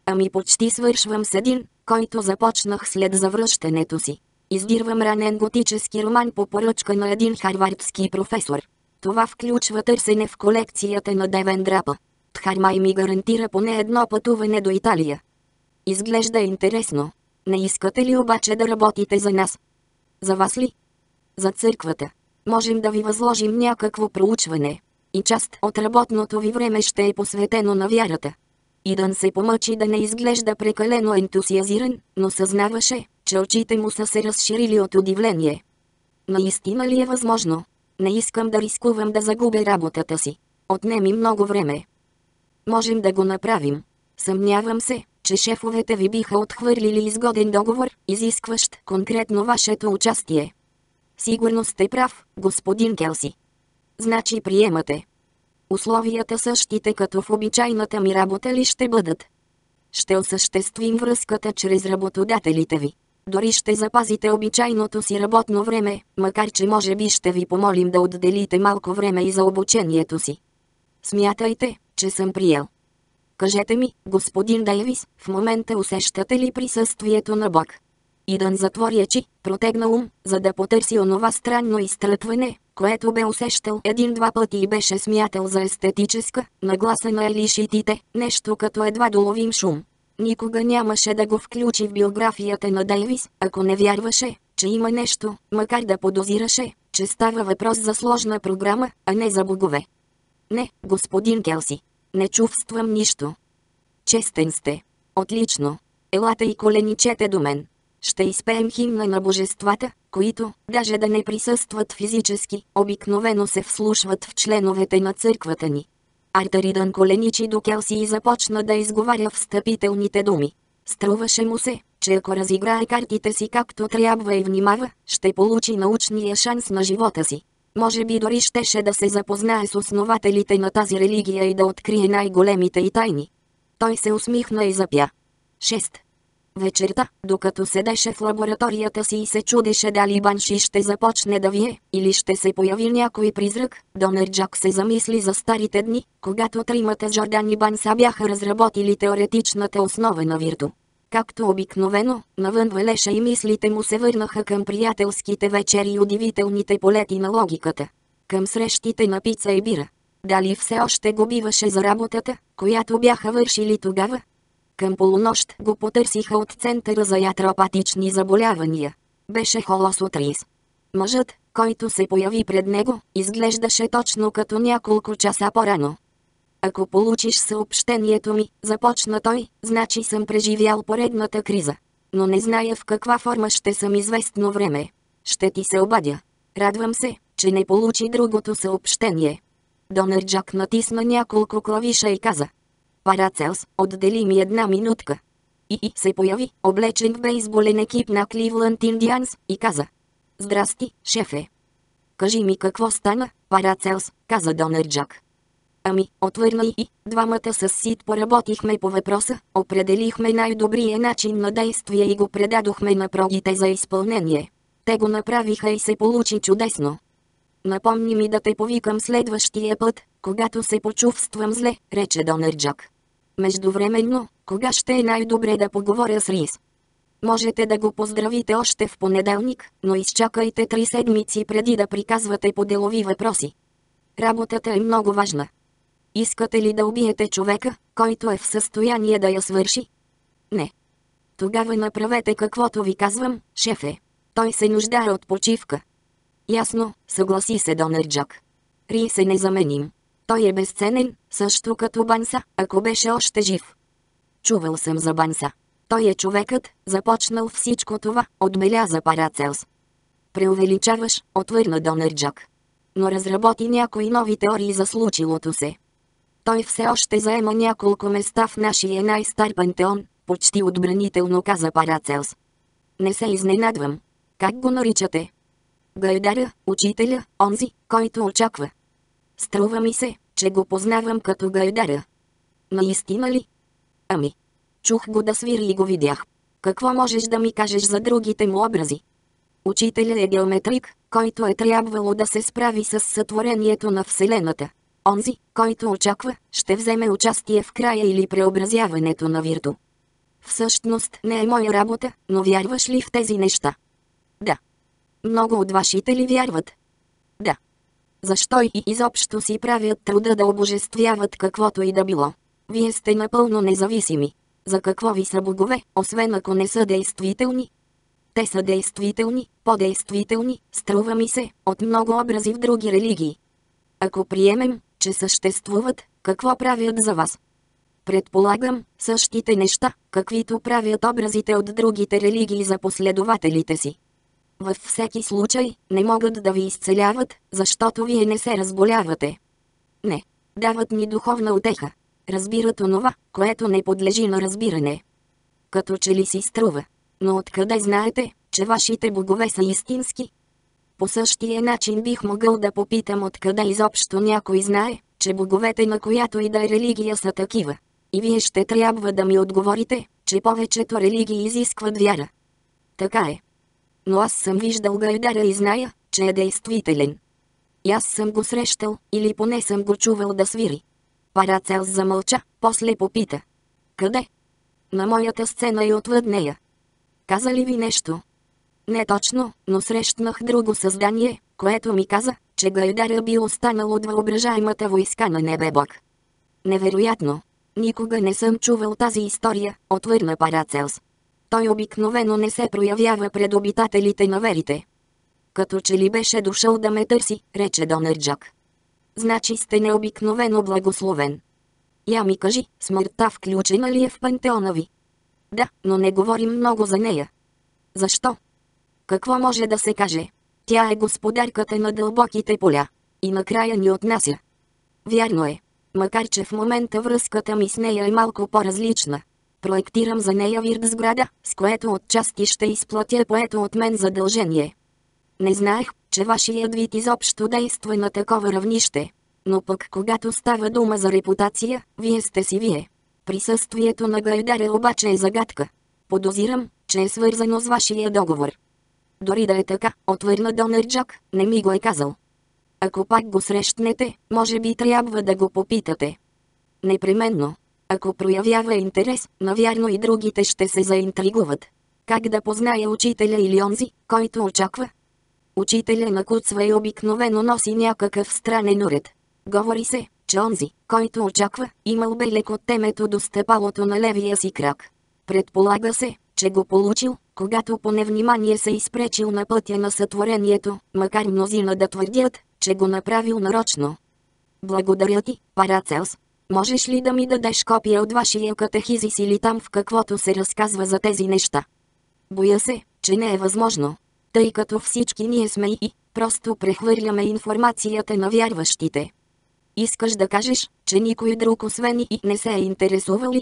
Ами почти свършвам с един, който започнах след завръщането си. Издирвам ранен готически роман по поръчка на един харвардски професор. Това включва търсене в колекцията на Девен Драпа. Тхармай ми гарантира поне едно пътуване до Италия. Изглежда интересно. Не искате ли обаче да работите за нас? За вас ли? За църквата. Можем да ви възложим някакво проучване. И част от работното ви време ще е посветено на вярата. Идън се помъчи да не изглежда прекалено ентусиазиран, но съзнаваше, че очите му са се разширили от удивление. Наистина ли е възможно? Не искам да рискувам да загубя работата си. Отнеми много време. Можем да го направим. Съмнявам се, че шефовете ви биха отхвърлили изгоден договор, изискващ конкретно вашето участие. Сигурно сте прав, господин Келси. Значи приемате. Условията същите като в обичайната ми работа ли ще бъдат? Ще осъществим връзката чрез работодателите ви. Дори ще запазите обичайното си работно време, макар че може би ще ви помолим да отделите малко време и за обучението си. Смятайте, че съм приел. Кажете ми, господин Дейвис, в момента усещате ли присъствието на Бог? Идън затвори очи, протегна ум, за да потърси онова странно изтръпване, което бе усещал един-два пъти и беше смятал за естетическа, нагласа на елишитите, нещо като едва доловим шум. Никога нямаше да го включи в биографията на Дейвис, ако не вярваше, че има нещо, макар да подозираше, че става въпрос за сложна програма, а не за богове. Не, господин Келси. Не чувствам нищо. Честен сте. Отлично. Елате и коленичете до мен. Ще изпеем химна на божествата, които, даже да не присъстват физически, обикновено се вслушват в членовете на църквата ни. Артеридън коленичи до Келси и започна да изговаря встъпителните думи. Струваше му се, че ако разиграе картите си както трябва и внимава, ще получи научния шанс на живота си. Може би дори щеше да се запознае с основателите на тази религия и да открие най-големите и тайни. Той се усмихна и запя. 6. Вечерта, докато седеше в лабораторията си и се чудеше дали Банши ще започне да вие, или ще се появи някой призрак, Донерджак се замисли за старите дни, когато тримата Жордан и Банса бяха разработили теоретичната основа на Вирту. Както обикновено, навън валеше и мислите му се върнаха към приятелските вечери и удивителните полети на логиката. Към срещите на пица и бира. Дали все още го биваше за работата, която бяха вършили тогава, към полунощ го потърсиха от Центъра за ятропатични заболявания. Беше Холосотрис. Мъжът, който се появи пред него, изглеждаше точно като няколко часа по-рано. Ако получиш съобщението ми, започна той, значи съм преживял поредната криза. Но не зная в каква форма ще съм известно време. Ще ти се обадя. Радвам се, че не получи другото съобщение. Донърджак натисна няколко клавиша и каза. Парацелс, отдели ми една минутка. И, и се появи, облечен в бейсболен екип на Кливланд Индианс, и каза. Здрасти, шефе. Кажи ми какво стана, Парацелс, каза Донърджак. Ами, отвърна и, двамата с Сид поработихме по въпроса, определихме най-добрия начин на действие и го предадохме на прогите за изпълнение. Те го направиха и се получи чудесно. Напомни ми да те повикам следващия път, когато се почувствам зле, рече Донърджак. Междувременно, кога ще е най-добре да поговоря с Рис? Можете да го поздравите още в понеделник, но изчакайте три седмици преди да приказвате по делови въпроси. Работата е много важна. Искате ли да убиете човека, който е в състояние да я свърши? Не. Тогава направете каквото ви казвам, шефе. Той се нуждае от почивка. Ясно, съгласи се Донерджак. Рис е незаменим. Той е безценен, също като Банса, ако беше още жив. Чувал съм за Банса. Той е човекът, започнал всичко това, отбеляза Парацелс. Преувеличаваш, отвърна Донерджак. Но разработи някои нови теории за случилото се. Той все още заема няколко места в нашия най-стар пантеон, почти отбранително каза Парацелс. Не се изненадвам. Как го наричате? Гайдаря, учителя, онзи, който очаква. Струва ми се, че го познавам като Гайдара. Наистина ли? Ами. Чух го да свири и го видях. Какво можеш да ми кажеш за другите му образи? Учителя е геометрик, който е трябвало да се справи с сътворението на Вселената. Онзи, който очаква, ще вземе участие в края или преобразяването на Вирту. Всъщност не е моя работа, но вярваш ли в тези неща? Да. Много от вашите ли вярват? Да. Защо и изобщо си правят труда да обожествяват каквото и да било? Вие сте напълно независими. За какво ви са богове, освен ако не са действителни? Те са действителни, по-действителни, струва ми се, от много образи в други религии. Ако приемем, че съществуват, какво правят за вас? Предполагам, същите неща, каквито правят образите от другите религии за последователите си. Във всеки случай, не могат да ви изцеляват, защото вие не се разболявате. Не. Дават ни духовна утеха. Разбират онова, което не подлежи на разбиране. Като че ли си струва. Но откъде знаете, че вашите богове са истински? По същия начин бих могъл да попитам откъде изобщо някой знае, че боговете на която и да е религия са такива. И вие ще трябва да ми отговорите, че повечето религии изискват вяра. Така е но аз съм виждал Гайдара и зная, че е действителен. И аз съм го срещал, или поне съм го чувал да свири. Парацел замълча, после попита. Къде? На моята сцена и отвъд нея. Каза ли ви нещо? Не точно, но срещнах друго създание, което ми каза, че Гайдара би останал от въображаемата войска на небе Бог. Невероятно! Никога не съм чувал тази история, отвърна Парацелс той обикновено не се проявява пред обитателите на верите. Като че ли беше дошъл да ме търси, рече Донерджак. Значи сте необикновено благословен. Я ми кажи, смъртта включена ли е в пантеона ви? Да, но не говорим много за нея. Защо? Какво може да се каже? Тя е господарката на дълбоките поля. И накрая ни отнася. Вярно е. макар че в момента връзката ми с нея е малко по-различна. Проектирам за нея вирт сграда, с което отчасти ще изплатя поето от мен задължение. Не знаех, че вашият вид изобщо действа на такова равнище. Но пък когато става дума за репутация, вие сте си вие. Присъствието на Гайдаря обаче е загадка. Подозирам, че е свързано с вашия договор. Дори да е така, отвърна Донерджак, не ми го е казал. Ако пак го срещнете, може би трябва да го попитате. Непременно. Ако проявява интерес, навярно и другите ще се заинтригуват. Как да позная учителя или онзи, който очаква? Учителя на Куцва и обикновено носи някакъв странен уред. Говори се, че онзи, който очаква, имал белек от темето до стъпалото на левия си крак. Предполага се, че го получил, когато по невнимание се изпречил на пътя на сътворението, макар мнозина да твърдят, че го направил нарочно. Благодаря ти, Парацелс. Можеш ли да ми дадеш копия от вашия катехизис или там в каквото се разказва за тези неща? Боя се, че не е възможно. Тъй като всички ние сме и просто прехвърляме информацията на вярващите. Искаш да кажеш, че никой друг освен и не се е интересувал?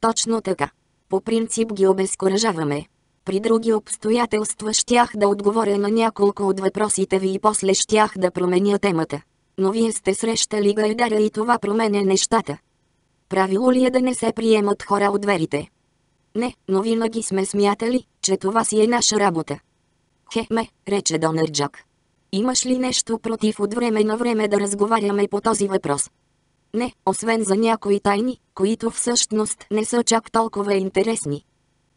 Точно така. По принцип ги обезкуражаваме. При други обстоятелства щях да отговоря на няколко от въпросите ви и после щях да променя темата. Но вие сте срещали Гайдара и това променя нещата. Правило ли е да не се приемат хора от верите? Не, но винаги сме смятали, че това си е наша работа. Хехме, рече Донерджак. Имаш ли нещо против от време на време да разговаряме по този въпрос? Не, освен за някои тайни, които всъщност не са чак толкова интересни.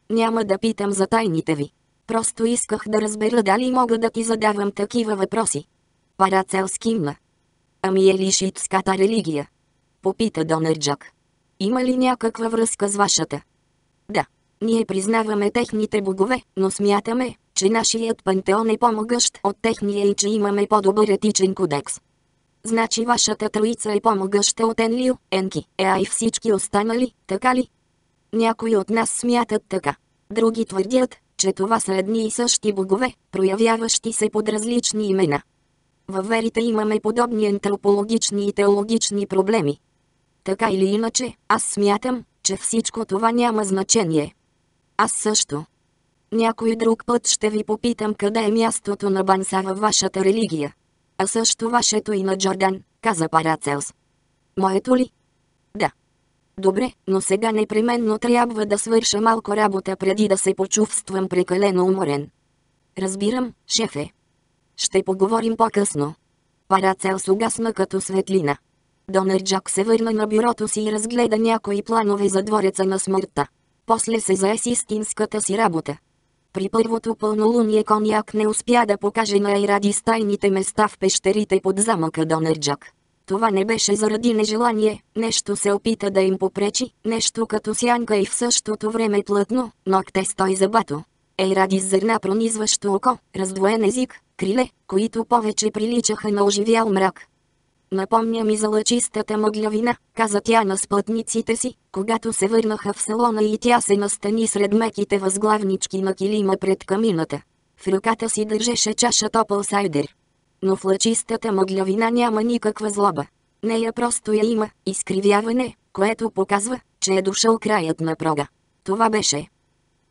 Няма да питам за тайните ви. Просто исках да разбера дали мога да ти задавам такива въпроси. Парацел скимна. Ами е ли шитската религия? Попита Донерджак. Има ли някаква връзка с вашата? Да. Ние признаваме техните богове, но смятаме, че нашият пантеон е по-могъщ от техния и че имаме по-добър етичен кодекс. Значи вашата троица е по-могъща от Енлио, Енки, Еа и всички останали, така ли? Някои от нас смятат така. Други твърдят, че това са едни и същи богове, проявяващи се под различни имена. Във верите имаме подобни антропологични и теологични проблеми. Така или иначе, аз смятам, че всичко това няма значение. Аз също. Някой друг път ще ви попитам къде е мястото на Банса във вашата религия. А също вашето и на Джордан, каза Парацелс. Моето ли? Да. Добре, но сега непременно трябва да свърша малко работа преди да се почувствам прекалено уморен. Разбирам, шефе. Ще поговорим по-късно. Парацелс угасна като светлина. Донерджак се върна на бюрото си и разгледа някои планове за двореца на смъртта. После се зае с истинската си работа. При първото пълнолуние коняк не успя да покаже на Айради стайните места в пещерите под замъка Донерджак. Това не беше заради нежелание, нещо се опита да им попречи, нещо като сянка и в същото време плътно, ногте стой за бато. Ейради с зърна пронизващо око, раздвоен език, криле, които повече приличаха на оживял мрак. Напомня ми за лъчистата мъглявина, каза тя на спътниците си, когато се върнаха в салона и тя се настани сред меките възглавнички на килима пред камината. В ръката си държеше чаша топъл сайдер. Но в лъчистата мъглявина няма никаква злоба. Нея просто я има, изкривяване, което показва, че е дошъл краят на прога. Това беше.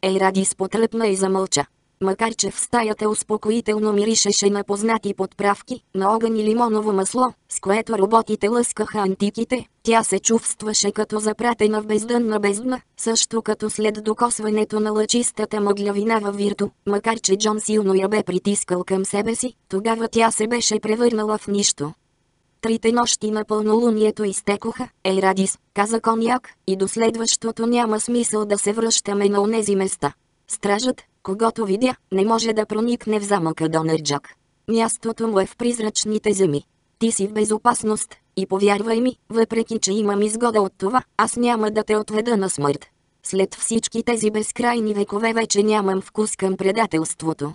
Ейради спотръпна и замълча. Макар че в стаята успокоително миришеше на познати подправки, на огън и лимоново масло, с което роботите лъскаха антиките, тя се чувстваше като запратена в бездънна бездна, също като след докосването на лъчистата мъглявина във вирту, макар че Джон силно я бе притискал към себе си, тогава тя се беше превърнала в нищо. Трите нощи на пълнолунието изтекоха, ей Радис, каза Коняк, и до следващото няма смисъл да се връщаме на онези места. Стражът, когато видя, не може да проникне в замъка Донерджак. Мястото му е в призрачните земи. Ти си в безопасност, и повярвай ми, въпреки че имам изгода от това, аз няма да те отведа на смърт. След всички тези безкрайни векове вече нямам вкус към предателството.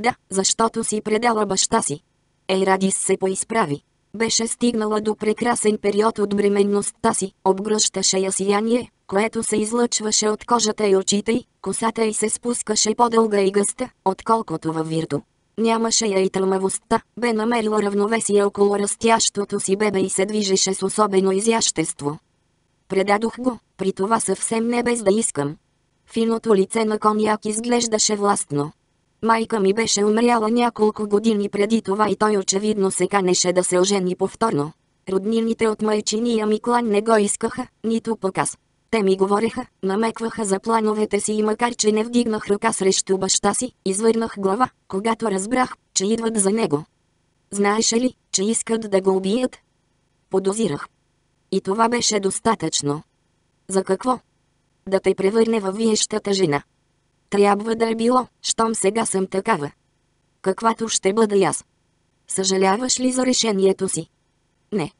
Да, защото си предала баща си. Ейрадис се поизправи. Беше стигнала до прекрасен период от бременността си, обгръщаше я сияние, което се излъчваше от кожата и очите й, косата й се спускаше по-дълга и гъста, отколкото във вирту. Нямаше я и търмавостта, бе намерила равновесие около растящото си бебе и се движеше с особено изящество. Предадох го, при това съвсем не без да искам. Финото лице на коньяк изглеждаше властно. Майка ми беше умряла няколко години преди това и той очевидно се канеше да се ожени повторно. Роднините от майчиния ми клан не го искаха, нито пък аз. Те ми говореха, намекваха за плановете си и макар че не вдигнах ръка срещу баща си, извърнах глава, когато разбрах, че идват за него. Знаеше ли, че искат да го убият? Подозирах. И това беше достатъчно. За какво? Да те превърне във виещата жена. Трябва да е било, щом сега съм такава. Каквато ще бъда аз. Съжаляваш ли за решението си? Не.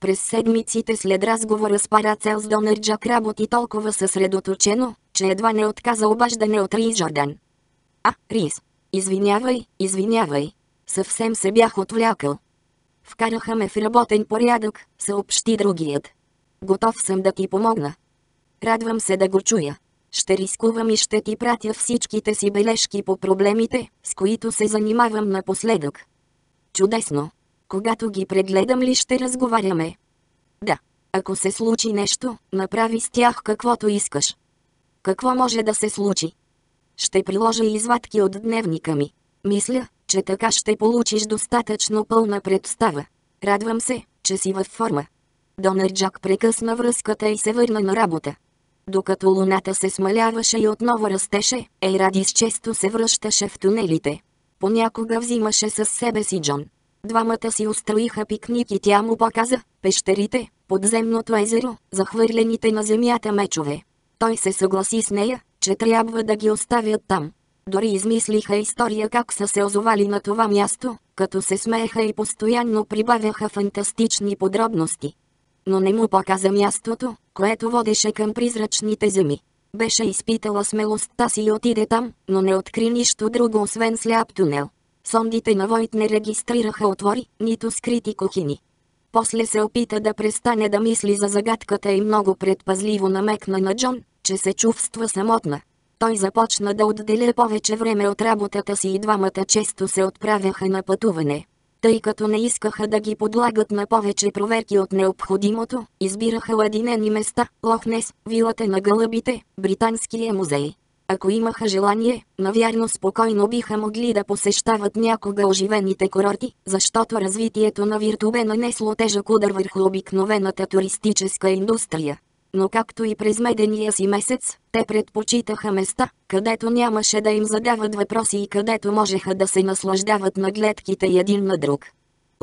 През седмиците след разговора с Парацел с Донър Джак работи толкова съсредоточено, че едва не отказа обаждане от Рис Жордан. А, Рис. Извинявай, извинявай. Съвсем се бях отвлякал. Вкараха ме в работен порядък, съобщи другият. Готов съм да ти помогна. Радвам се да го чуя. Ще рискувам и ще ти пратя всичките си бележки по проблемите, с които се занимавам напоследък. Чудесно. Когато ги прегледам ли ще разговаряме? Да. Ако се случи нещо, направи с тях каквото искаш. Какво може да се случи? Ще приложа извадки от дневника ми. Мисля, че така ще получиш достатъчно пълна представа. Радвам се, че си във форма. Донър Джак прекъсна връзката и се върна на работа. Докато луната се смаляваше и отново растеше, Ейрадис често се връщаше в тунелите. Понякога взимаше със себе си Джон. Двамата си устроиха пикник и тя му показа пещерите, подземното езеро, захвърлените на земята мечове. Той се съгласи с нея, че трябва да ги оставят там. Дори измислиха история как са се озовали на това място, като се смееха и постоянно прибавяха фантастични подробности. Но не му показа мястото, което водеше към призрачните земи. Беше изпитала смелостта си и отиде там, но не откри нищо друго освен сляп тунел. Сондите на Войт не регистрираха отвори, нито скрити кухини. После се опита да престане да мисли за загадката и много предпазливо намекна на Джон, че се чувства самотна. Той започна да отделя повече време от работата си и двамата често се отправяха на пътуване. Тъй като не искаха да ги подлагат на повече проверки от необходимото, избираха уединени места, Лохнес, вилата на гълъбите, Британския музей. Ако имаха желание, навярно спокойно биха могли да посещават някога оживените курорти, защото развитието на Виртубе нанесло тежък удар върху обикновената туристическа индустрия. Но както и през медения си месец, те предпочитаха места, където нямаше да им задават въпроси и където можеха да се наслаждават на гледките един на друг.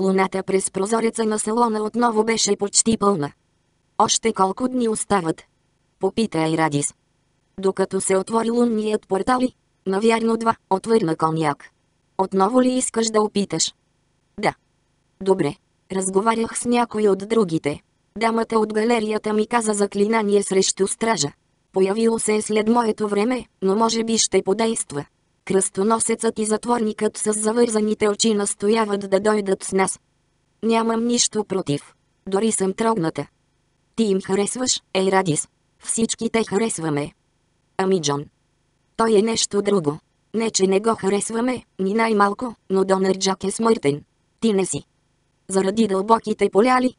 Луната през прозореца на салона отново беше почти пълна. Още колко дни остават? Попита Айрадис. Докато се отвори лунният портали, навярно два, отвърна коньяк. Отново ли искаш да опиташ? Да. Добре. Разговарях с някой от другите. Дамата от галерията ми каза заклинание срещу стража. Появило се е след моето време, но може би ще подейства. Кръстоносецът и затворникът с завързаните очи настояват да дойдат с нас. Нямам нищо против. Дори съм трогната. Ти им харесваш, Ейрадис. Всички те харесваме. Ами Джон. Той е нещо друго. Не, че не го харесваме, ни най-малко, но Донър Джак е смъртен. Ти не си. Заради дълбоките поляли,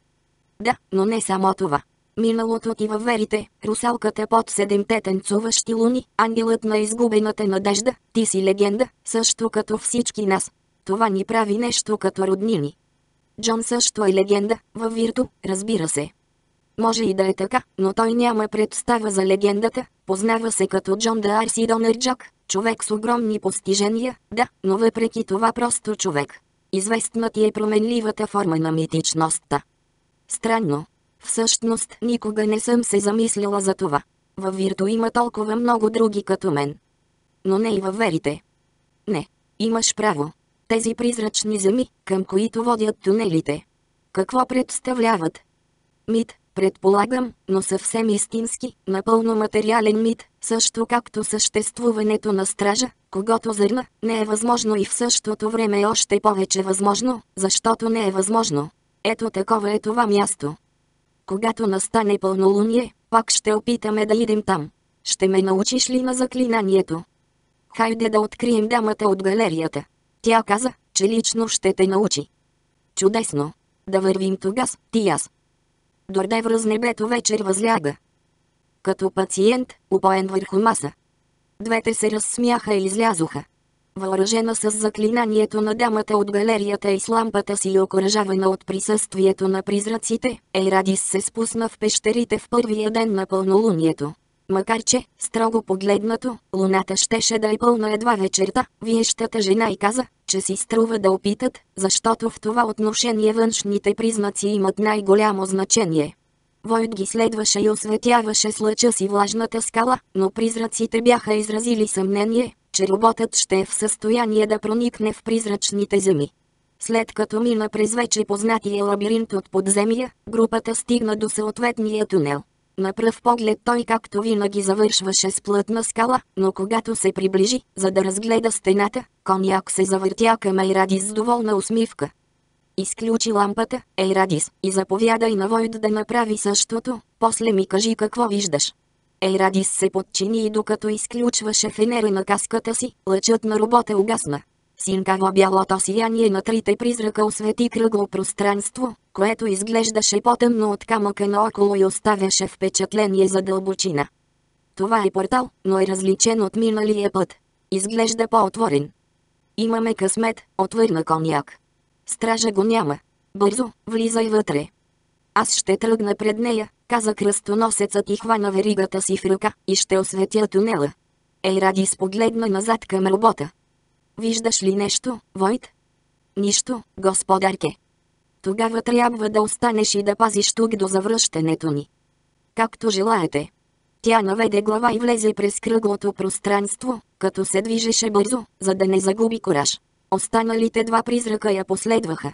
да, но не само това. Миналото ти във верите, русалката под седемте танцуващи луни, ангелът на изгубената надежда, ти си легенда, също като всички нас. Това ни прави нещо като роднини. Джон също е легенда, във Вирту, разбира се. Може и да е така, но той няма представа за легендата, познава се като Джон Д'Арси Донърджак, човек с огромни постижения, да, но въпреки това просто човек. Известна ти е променливата форма на митичността. Странно. Всъщност никога не съм се замислила за това. Във Вирту има толкова много други като мен. Но не и във верите. Не. Имаш право. Тези призрачни земи, към които водят тунелите. Какво представляват? Мит, предполагам, но съвсем истински, напълно материален мит, също както съществуването на стража, когато зърна, не е възможно и в същото време е още повече възможно, защото не е възможно. Ето такова е това място. Когато настане пълнолуние, пак ще опитаме да идем там. Ще ме научиш ли на заклинанието? Хайде да открием дамата от галерията. Тя каза, че лично ще те научи. Чудесно. Да вървим тогас, ти аз. Дорде връз небето вечер възляга. Като пациент, упоен върху маса. Двете се разсмяха и излязоха. Въоръжена с заклинанието на дамата от галерията и с лампата си окоръжавана от присъствието на призраците, Ейрадис се спусна в пещерите в първия ден на пълнолунието. Макар че, строго погледнато, луната щеше да е пълна едва вечерта, виещата жена и каза, че си струва да опитат, защото в това отношение външните признаци имат най-голямо значение. Войт ги следваше и осветяваше с лъча си влажната скала, но призраците бяха изразили съмнение, че роботът ще е в състояние да проникне в призрачните земи. След като мина през вече познатия лабиринт от подземия, групата стигна до съответния тунел. На пръв поглед той както винаги завършваше с плътна скала, но когато се приближи, за да разгледа стената, коняк се завъртя към Ейрадис с доволна усмивка. Изключи лампата, Ейрадис, и заповядай на Войд да направи същото, после ми кажи какво виждаш. Ейрадис се подчини и докато изключваше фенера на каската си, лъчът на робота угасна. Синкаво бялото сияние на трите призрака освети кръгло пространство, което изглеждаше по-тъмно от камъка наоколо и оставяше впечатление за дълбочина. Това е портал, но е различен от миналия път. Изглежда по-отворен. Имаме късмет, отвърна коняк. Стража го няма. Бързо, влизай вътре. Аз ще тръгна пред нея, каза кръстоносецът и хвана веригата си в ръка, и ще осветя тунела. Ейради спогледна назад към робота. Виждаш ли нещо, Войт? Нищо, господарке. Тогава трябва да останеш и да пазиш тук до завръщането ни. Както желаете. Тя наведе глава и влезе през кръглото пространство, като се движеше бързо, за да не загуби кораж. Останалите два призрака я последваха.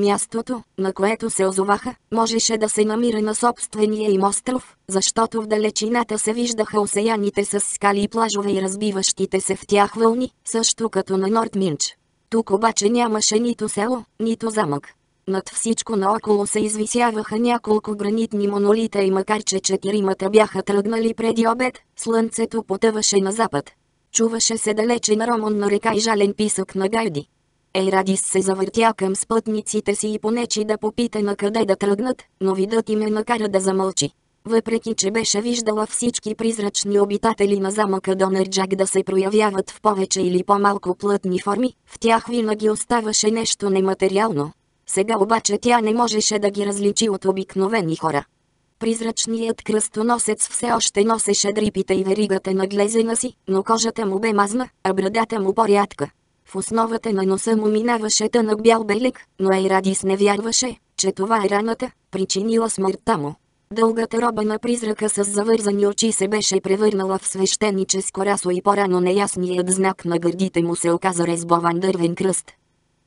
Мястото, на което се озоваха, можеше да се намира на собствения им остров, защото в далечината се виждаха осеяните с скали и плажове и разбиващите се в тях вълни, също като на Норт Минч. Тук обаче нямаше нито село, нито замък. Над всичко наоколо се извисяваха няколко гранитни монолита и макар че четиримата бяха тръгнали преди обед, слънцето потъваше на запад. Чуваше се далече на ромон на река и жален писък на гайди. Ейрадис се завъртя към спътниците си и понечи да попита на къде да тръгнат, но видът им е накара да замълчи. Въпреки че беше виждала всички призрачни обитатели на замъка Донерджак да се проявяват в повече или по-малко плътни форми, в тях винаги оставаше нещо нематериално. Сега обаче тя не можеше да ги различи от обикновени хора. Призрачният кръстоносец все още носеше дрипите и веригата на глезена си, но кожата му бе мазна, а брадата му порядка. В основата на носа му минаваше тънък бял белек, но Ейрадис не вярваше, че това е раната, причинила смъртта му. Дългата роба на призрака с завързани очи се беше превърнала в свещеническо расо и порано неясният знак на гърдите му се оказа резбован дървен кръст.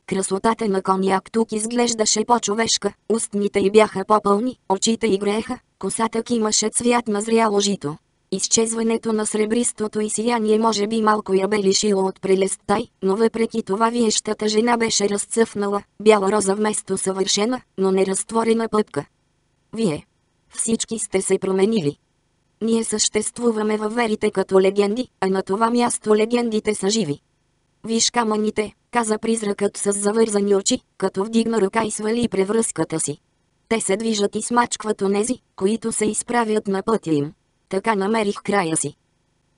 Красотата на коняк тук изглеждаше по-човешка, устните й бяха по-пълни, очите й грееха, косата имаше цвят на зряло жито. Изчезването на сребристото и сияние може би малко я бе лишило от прелестта й, но въпреки това виещата жена беше разцъфнала, бяла роза вместо съвършена, но неразтворена пъпка. Вие. Всички сте се променили. Ние съществуваме във верите като легенди, а на това място легендите са живи. Виж камъните, каза призракът с завързани очи, като вдигна ръка и свали превръзката си. Те се движат и смачкват онези, които се изправят на пътя им. Така намерих края си.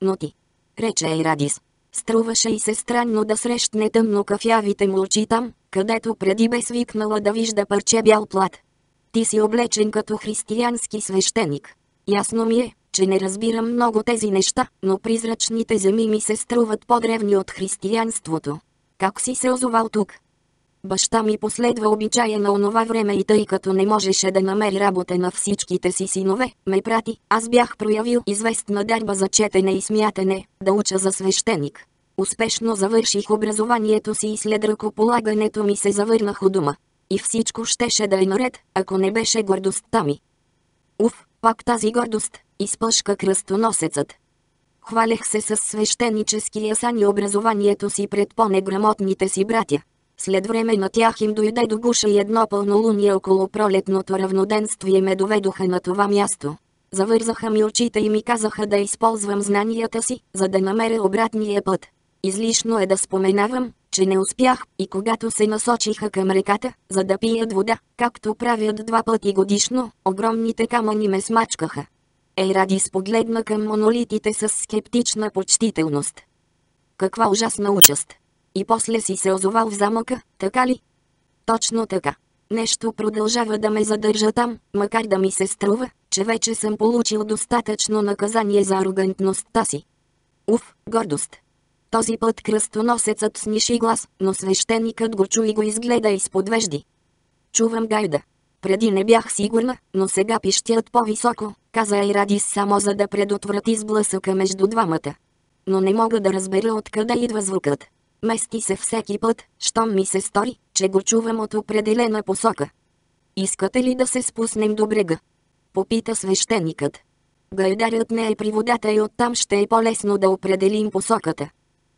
Но ти, рече Ейрадис, струваше и се странно да срещне тъмно кафявите му очи там, където преди бе свикнала да вижда парче бял плат. Ти си облечен като християнски свещеник. Ясно ми е, че не разбирам много тези неща, но призрачните земи ми се струват по-древни от християнството. Как си се озовал тук? Баща ми последва обичая на онова време и тъй като не можеше да намери работа на всичките си синове, ме прати, аз бях проявил известна дарба за четене и смятане, да уча за свещеник. Успешно завърших образованието си и след ръкополагането ми се завърнах у дома. И всичко щеше да е наред, ако не беше гордостта ми. Уф, пак тази гордост, изпъшка кръстоносецът. Хвалех се с свещеническия сан и образованието си пред по-неграмотните си братя. След време на тях им дойде до гуша и едно пълнолуние около пролетното равноденствие ме доведоха на това място. Завързаха ми очите и ми казаха да използвам знанията си, за да намеря обратния път. Излишно е да споменавам, че не успях, и когато се насочиха към реката, за да пият вода, както правят два пъти годишно, огромните камъни ме смачкаха. Ейрадис погледна към монолитите с скептична почтителност. Каква ужасна участ! И после си се озовал в замъка, така ли? Точно така. Нещо продължава да ме задържа там, макар да ми се струва, че вече съм получил достатъчно наказание за арогантността си. Уф, гордост. Този път кръстоносецът сниши глас, но свещеникът го чу и го изгледа и сподвежди. Чувам гайда. Преди не бях сигурна, но сега пищят по-високо, каза Айрадис само за да предотврати сблъсъка между двамата. Но не мога да разбера откъде идва звукът. Мести се всеки път, щом ми се стори, че го чувам от определена посока. Искате ли да се спуснем до брега? Попита свещеникът. Гайдарят не е при водата и оттам ще е по-лесно да определим посоката.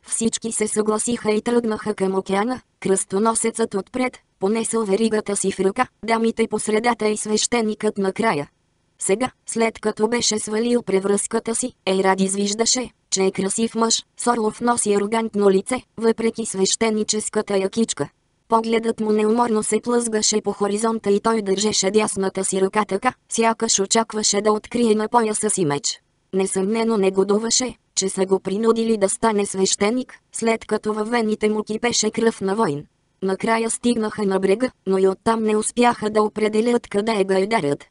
Всички се съгласиха и тръгнаха към океана, кръстоносецът отпред, понесъл веригата си в ръка, дамите по средата и свещеникът накрая. Сега, след като беше свалил превръзката си, Ейрад извиждаше, че е красив мъж, Сорлов носи арогантно лице, въпреки свещеническата якичка. Погледът му неуморно се плъзгаше по хоризонта и той държеше дясната си ръка така, сякаш очакваше да открие на пояса си меч. Несъмнено негодуваше, че са го принудили да стане свещеник, след като във вените му кипеше кръв на войн. Накрая стигнаха на брега, но и оттам не успяха да определят къде е гайдарят.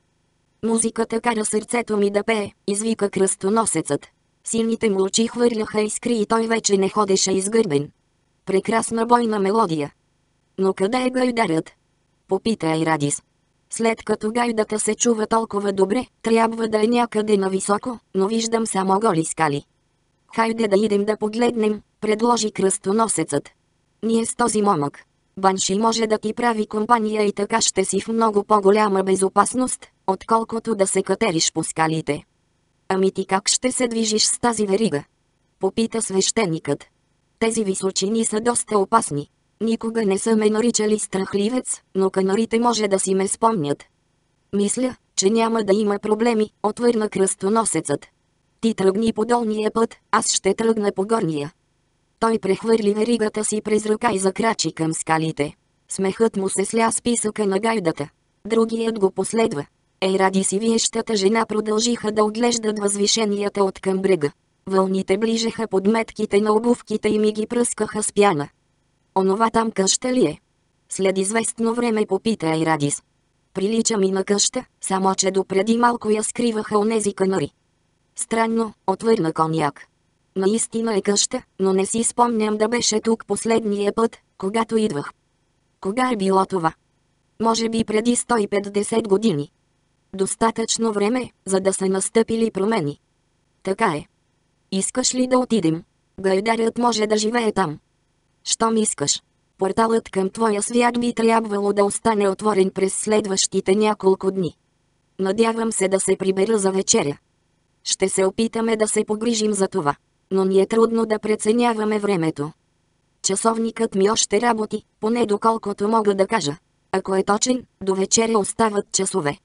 Музиката кара сърцето ми да пее, извика кръстоносецът. Силните му очи хвърляха искри и той вече не ходеше изгърбен. Прекрасна бойна мелодия. Но къде е гайдарят? Попита Айрадис. След като гайдата се чува толкова добре, трябва да е някъде нависоко, но виждам само голи скали. Хайде да идем да погледнем, предложи кръстоносецът. Ние с този момък. Банши може да ти прави компания и така ще си в много по-голяма безопасност, отколкото да се катериш по скалите. Ами ти как ще се движиш с тази верига? Попита свещеникът. Тези височини са доста опасни. Никога не са ме наричали страхливец, но канарите може да си ме спомнят. Мисля, че няма да има проблеми, отвърна кръстоносецът. Ти тръгни по долния път, аз ще тръгна по горния. Той прехвърли веригата си през ръка и закрачи към скалите. Смехът му се сля с писъка на гайдата. Другият го последва. Ей ради си виещата жена продължиха да отглеждат възвишенията от към брега. Вълните ближеха под метките на обувките и ми ги пръскаха с пяна. Онова там къща ли е? След известно време попита Айрадис. Прилича ми на къща, само че допреди малко я скриваха онези канари. Странно, отвърна коняк. Наистина е къща, но не си спомням да беше тук последния път, когато идвах. Кога е било това? Може би преди 150 години. Достатъчно време, за да са настъпили промени. Така е. Искаш ли да отидем? Гайдарят може да живее там. Щом искаш. Порталът към твоя свят би трябвало да остане отворен през следващите няколко дни. Надявам се да се прибера за вечеря. Ще се опитаме да се погрижим за това. Но ни е трудно да преценяваме времето. Часовникът ми още работи, поне доколкото мога да кажа. Ако е точен, до вечеря остават часове.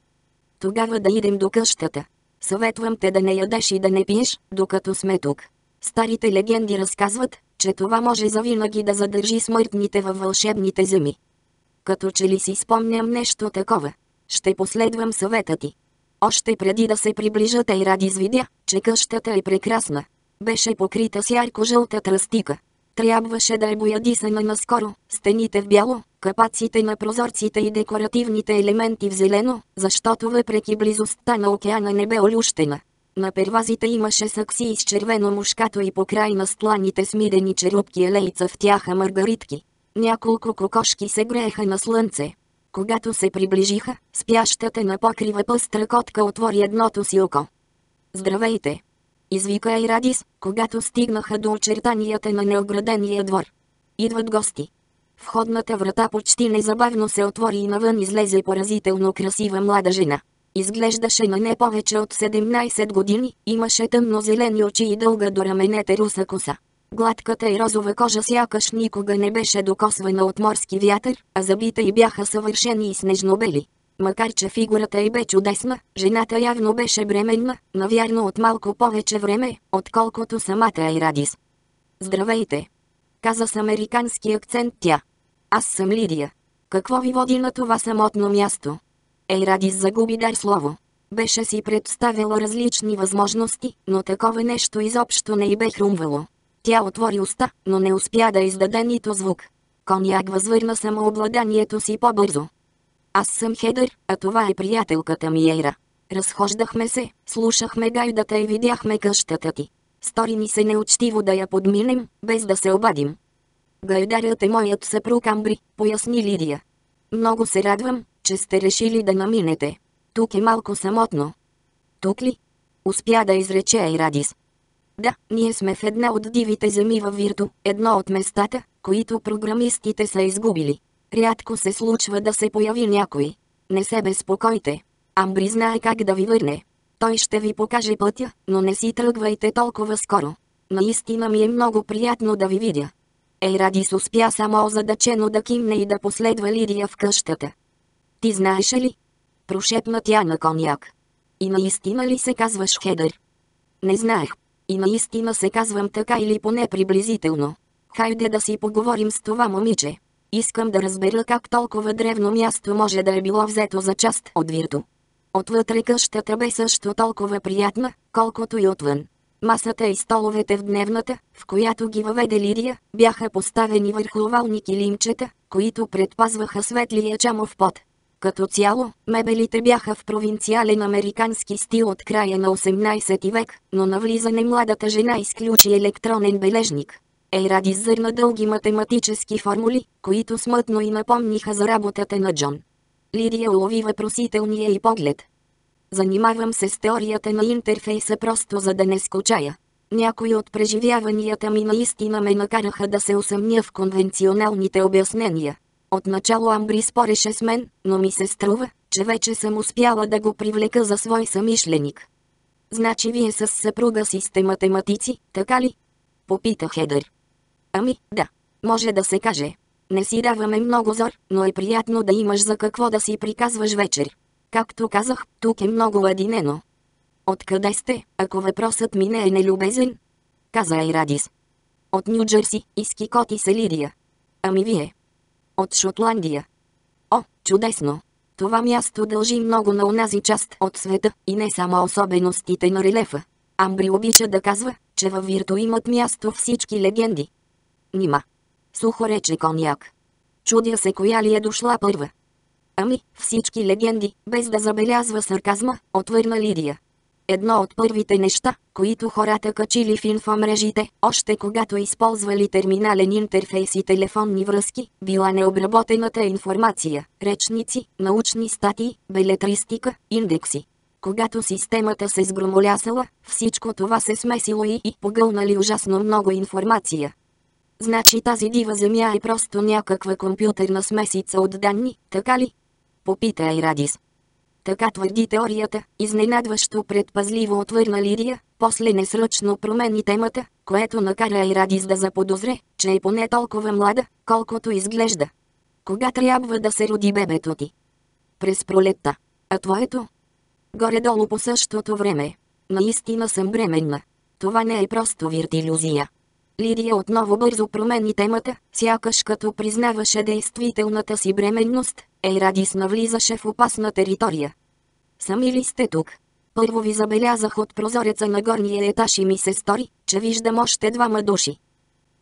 Тогава да идем до къщата. Съветвам те да не ядеш и да не пиеш, докато сме тук. Старите легенди разказват, че това може завинаги да задържи смъртните във вълшебните земи. Като че ли си спомням нещо такова. Ще последвам съвета ти. Още преди да се приближат и ради извидя, че къщата е прекрасна. Беше покрита с ярко-жълта тръстика. Трябваше да е боядисана наскоро, стените в бяло, капаците на прозорците и декоративните елементи в зелено, защото въпреки близостта на океана не бе олющена. На первазите имаше сакси с червено мушкато и по край на стланите смидени черупки елейца в тяха маргаритки. Няколко кокошки се грееха на слънце. Когато се приближиха, спящата на покрива пъстра котка отвори едното си око. Здравейте! Извика и Радис, когато стигнаха до очертанията на неоградения двор. Идват гости. Входната врата почти незабавно се отвори и навън излезе поразително красива млада жена. Изглеждаше на не повече от 17 години, имаше тъмно-зелени очи и дълга до раменете руса коса. Гладката и розова кожа сякаш никога не беше докосвана от морски вятър, а зъбите й бяха съвършени и снежнобели. Макар че фигурата й бе чудесна, жената явно беше бременна, навярно от малко повече време, отколкото самата Айрадис. Здравейте! каза с американски акцент тя. Аз съм Лидия. Какво ви води на това самотно място? Ейрадис загуби дар слово. Беше си представила различни възможности, но такова нещо изобщо не й бе хрумвало. Тя отвори уста, но не успя да издаде нито звук. Коняк възвърна самообладанието си по-бързо. Аз съм Хедър, а това е приятелката ми Ейра. Разхождахме се, слушахме гайдата и видяхме къщата ти. Стори ни се неучтиво да я подминем, без да се обадим. Гайдарят е моят съпруг Амбри, поясни Лидия. Много се радвам, че сте решили да наминете. Тук е малко самотно. Тук ли? Успя да изрече Айрадис. Да, ние сме в една от дивите земи във Вирту, едно от местата, които програмистите са изгубили. Рядко се случва да се появи някой. Не се безпокойте. Амбри знае как да ви върне. Той ще ви покаже пътя, но не си тръгвайте толкова скоро. Наистина ми е много приятно да ви видя. Ейрадис успя само озадачено да кимне и да последва Лидия в къщата. Ти знаеш ли? Прошепна тя на коняк. И наистина ли се казваш Хедър? Не знаех. И наистина се казвам така или поне приблизително. Хайде да си поговорим с това момиче. Искам да разбера как толкова древно място може да е било взето за част от Вирту. Отвътре къщата бе също толкова приятна, колкото и отвън. Масата и столовете в дневната, в която ги въведе Лидия, бяха поставени върху овални килимчета, които предпазваха светлия чамов пот. Като цяло, мебелите бяха в провинциален американски стил от края на 18 век, но на влизане младата жена изключи електронен бележник. Ейради зърна дълги математически формули, които смътно и напомниха за работата на Джон. Лидия улови въпросителния и поглед. Занимавам се с теорията на интерфейса просто за да не скучая. Някои от преживяванията ми наистина ме накараха да се усъмня в конвенционалните обяснения. Отначало Амбри спореше с мен, но ми се струва, че вече съм успяла да го привлека за свой самишленик. Значи вие с съпруга си сте математици, така ли? Попита Хедър. Ами, да. Може да се каже. Не си даваме много зор, но е приятно да имаш за какво да си приказваш вечер. Както казах, тук е много ладинено. Откъде сте, ако въпросът ми не е нелюбезен? Каза Айрадис. От Нью Джерси, иски коти се Лидия. Ами вие? От Шотландия. О, чудесно! Това място дължи много на онази част от света и не само особеностите на релефа. Амбри обича да казва, че във Вирто имат място всички легенди. Нима. Сухо рече коняк. Чудя се коя ли е дошла първа. Ами, всички легенди, без да забелязва сарказма, отвърна Лидия. Едно от първите неща, които хората качили в инфомрежите, още когато използвали терминален интерфейс и телефонни връзки, била необработената информация, речници, научни статии, белетристика, индекси. Когато системата се сгромолясала, всичко това се смесило и, и погълнали ужасно много информация. Значи тази дива земя е просто някаква компютърна смесица от данни, така ли? Попита Айрадис. Така твърди теорията, изненадващо предпазливо отвърна Лидия, после несръчно промени темата, което накара Айрадис да заподозре, че е поне толкова млада, колкото изглежда. Кога трябва да се роди бебето ти? През пролетта. А твоето? Горе-долу по същото време. Наистина съм бременна. Това не е просто виртилюзия. Лидия отново бързо промени темата, сякаш като признаваше действителната си бременност, Ейрадис навлизаше в опасна територия. Сами ли сте тук? Първо ви забелязах от прозореца на горния етаж и ми се стори, че виждам още двама души.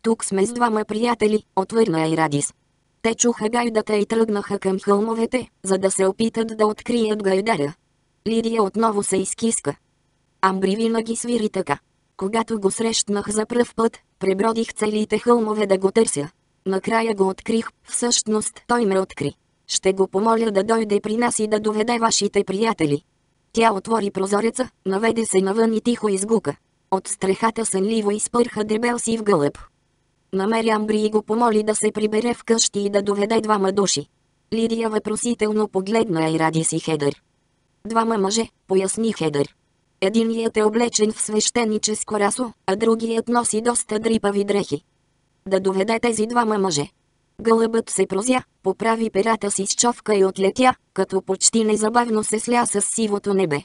Тук сме с двама приятели, отвърна Ейрадис. Те чуха гайдата и тръгнаха към хълмовете, за да се опитат да открият гайдара. Лидия отново се изкиска. Амбри винаги свири така. Когато го срещнах за пръв път, пребродих целите хълмове да го търся. Накрая го открих, всъщност той ме откри. Ще го помоля да дойде при нас и да доведе вашите приятели. Тя отвори прозореца, наведе се навън и тихо изгука. От стрехата сънливо изпърха дебел си в гълъб. Намери Амбри и го помоли да се прибере в къщи и да доведе двама души. Лидия въпросително погледна и ради си Хедър. Двама мъже, поясни Хедър. Единият е облечен в свещеническо расо, а другият носи доста дрипави дрехи. Да доведе тези двама мъже. Гълъбът се прозя, поправи перата си с човка и отлетя, като почти незабавно се сля с сивото небе.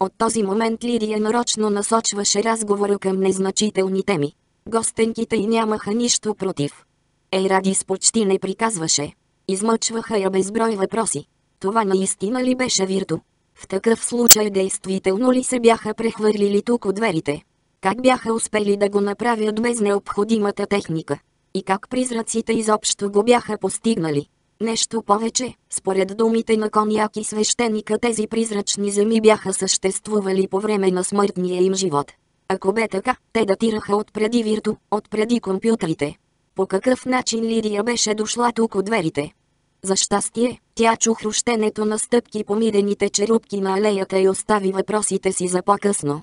От този момент Лидия нарочно насочваше разговора към незначителни теми. Гостенките й нямаха нищо против. Ейрадис почти не приказваше. Измъчваха я безброй въпроси. Това наистина ли беше Вирто? В такъв случай действително ли се бяха прехвърлили тук от дверите? Как бяха успели да го направят без необходимата техника? И как призраците изобщо го бяха постигнали? Нещо повече, според думите на Коняк и свещеника тези призрачни земи бяха съществували по време на смъртния им живот. Ако бе така, те датираха от преди Вирту, от компютрите. По какъв начин Лидия беше дошла тук от дверите? За щастие, тя чу хрущенето на стъпки по мидените черупки на алеята и остави въпросите си за по-късно.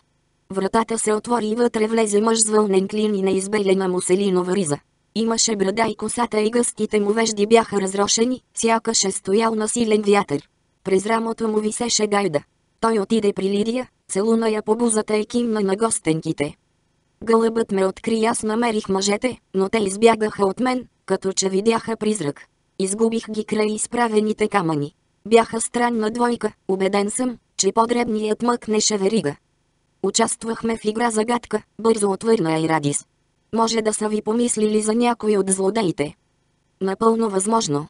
Вратата се отвори и вътре влезе мъж с вълнен клин и неизбелена муселинова риза. Имаше брада и косата и гъстите му вежди бяха разрошени, сякаш е стоял на силен вятър. През рамото му висеше гайда. Той отиде при Лидия, целуна я по бузата и кимна на гостенките. Гълъбът ме откри аз намерих мъжете, но те избягаха от мен, като че видяха призрак. Изгубих ги край изправените камъни. Бяха странна двойка, убеден съм, че подребният мъкнеше верига. Участвахме в игра загадка, бързо отвърна Айрадис. Може да са ви помислили за някой от злодеите. Напълно възможно.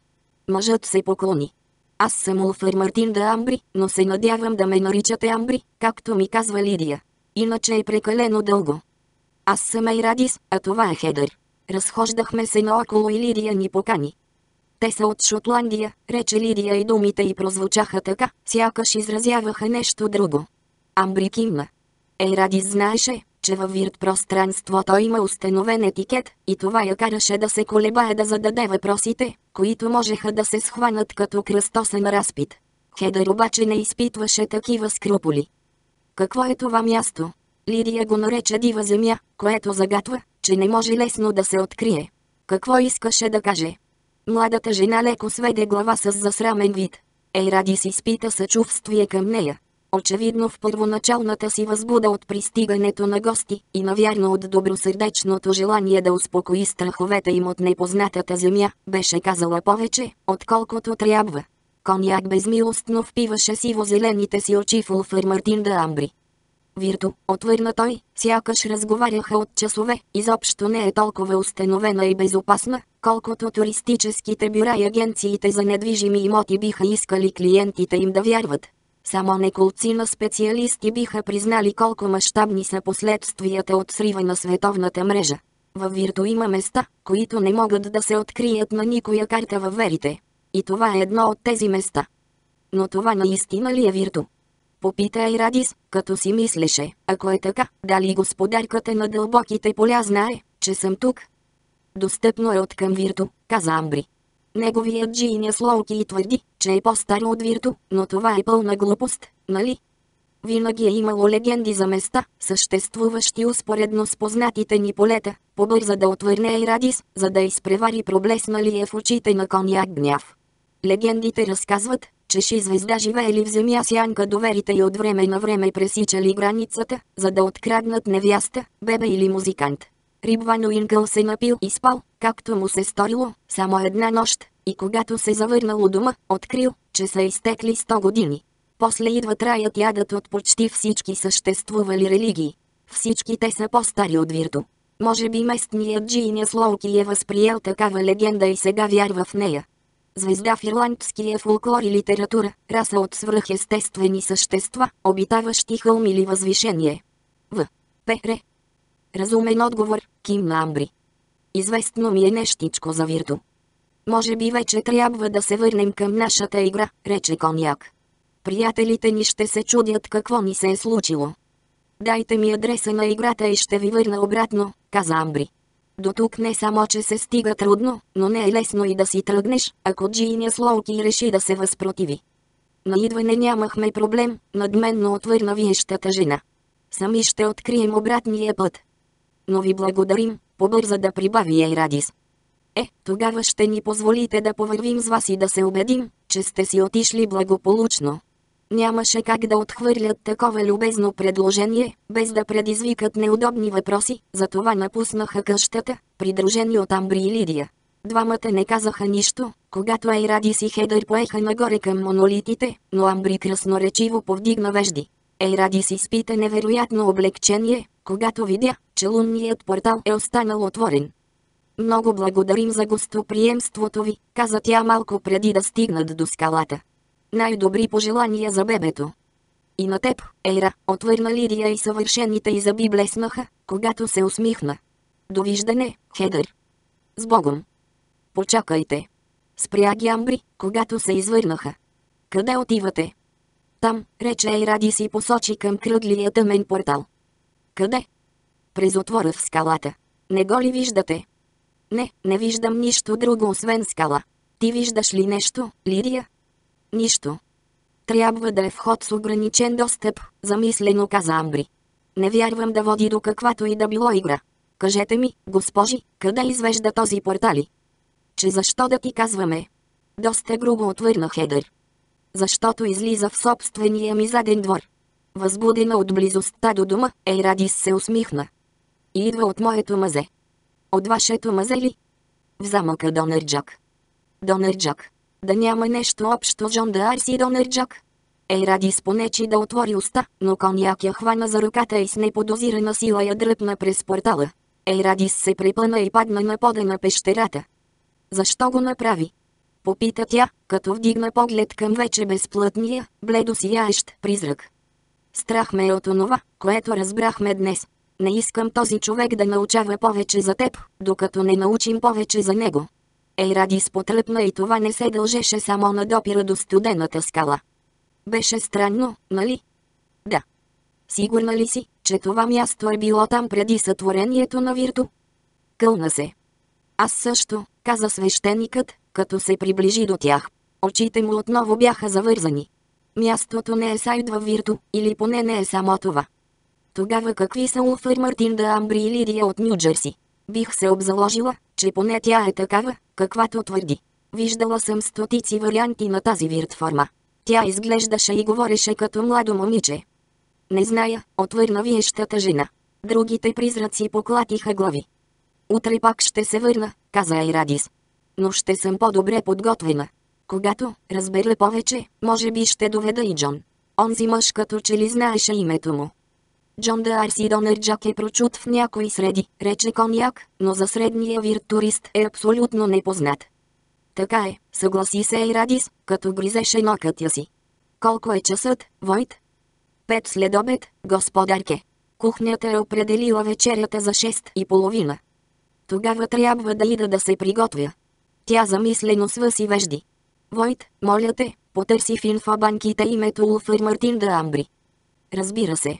Мъжът се поклони. Аз съм Улфър Мартин да Амбри, но се надявам да ме наричате Амбри, както ми казва Лидия. Иначе е прекалено дълго. Аз съм Айрадис, а това е Хедър. Разхождахме се наоколо и Лидия ни покани. Те са от Шотландия, рече Лидия и думите й прозвучаха така, сякаш изразяваха нещо друго. Амбри кимна. Ейрадис знаеше, че във вирт пространството има установен етикет, и това я караше да се колебае да зададе въпросите, които можеха да се схванат като кръстосен разпит. Хедър обаче не изпитваше такива скруполи. Какво е това място? Лидия го нарече дива земя, което загатва, че не може лесно да се открие. Какво искаше да каже? Младата жена леко сведе глава с засрамен вид. Ейради си изпита съчувствие към нея. Очевидно в първоначалната си възбуда от пристигането на гости и навярно от добросърдечното желание да успокои страховете им от непознатата земя, беше казала повече, отколкото трябва. Коняк безмилостно впиваше сиво-зелените си очи в Улфър Мартин да Амбри. Вирто, отвърна той, сякаш разговаряха от часове, изобщо не е толкова установена и безопасна, колкото туристическите бюра и агенциите за недвижими имоти биха искали клиентите им да вярват. Само неколци на специалисти биха признали колко мащабни са последствията от срива на световната мрежа. Във Вирто има места, които не могат да се открият на никоя карта във верите. И това е едно от тези места. Но това наистина ли е Вирто? Попита Айрадис, като си мислеше, ако е така, дали господарката на дълбоките поля знае, че съм тук? Достъпно е от към Вирто, каза Амбри. Неговият джиня Слоуки и твърди, че е по-стар от Вирто, но това е пълна глупост, нали? Винаги е имало легенди за места, съществуващи успоредно с познатите ни полета, побърза да отвърне Айрадис, за да изпревари проблесналия в очите на коняк гняв. Легендите разказват, че ши звезда живеели в земя сянка доверите и от време на време пресичали границата, за да откраднат невяста, бебе или музикант. Рибвано Инкъл се напил и спал, както му се сторило, само една нощ, и когато се завърнал у дома, открил, че са изтекли 100 години. После идва траят ядът от почти всички съществували религии. Всички те са по-стари от Вирто. Може би местният Джиня Слоуки е възприел такава легенда и сега вярва в нея. Звезда в ирландския фулклор и литература, раса от свръхестествени същества, обитаващи хълм или възвишение. В. Пере. Разумен отговор, Ким Амбри. Известно ми е нещичко за Вирто. Може би вече трябва да се върнем към нашата игра, рече Коняк. Приятелите ни ще се чудят какво ни се е случило. Дайте ми адреса на играта и ще ви върна обратно, каза Амбри. До тук не само, че се стига трудно, но не е лесно и да си тръгнеш, ако Джиния Слоуки реши да се възпротиви. На идване нямахме проблем, надменно отвърна виещата жена. Сами ще открием обратния път. Но ви благодарим, побърза да прибави Ейрадис. Е, тогава ще ни позволите да повървим с вас и да се убедим, че сте си отишли благополучно. Нямаше как да отхвърлят такова любезно предложение, без да предизвикат неудобни въпроси, затова напуснаха къщата, придружени от Амбри и Лидия. Двамата не казаха нищо, когато Айрадис и Хедър поеха нагоре към монолитите, но Амбри красноречиво повдигна вежди. Ейрадис изпита невероятно облегчение, когато видя, че лунният портал е останал отворен. Много благодарим за гостоприемството ви, каза тя малко преди да стигнат до скалата. Най-добри пожелания за бебето. И на теб, Ейра, отвърна Лидия и съвършените и зъби блеснаха, когато се усмихна. Довиждане, Хедър. С Богом. Почакайте. Спря ги Амбри, когато се извърнаха. Къде отивате? Там, рече Ейради си посочи към кръглия тъмен портал. Къде? През отвора в скалата. Не го ли виждате? Не, не виждам нищо друго освен скала. Ти виждаш ли нещо, Лидия? Нищо. Трябва да е вход с ограничен достъп, замислено каза Амбри. Не вярвам да води до каквато и да било игра. Кажете ми, госпожи, къде извежда този портали? Че защо да ти казваме? Доста грубо отвърна Хедър. Защото излиза в собствения ми заден двор. Възбудена от близостта до дома, Ейрадис се усмихна. И идва от моето мазе. От вашето мазе ли? В замъка Донърджак. Донърджак. Да няма нещо общо Джон да Арси Донърджак. Ейрадис понечи да отвори уста, но коняк я хвана за ръката и с неподозирана сила я дръпна през портала. Ейрадис се препъна и падна на пода на пещерата. Защо го направи? Попита тя, като вдигна поглед към вече безплътния, бледо сияещ призрак. Страх ме е от онова, което разбрахме днес. Не искам този човек да научава повече за теб, докато не научим повече за него. Ейрадис потръпна и това не се дължеше само на допира до студената скала. Беше странно, нали? Да. Сигурна ли си, че това място е било там преди сътворението на Вирту? Кълна се. Аз също, каза свещеникът, като се приближи до тях. Очите му отново бяха завързани. Мястото не е сайт във Вирту, или поне не е само това. Тогава какви са Уфър Мартин да Амбри и Лидия от Нью-Джерси? Бих се обзаложила, че поне тя е такава, каквато твърди. Виждала съм стотици варианти на тази вирт форма. Тя изглеждаше и говореше като младо момиче. Не зная, отвърна виещата жена. Другите призраци поклатиха глави. Утре пак ще се върна, каза Айрадис. Но ще съм по-добре подготвена. Когато, разбера повече, може би ще доведа и Джон. Онзи мъж като че ли знаеше името му. Джон да Арси е прочут в някои среди, рече Коняк, но за средния виртурист е абсолютно непознат. Така е, съгласи се Айрадис, като гризеше нокътя си. Колко е часът, Войт? Пет след обед, господарке. Кухнята е определила вечерята за шест и половина. Тогава трябва да ида да се приготвя. Тя замислено свъси вежди. Войт, моля те, потърси в инфобанките името Улфър Мартин да Амбри. Разбира се.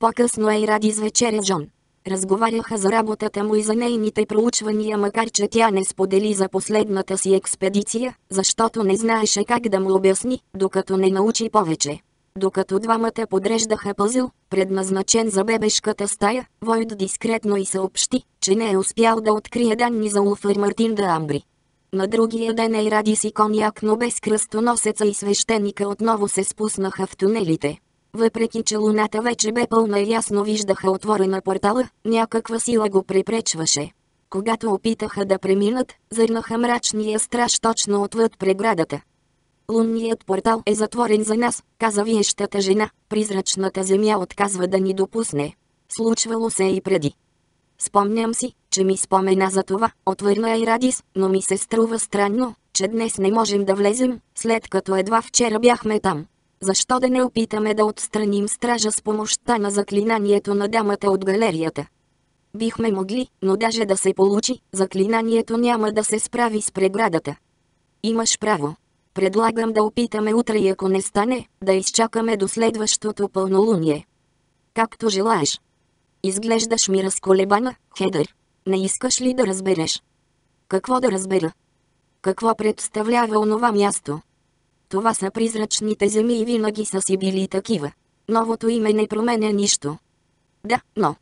По-късно е и ради с вечеря Джон. Разговаряха за работата му и за нейните проучвания, макар че тя не сподели за последната си експедиция, защото не знаеше как да му обясни, докато не научи повече. Докато двамата подреждаха пъзъл, предназначен за бебешката стая, Войд дискретно и съобщи, че не е успял да открие данни за Улфър Мартин да Амбри. На другия ден и ради си коняк, но без кръстоносеца и свещеника отново се спуснаха в тунелите. Въпреки че луната вече бе пълна и ясно виждаха отворена портала, някаква сила го препречваше. Когато опитаха да преминат, зърнаха мрачния страж точно отвъд преградата. Лунният портал е затворен за нас, каза виещата жена, призрачната земя отказва да ни допусне. Случвало се и преди. Спомням си, че ми спомена за това, отвърна и Радис, но ми се струва странно, че днес не можем да влезем, след като едва вчера бяхме там. Защо да не опитаме да отстраним стража с помощта на заклинанието на дамата от галерията? Бихме могли, но даже да се получи, заклинанието няма да се справи с преградата. Имаш право. Предлагам да опитаме утре и ако не стане, да изчакаме до следващото пълнолуние. Както желаеш. Изглеждаш ми разколебана, Хедър. Не искаш ли да разбереш? Какво да разбера? Какво представлява онова място? Това са призрачните земи и винаги са си били такива. Новото име не променя нищо. Да, но...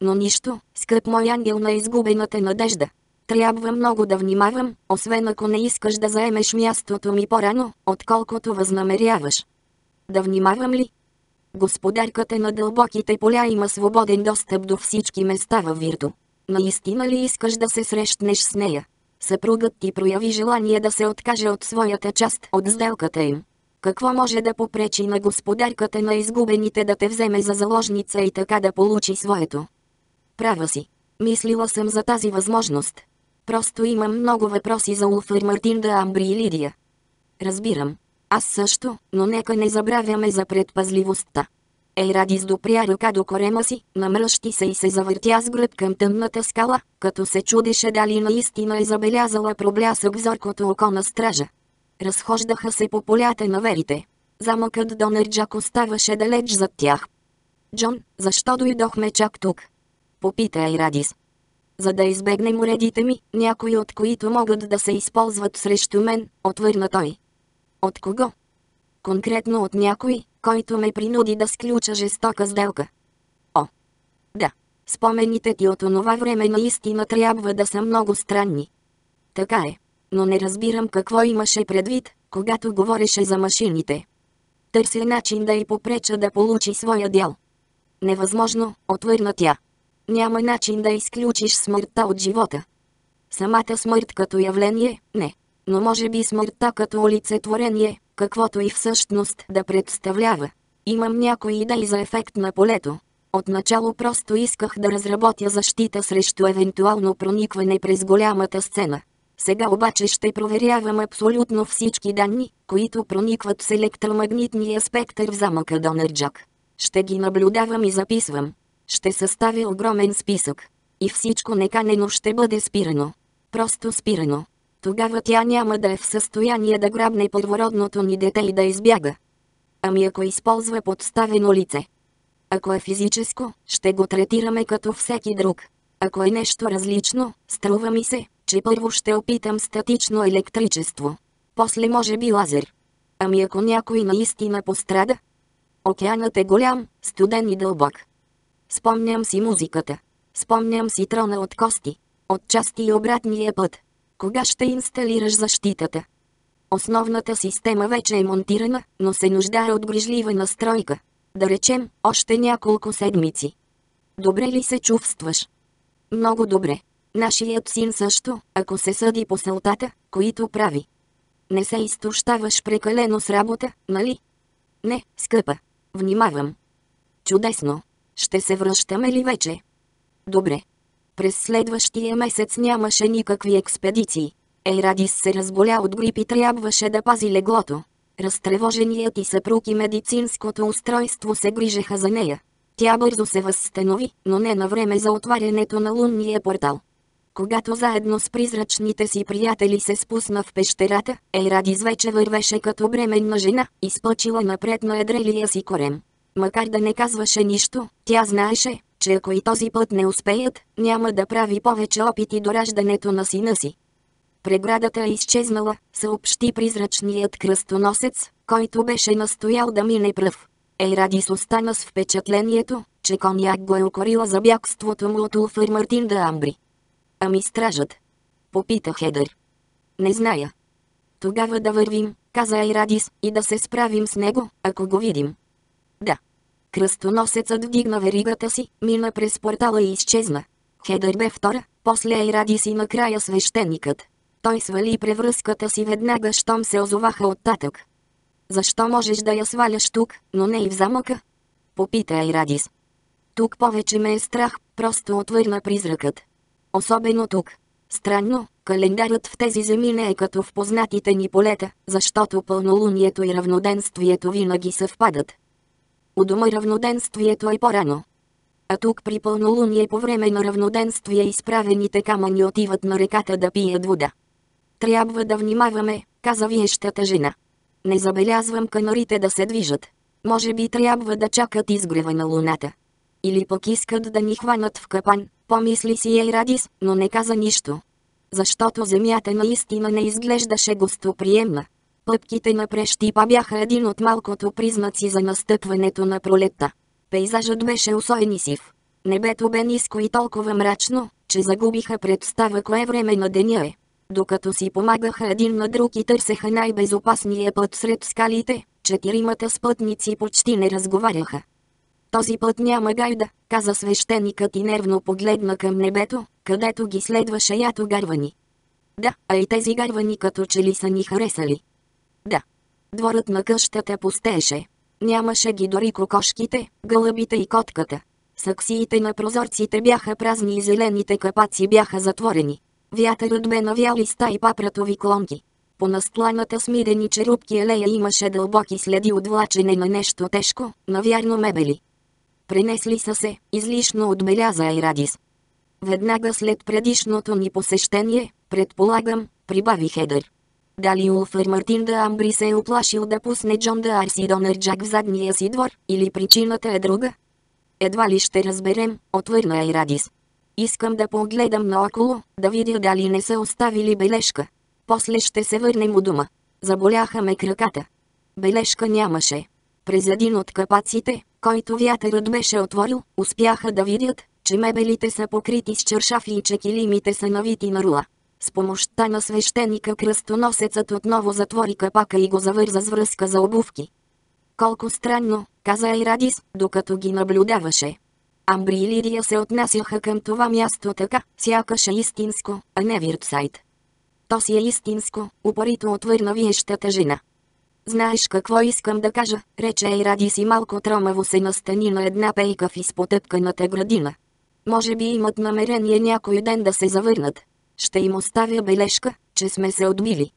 Но нищо, скъп мой ангел на изгубената надежда. Трябва много да внимавам, освен ако не искаш да заемеш мястото ми по-рано, отколкото възнамеряваш. Да внимавам ли? Господарката на дълбоките поля има свободен достъп до всички места във Вирту. Наистина ли искаш да се срещнеш с нея? Съпругът ти прояви желание да се откаже от своята част от сделката им. Какво може да попречи на господарката на изгубените да те вземе за заложница и така да получи своето? Права си. Мислила съм за тази възможност. Просто имам много въпроси за Улфър Мартинда Амбри и Лидия. Разбирам. Аз също, но нека не забравяме за предпазливостта. Ейрадис допря ръка до корема си, намръщи се и се завъртя с гръб към тъмната скала, като се чудеше дали наистина е забелязала проблясък в зоркото око на стража. Разхождаха се по полята на верите. Замъкът Донерджак оставаше далеч зад тях. Джон, защо дойдохме чак тук? Попита Айрадис. За да избегнем уредите ми, някои от които могат да се използват срещу мен, отвърна той. От кого? Конкретно от някой, който ме принуди да сключа жестока сделка. О! Да, спомените ти от онова време наистина трябва да са много странни. Така е, но не разбирам какво имаше предвид, когато говореше за машините. Търся начин да й попреча да получи своя дял. Невъзможно, отвърна тя. Няма начин да изключиш смъртта от живота. Самата смърт като явление, не. Но може би смъртта като олицетворение, каквото и всъщност да представлява. Имам някои идеи за ефект на полето. Отначало просто исках да разработя защита срещу евентуално проникване през голямата сцена. Сега обаче ще проверявам абсолютно всички данни, които проникват с електромагнитния спектър в замъка Донерджак. Ще ги наблюдавам и записвам. Ще съставя огромен списък. И всичко неканено ще бъде спирано. Просто спирано тогава тя няма да е в състояние да грабне първородното ни дете и да избяга. Ами ако използва подставено лице? Ако е физическо, ще го третираме като всеки друг. Ако е нещо различно, струва ми се, че първо ще опитам статично електричество. После може би лазер. Ами ако някой наистина пострада? Океанът е голям, студен и дълбок. Спомням си музиката. Спомням си трона от кости. От части и обратния път. Кога ще инсталираш защитата? Основната система вече е монтирана, но се нуждае от грижлива настройка. Да речем, още няколко седмици. Добре ли се чувстваш? Много добре. Нашият син също, ако се съди по сълтата, които прави. Не се изтощаваш прекалено с работа, нали? Не, скъпа. Внимавам. Чудесно. Ще се връщаме ли вече? Добре. През следващия месец нямаше никакви експедиции. Ейрадис се разболя от грип и трябваше да пази леглото. Разтревоженият и съпруг и медицинското устройство се грижеха за нея. Тя бързо се възстанови, но не на време за отварянето на лунния портал. Когато заедно с призрачните си приятели се спусна в пещерата, Ейрадис вече вървеше като бременна жена, изпъчила напред на едрелия си корем. Макар да не казваше нищо, тя знаеше, че ако и този път не успеят, няма да прави повече опити до раждането на сина си. Преградата е изчезнала, съобщи призрачният кръстоносец, който беше настоял да мине пръв. Ейрадис остана с впечатлението, че коняк го е укорила за бягството му от Улфър Мартин да Амбри. Ами стражът? Попита Хедър. Не зная. Тогава да вървим, каза Ейрадис, и да се справим с него, ако го видим. Да. Кръстоносецът вдигна веригата си, мина през портала и изчезна. Хедър бе втора, после Айради си накрая свещеникът. Той свали превръзката си веднага, щом се озоваха от татък. Защо можеш да я сваляш тук, но не и в замъка? Попита Айрадис. Тук повече ме е страх, просто отвърна призракът. Особено тук. Странно, календарът в тези земи не е като в познатите ни полета, защото пълнолунието и равноденствието винаги съвпадат. У дома равноденствието е по-рано. А тук при пълнолуние по време на равноденствие изправените камъни отиват на реката да пият вода. Трябва да внимаваме, каза виещата жена. Не забелязвам канарите да се движат. Може би трябва да чакат изгрева на луната. Или пък искат да ни хванат в капан, помисли си Ейрадис, но не каза нищо. Защото земята наистина не изглеждаше гостоприемна. Пъпките на прещипа бяха един от малкото признаци за настъпването на пролетта. Пейзажът беше усоен и сив. Небето бе ниско и толкова мрачно, че загубиха представа кое време на деня е. Докато си помагаха един на друг и търсеха най-безопасния път сред скалите, четиримата спътници почти не разговаряха. Този път няма гайда, каза свещеникът и нервно погледна към небето, където ги следваше ято гарвани. Да, а и тези гарвани като че ли са ни харесали. Да. Дворът на къщата пустееше. Нямаше ги дори кокошките, гълъбите и котката. Саксиите на прозорците бяха празни и зелените капаци бяха затворени. Вятърът бе навял и стаи папратови клонки. По настланата смирени черупки алея имаше дълбоки следи от влачене на нещо тежко, навярно мебели. Принесли са се, излишно отбеляза Айрадис. Веднага след предишното ни посещение, предполагам, прибави Хедър. Дали Улфър Мартин да Амбри се е оплашил да пусне Джон да Арси Донърджак в задния си двор, или причината е друга? Едва ли ще разберем, отвърна Айрадис. Искам да погледам наоколо, да видя дали не са оставили бележка. После ще се върнем у дома. Заболяха ме краката. Бележка нямаше. През един от капаците, който вятърът беше отворил, успяха да видят, че мебелите са покрити с чершафи и че килимите са навити на рула. С помощта на свещеника кръстоносецът отново затвори капака и го завърза с връзка за обувки. Колко странно, каза Айрадис, докато ги наблюдаваше. Амбри и Лидия се отнасяха към това място така, сякаш е истинско, а не Виртсайд. То си е истинско, упорито отвърна виещата жена. Знаеш какво искам да кажа, рече Айрадис и малко тромаво се настани на една пейка в изпотъпканата градина. Може би имат намерение някой ден да се завърнат. Ще им оставя бележка, че сме се отбили.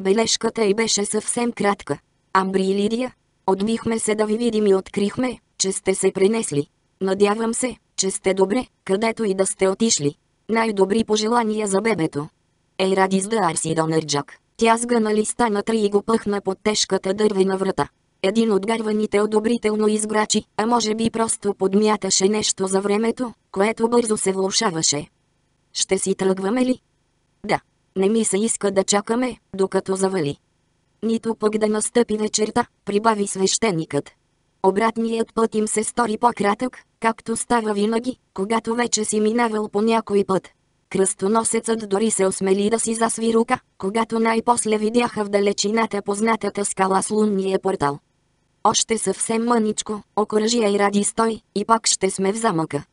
Бележката й беше съвсем кратка. Амбри и Лидия, отбихме се да ви видим и открихме, че сте се принесли. Надявам се, че сте добре, където и да сте отишли. Най-добри пожелания за бебето. Ей ради с Арси Донърджак. Тя сгъна листа на три и го пъхна под тежката дървена врата. Един от гарваните одобрително изграчи, а може би просто подмяташе нещо за времето, което бързо се влушаваше. Ще си тръгваме ли? Да. Не ми се иска да чакаме, докато завали. Нито пък да настъпи вечерта, прибави свещеникът. Обратният път им се стори по-кратък, както става винаги, когато вече си минавал по някой път. Кръстоносецът дори се осмели да си засви рука, когато най-после видяха в далечината познатата скала с лунния портал. Още съвсем мъничко, окоръжия и ради стой, и пак ще сме в замъка.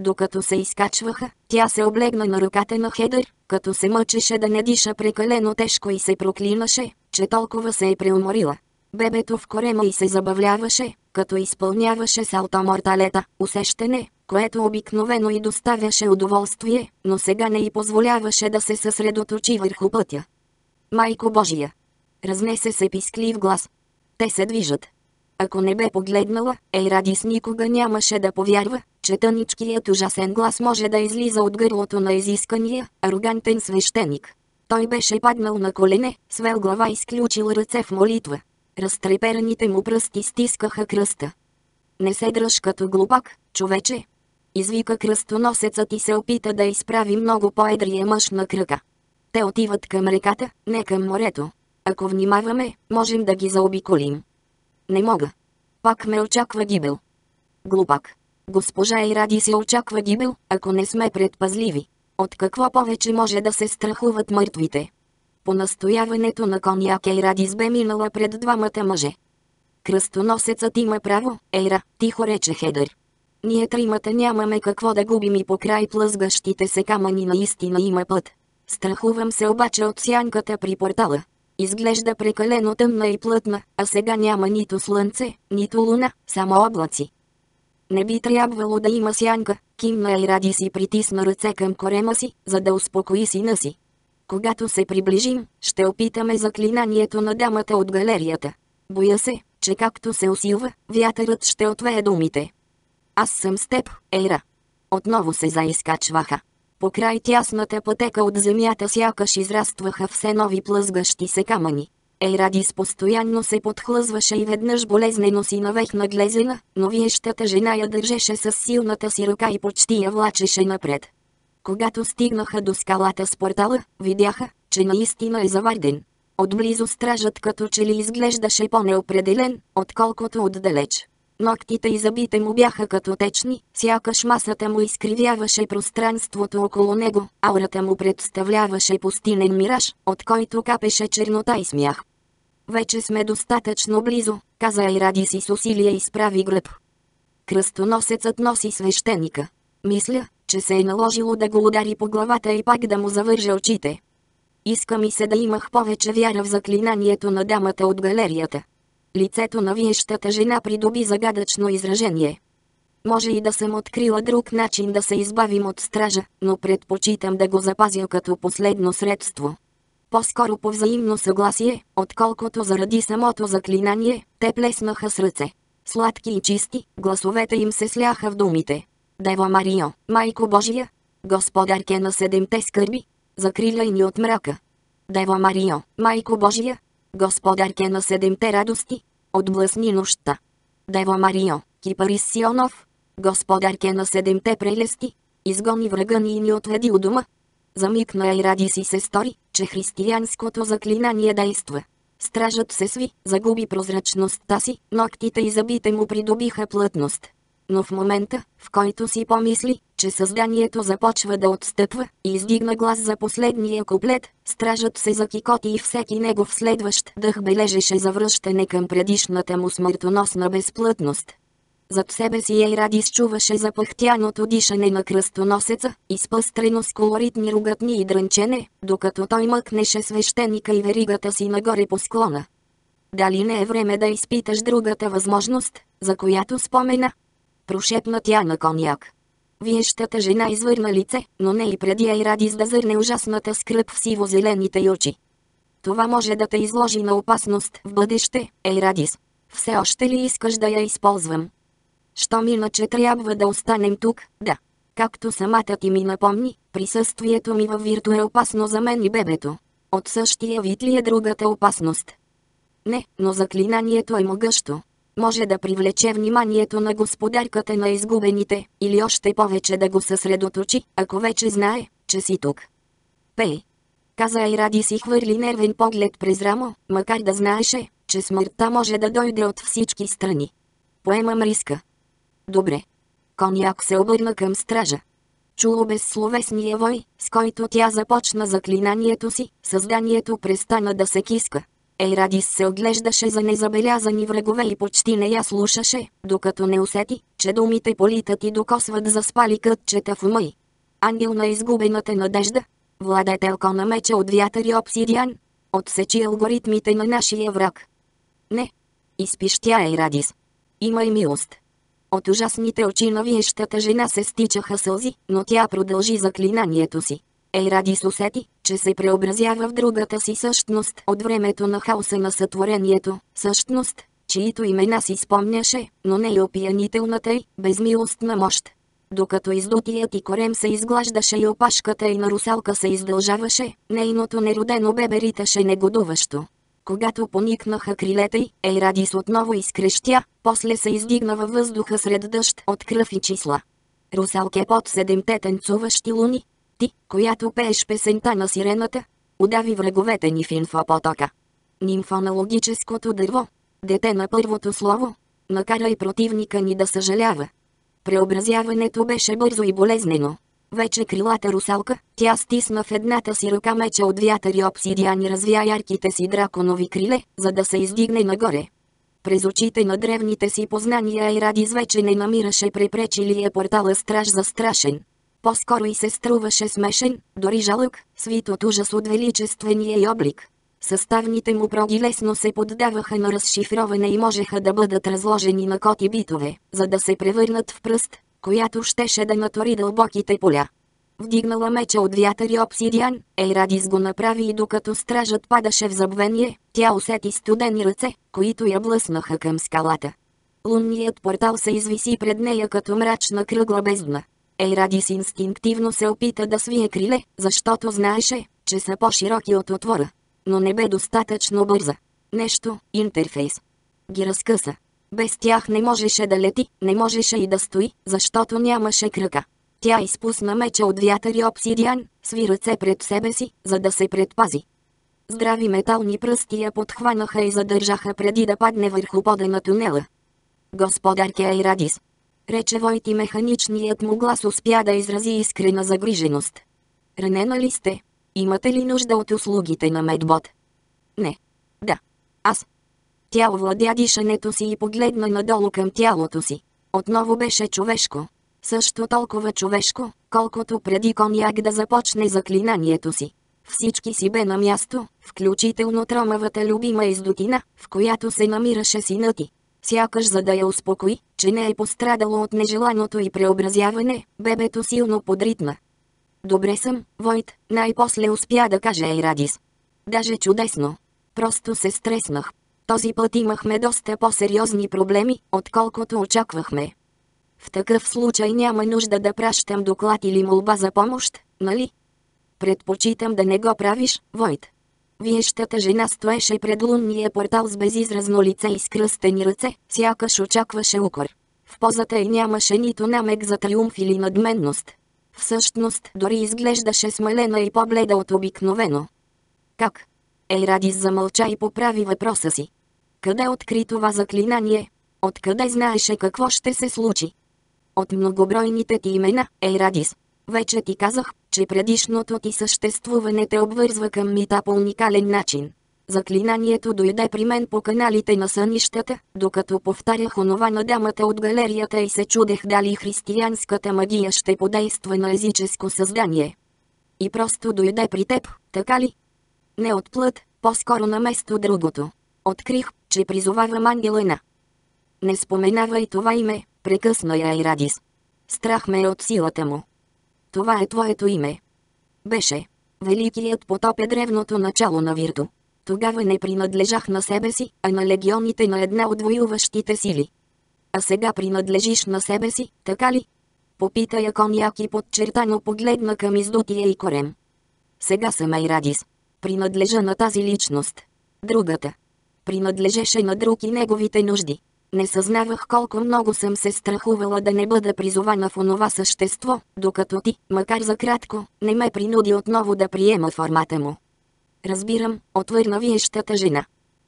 Докато се изкачваха, тя се облегна на ръката на Хедър, като се мъчеше да не диша прекалено тежко и се проклинаше, че толкова се е преуморила. Бебето в корема и се забавляваше, като изпълняваше салто морталета, усещане, което обикновено и доставяше удоволствие, но сега не й позволяваше да се съсредоточи върху пътя. Майко Божия! Разнесе се писклив глас. Те се движат. Ако не бе погледнала, Ейрадис никога нямаше да повярва, че тъничкият ужасен глас може да излиза от гърлото на изискания, арогантен свещеник. Той беше паднал на колене, свел глава и сключил ръце в молитва. Разтрепераните му пръсти стискаха кръста. Не се дръж като глупак, човече. Извика кръстоносецът и се опита да изправи много по-едрия мъж на кръка. Те отиват към реката, не към морето. Ако внимаваме, можем да ги заобиколим. Не мога. Пак ме очаква гибел. Глупак. Госпожа Иради се очаква гибел, ако не сме предпазливи. От какво повече може да се страхуват мъртвите? По настояването на коньяк Ейрадис бе минала пред двамата мъже. Кръстоносецът има право, Ейра, тихо рече Хедър. Ние тримата нямаме какво да губим и по край плъзгащите се камъни наистина има път. Страхувам се обаче от сянката при портала. Изглежда прекалено тъмна и плътна, а сега няма нито слънце, нито луна, само облаци. Не би трябвало да има сянка, кимна и ради си притисна ръце към корема си, за да успокои сина си. Когато се приближим, ще опитаме заклинанието на дамата от галерията. Боя се, че както се усилва, вятърът ще отвее думите. Аз съм с теб, Ейра. Отново се заискачваха. По край тясната пътека от земята сякаш израстваха все нови плъзгащи се камъни. Ейрадис постоянно се подхлъзваше и веднъж болезнено си навехна глезена, но виещата жена я държеше с силната си ръка и почти я влачеше напред. Когато стигнаха до скалата с портала, видяха, че наистина е заварден. Отблизо стражът като че ли изглеждаше по-неопределен, отколкото отдалеч. Ноктите и зъбите му бяха като течни, сякаш масата му изкривяваше пространството около него, аурата му представляваше пустинен мираж, от който капеше чернота и смях. Вече сме достатъчно близо, каза и ради си с усилие изправи гръб. Кръстоносецът носи свещеника. Мисля, че се е наложило да го удари по главата и пак да му завърже очите. Иска ми се да имах повече вяра в заклинанието на дамата от галерията. Лицето на виещата жена придоби загадъчно изражение. Може и да съм открила друг начин да се избавим от стража, но предпочитам да го запазя като последно средство. По-скоро по взаимно съгласие, отколкото заради самото заклинание, те плеснаха с ръце. Сладки и чисти, гласовете им се сляха в думите. Дева Марио, Майко Божия, Господарке на седемте скърби, закриляй ни от мрака. Дева Марио, Майко Божия, Господарке на седемте радости, отблъсни нощта. Дева Марио, Кипарис Сионов, Господарке на седемте прелести, изгони врага ни и ни отведи у дома. Замикна и ради си се стори, че християнското заклинание действа. Стражът се сви, загуби прозрачността си, ногтите и зъбите му придобиха плътност. Но в момента, в който си помисли, че създанието започва да отстъпва и издигна глас за последния куплет, стражът се закикоти и всеки негов следващ дъх бележеше завръщане към предишната му смъртоносна безплътност. Зад себе си Ейради чуваше запъхтяното дишане на кръстоносеца, изпъстрено с колоритни ругатни и дрънчене, докато той мъкнеше свещеника и веригата си нагоре по склона. Дали не е време да изпиташ другата възможност, за която спомена? Прошепна тя на коняк. Виещата жена извърна лице, но не и преди Айрадис да зърне ужасната скръп в сиво-зелените очи. Това може да те изложи на опасност в бъдеще, Ейрадис. Все още ли искаш да я използвам? Щом иначе трябва да останем тук, да. Както самата ти ми напомни, присъствието ми във Вирту е опасно за мен и бебето. От същия вид ли е другата опасност? Не, но заклинанието е могъщо. Може да привлече вниманието на господарката на изгубените, или още повече да го съсредоточи, ако вече знае, че си тук. Пей. Каза и ради си хвърли нервен поглед през рамо, макар да знаеше, че смъртта може да дойде от всички страни. Поемам риска. Добре. Коняк се обърна към стража. Чуло безсловесния вой, с който тя започна заклинанието си, създанието престана да се киска. Ейрадис се оглеждаше за незабелязани врагове и почти не я слушаше, докато не усети, че думите политат и докосват заспали кътчета в ума Ангел на изгубената надежда, владетелко на меча от вятър и обсидиан, отсечи алгоритмите на нашия враг. Не. Изпищя Ейрадис. Имай милост. От ужасните очи на виещата жена се стичаха сълзи, но тя продължи заклинанието си. Ейрадис усети, че се преобразява в другата си същност от времето на хаоса на сътворението, същност, чието имена си спомняше, но не и опиянителната й, безмилостна мощ. Докато издутият и корем се изглаждаше и опашката и на русалка се издължаваше, нейното неродено бебе риташе негодуващо. Когато поникнаха крилета й, Ейрадис отново изкрещя, после се издигна във въздуха сред дъжд от кръв и числа. Русалке под седемте танцуващи луни. Ти, която пееш песента на сирената, удави враговете ни в инфопотока. Нимфонологическото дърво. Дете на първото слово. Накарай противника ни да съжалява. Преобразяването беше бързо и болезнено. Вече крилата русалка, тя стисна в едната си ръка меча от вятър и обсидиан и развя ярките си драконови криле, за да се издигне нагоре. През очите на древните си познания и Радис вече не намираше препречилия портала страж за страшен. По-скоро и се струваше смешен, дори жалък, свит от ужас от величествения й облик. Съставните му проги лесно се поддаваха на разшифроване и можеха да бъдат разложени на коти битове, за да се превърнат в пръст, която щеше да натори дълбоките поля. Вдигнала меча от вятър и обсидиан, Ейрадис го направи и докато стражът падаше в забвение, тя усети студени ръце, които я блъснаха към скалата. Лунният портал се извиси пред нея като мрачна кръгла бездна. Ейрадис инстинктивно се опита да свие криле, защото знаеше, че са по-широки от отвора. Но не бе достатъчно бърза. Нещо, интерфейс. Ги разкъса. Без тях не можеше да лети, не можеше и да стои, защото нямаше кръка. Тя изпусна меча от вятър и обсидиан, сви ръце пред себе си, за да се предпази. Здрави метални пръсти я подхванаха и задържаха преди да падне върху пода на тунела. Господар Кейрадис. Рече Войти механичният му глас успя да изрази искрена загриженост. Ранена ли сте? Имате ли нужда от услугите на Медбот? Не. Да. Аз. Тя овладя дишането си и погледна надолу към тялото си. Отново беше човешко. Също толкова човешко, колкото преди коняк да започне заклинанието си. всички си бе на място, включително тромавата любима издотина, в която се намираше сина ти. Сякаш за да я успокои, че не е пострадало от нежеланото и преобразяване, бебето силно подритна. Добре съм, Войт, най-после успя да каже Ейрадис. Даже чудесно. Просто се стреснах. Този път имахме доста по-сериозни проблеми, отколкото очаквахме. В такъв случай няма нужда да пращам доклад или молба за помощ, нали? Предпочитам да не го правиш, Войт. Виещата жена стоеше пред лунния портал с безизразно лице и скръстени ръце, сякаш очакваше укор. В позата й нямаше нито намек за триумф или надменност. Всъщност, дори изглеждаше смалена и по-бледа от обикновено. Как? Ейрадис замълча и поправи въпроса си. Къде откри това заклинание? Откъде знаеше какво ще се случи? От многобройните ти имена, Ейрадис. Вече ти казах, че предишното ти съществуване те обвързва към мита по уникален начин. Заклинанието дойде при мен по каналите на сънищата, докато повтарях онова на дамата от галерията и се чудех дали християнската магия ще подейства на езическо създание. И просто дойде при теб, така ли? Не от плът, по-скоро на место другото. Открих, че призовавам ангелена. Не споменавай това име, прекъсна я Ирадис. Страх ме е от силата му. Това е твоето име. Беше. Великият потоп е древното начало на Вирту. Тогава не принадлежах на себе си, а на легионите на една от воюващите сили. А сега принадлежиш на себе си, така ли? Попита я коняк и подчертано погледна към издутия и корем. Сега съм Айрадис. Принадлежа на тази личност. Другата. Принадлежеше на друг и неговите нужди. Не съзнавах колко много съм се страхувала да не бъда призована в онова същество, докато ти, макар за кратко, не ме принуди отново да приема формата му. Разбирам, отвърна виещата жена.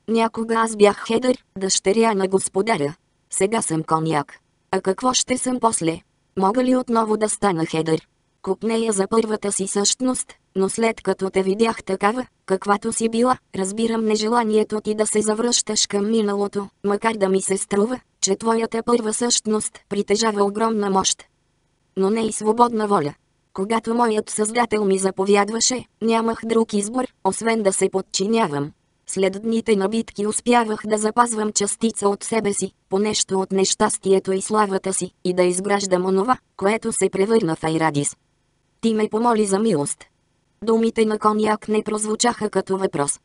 Някога аз бях Хедър, дъщеря на господаря. Сега съм коняк. А какво ще съм после? Мога ли отново да стана Хедър? Купнея за първата си същност, но след като те видях такава, каквато си била, разбирам нежеланието ти да се завръщаш към миналото, макар да ми се струва, че твоята първа същност притежава огромна мощ. Но не и свободна воля. Когато моят създател ми заповядваше, нямах друг избор, освен да се подчинявам. След дните на битки успявах да запазвам частица от себе си, по нещо от нещастието и славата си, и да изграждам онова, което се превърна в Айрадис. Ти ме помоли за милост. Думите на коняк не прозвучаха като въпрос.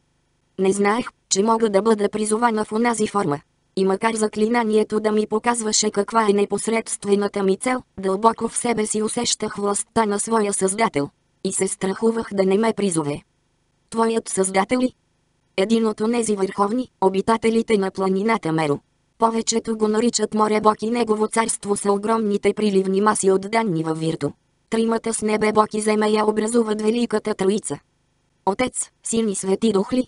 Не знаех, че мога да бъда призована в онази форма. И макар заклинанието да ми показваше каква е непосредствената ми цел, дълбоко в себе си усещах властта на своя създател. И се страхувах да не ме призове. Твоят създател ли? Един от онези върховни, обитателите на планината Меро. Повечето го наричат море бог и негово царство са огромните приливни маси от данни във Вирту. Тримата с небе Бог и земя образуват Великата Троица. Отец, син и свети дух ли?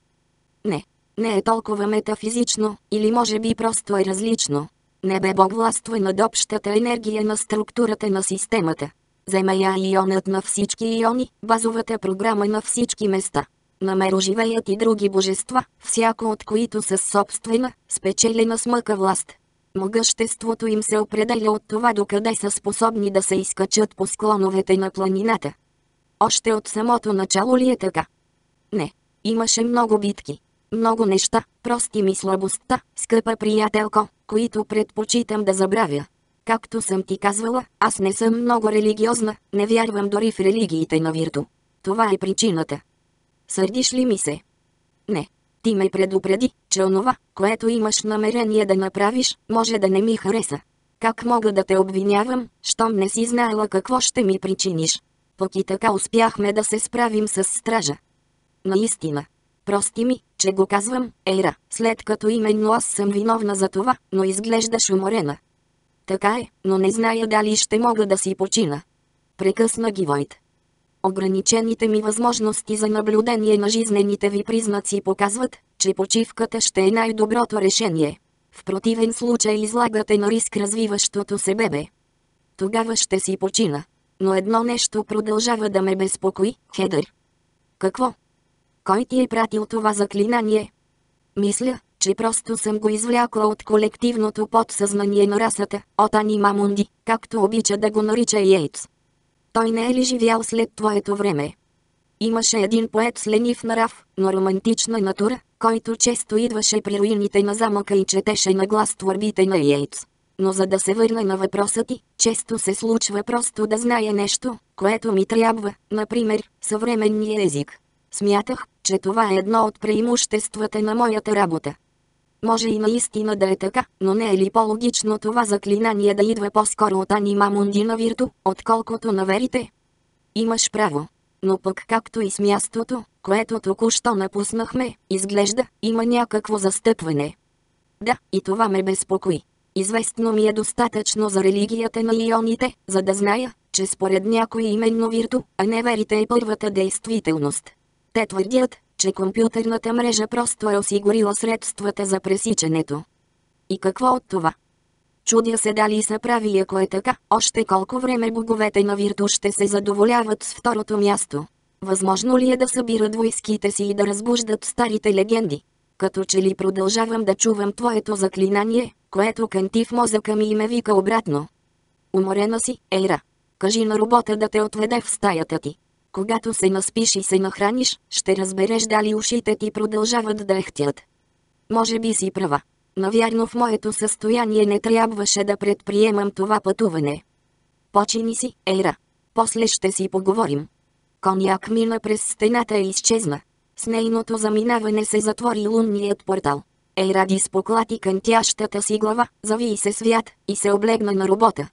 Не, не е толкова метафизично, или може би просто е различно. Небе Бог властва над общата енергия на структурата на системата. Земя и ионът на всички иони, базовата програма на всички места. Намеро живеят и други божества, всяко от които с собствена, спечелена смъка власт. Могъществото им се определя от това докъде са способни да се изкачат по склоновете на планината. Още от самото начало ли е така? Не. Имаше много битки. Много неща, прости ми слабостта, скъпа приятелко, които предпочитам да забравя. Както съм ти казвала, аз не съм много религиозна, не вярвам дори в религиите на Вирту. Това е причината. Сърдиш ли ми се? Не. Ти ме предупреди, че онова, което имаш намерение да направиш, може да не ми хареса. Как мога да те обвинявам, щом не си знаела какво ще ми причиниш? Пък и така успяхме да се справим с стража. Наистина. Прости ми, че го казвам, Ейра, след като именно аз съм виновна за това, но изглеждаш уморена. Така е, но не зная дали ще мога да си почина. Прекъсна ги Войт. Ограничените ми възможности за наблюдение на жизнените ви признаци показват, че почивката ще е най-доброто решение. В противен случай излагате на риск развиващото се бебе. Тогава ще си почина. Но едно нещо продължава да ме безпокои, Хедър. Какво? Кой ти е пратил това заклинание? Мисля, че просто съм го извлякла от колективното подсъзнание на расата, от Анима Мунди, както обича да го нарича Йейтс. Той не е ли живял след твоето време? Имаше един поет с ленив нрав, но романтична натура, който често идваше при руините на замъка и четеше на глас творбите на Йейтс. Но за да се върна на въпроса ти, често се случва просто да знае нещо, което ми трябва, например, съвременния език. Смятах, че това е едно от преимуществата на моята работа. Може и наистина да е така, но не е ли по-логично това заклинание да идва по-скоро от анима Мундина Вирту, отколкото на верите? Имаш право. Но пък както и с мястото, което току-що напуснахме, изглежда, има някакво застъпване. Да, и това ме безпокои. Известно ми е достатъчно за религията на ионите, за да зная, че според някои именно Вирту, а не верите е първата действителност. Те твърдят, че компютърната мрежа просто е осигурила средствата за пресичането. И какво от това? Чудя се дали са прави ако е така, още колко време боговете на Вирту ще се задоволяват с второто място. Възможно ли е да събират войските си и да разбуждат старите легенди? Като че ли продължавам да чувам твоето заклинание, което канти в мозъка ми и ме вика обратно. Уморена си, Ейра. Кажи на робота да те отведе в стаята ти. Когато се наспиш и се нахраниш, ще разбереш дали ушите ти продължават да ехтят. Може би си права. Навярно в моето състояние не трябваше да предприемам това пътуване. Почини си, Ейра. После ще си поговорим. Коняк мина през стената и изчезна. С нейното заминаване се затвори лунният портал. Ейради споклати кънтящата си глава, зави се свят и се облегна на робота.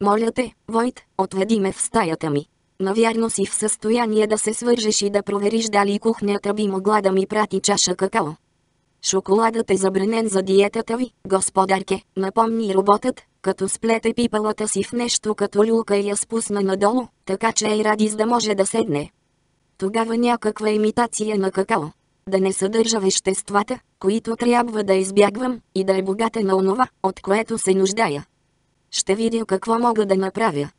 Моля те, Войт, отведи ме в стаята ми. Навярно си в състояние да се свържеш и да провериш дали кухнята би могла да ми прати чаша какао. Шоколадът е забранен за диетата ви, господарке, напомни роботът, като сплете пипалата си в нещо като люлка и я спусна надолу, така че и радис да може да седне. Тогава някаква имитация на какао. Да не съдържа веществата, които трябва да избягвам, и да е богата на онова, от което се нуждая. Ще видя какво мога да направя.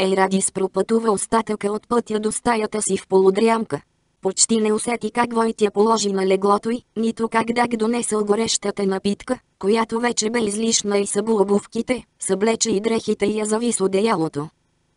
Ейрадис пропътува остатъка от пътя до стаята си в полудрямка. Почти не усети как Войтя положи на леглото й, нито как Даг донесъл горещата напитка, която вече бе излишна и събу обувките, съблече и дрехите и я завис одеялото.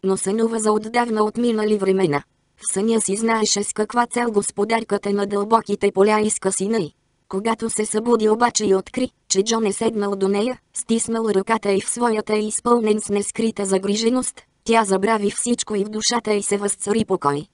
Но сънува за отдавна отминали времена. В съня си знаеше с каква цел господарката на дълбоките поля иска сина й. Когато се събуди обаче и откри, че Джон е седнал до нея, стиснал ръката и в своята и изпълнен с нескрита загриженост, тя забрави всичко и в душата й се възцари покой.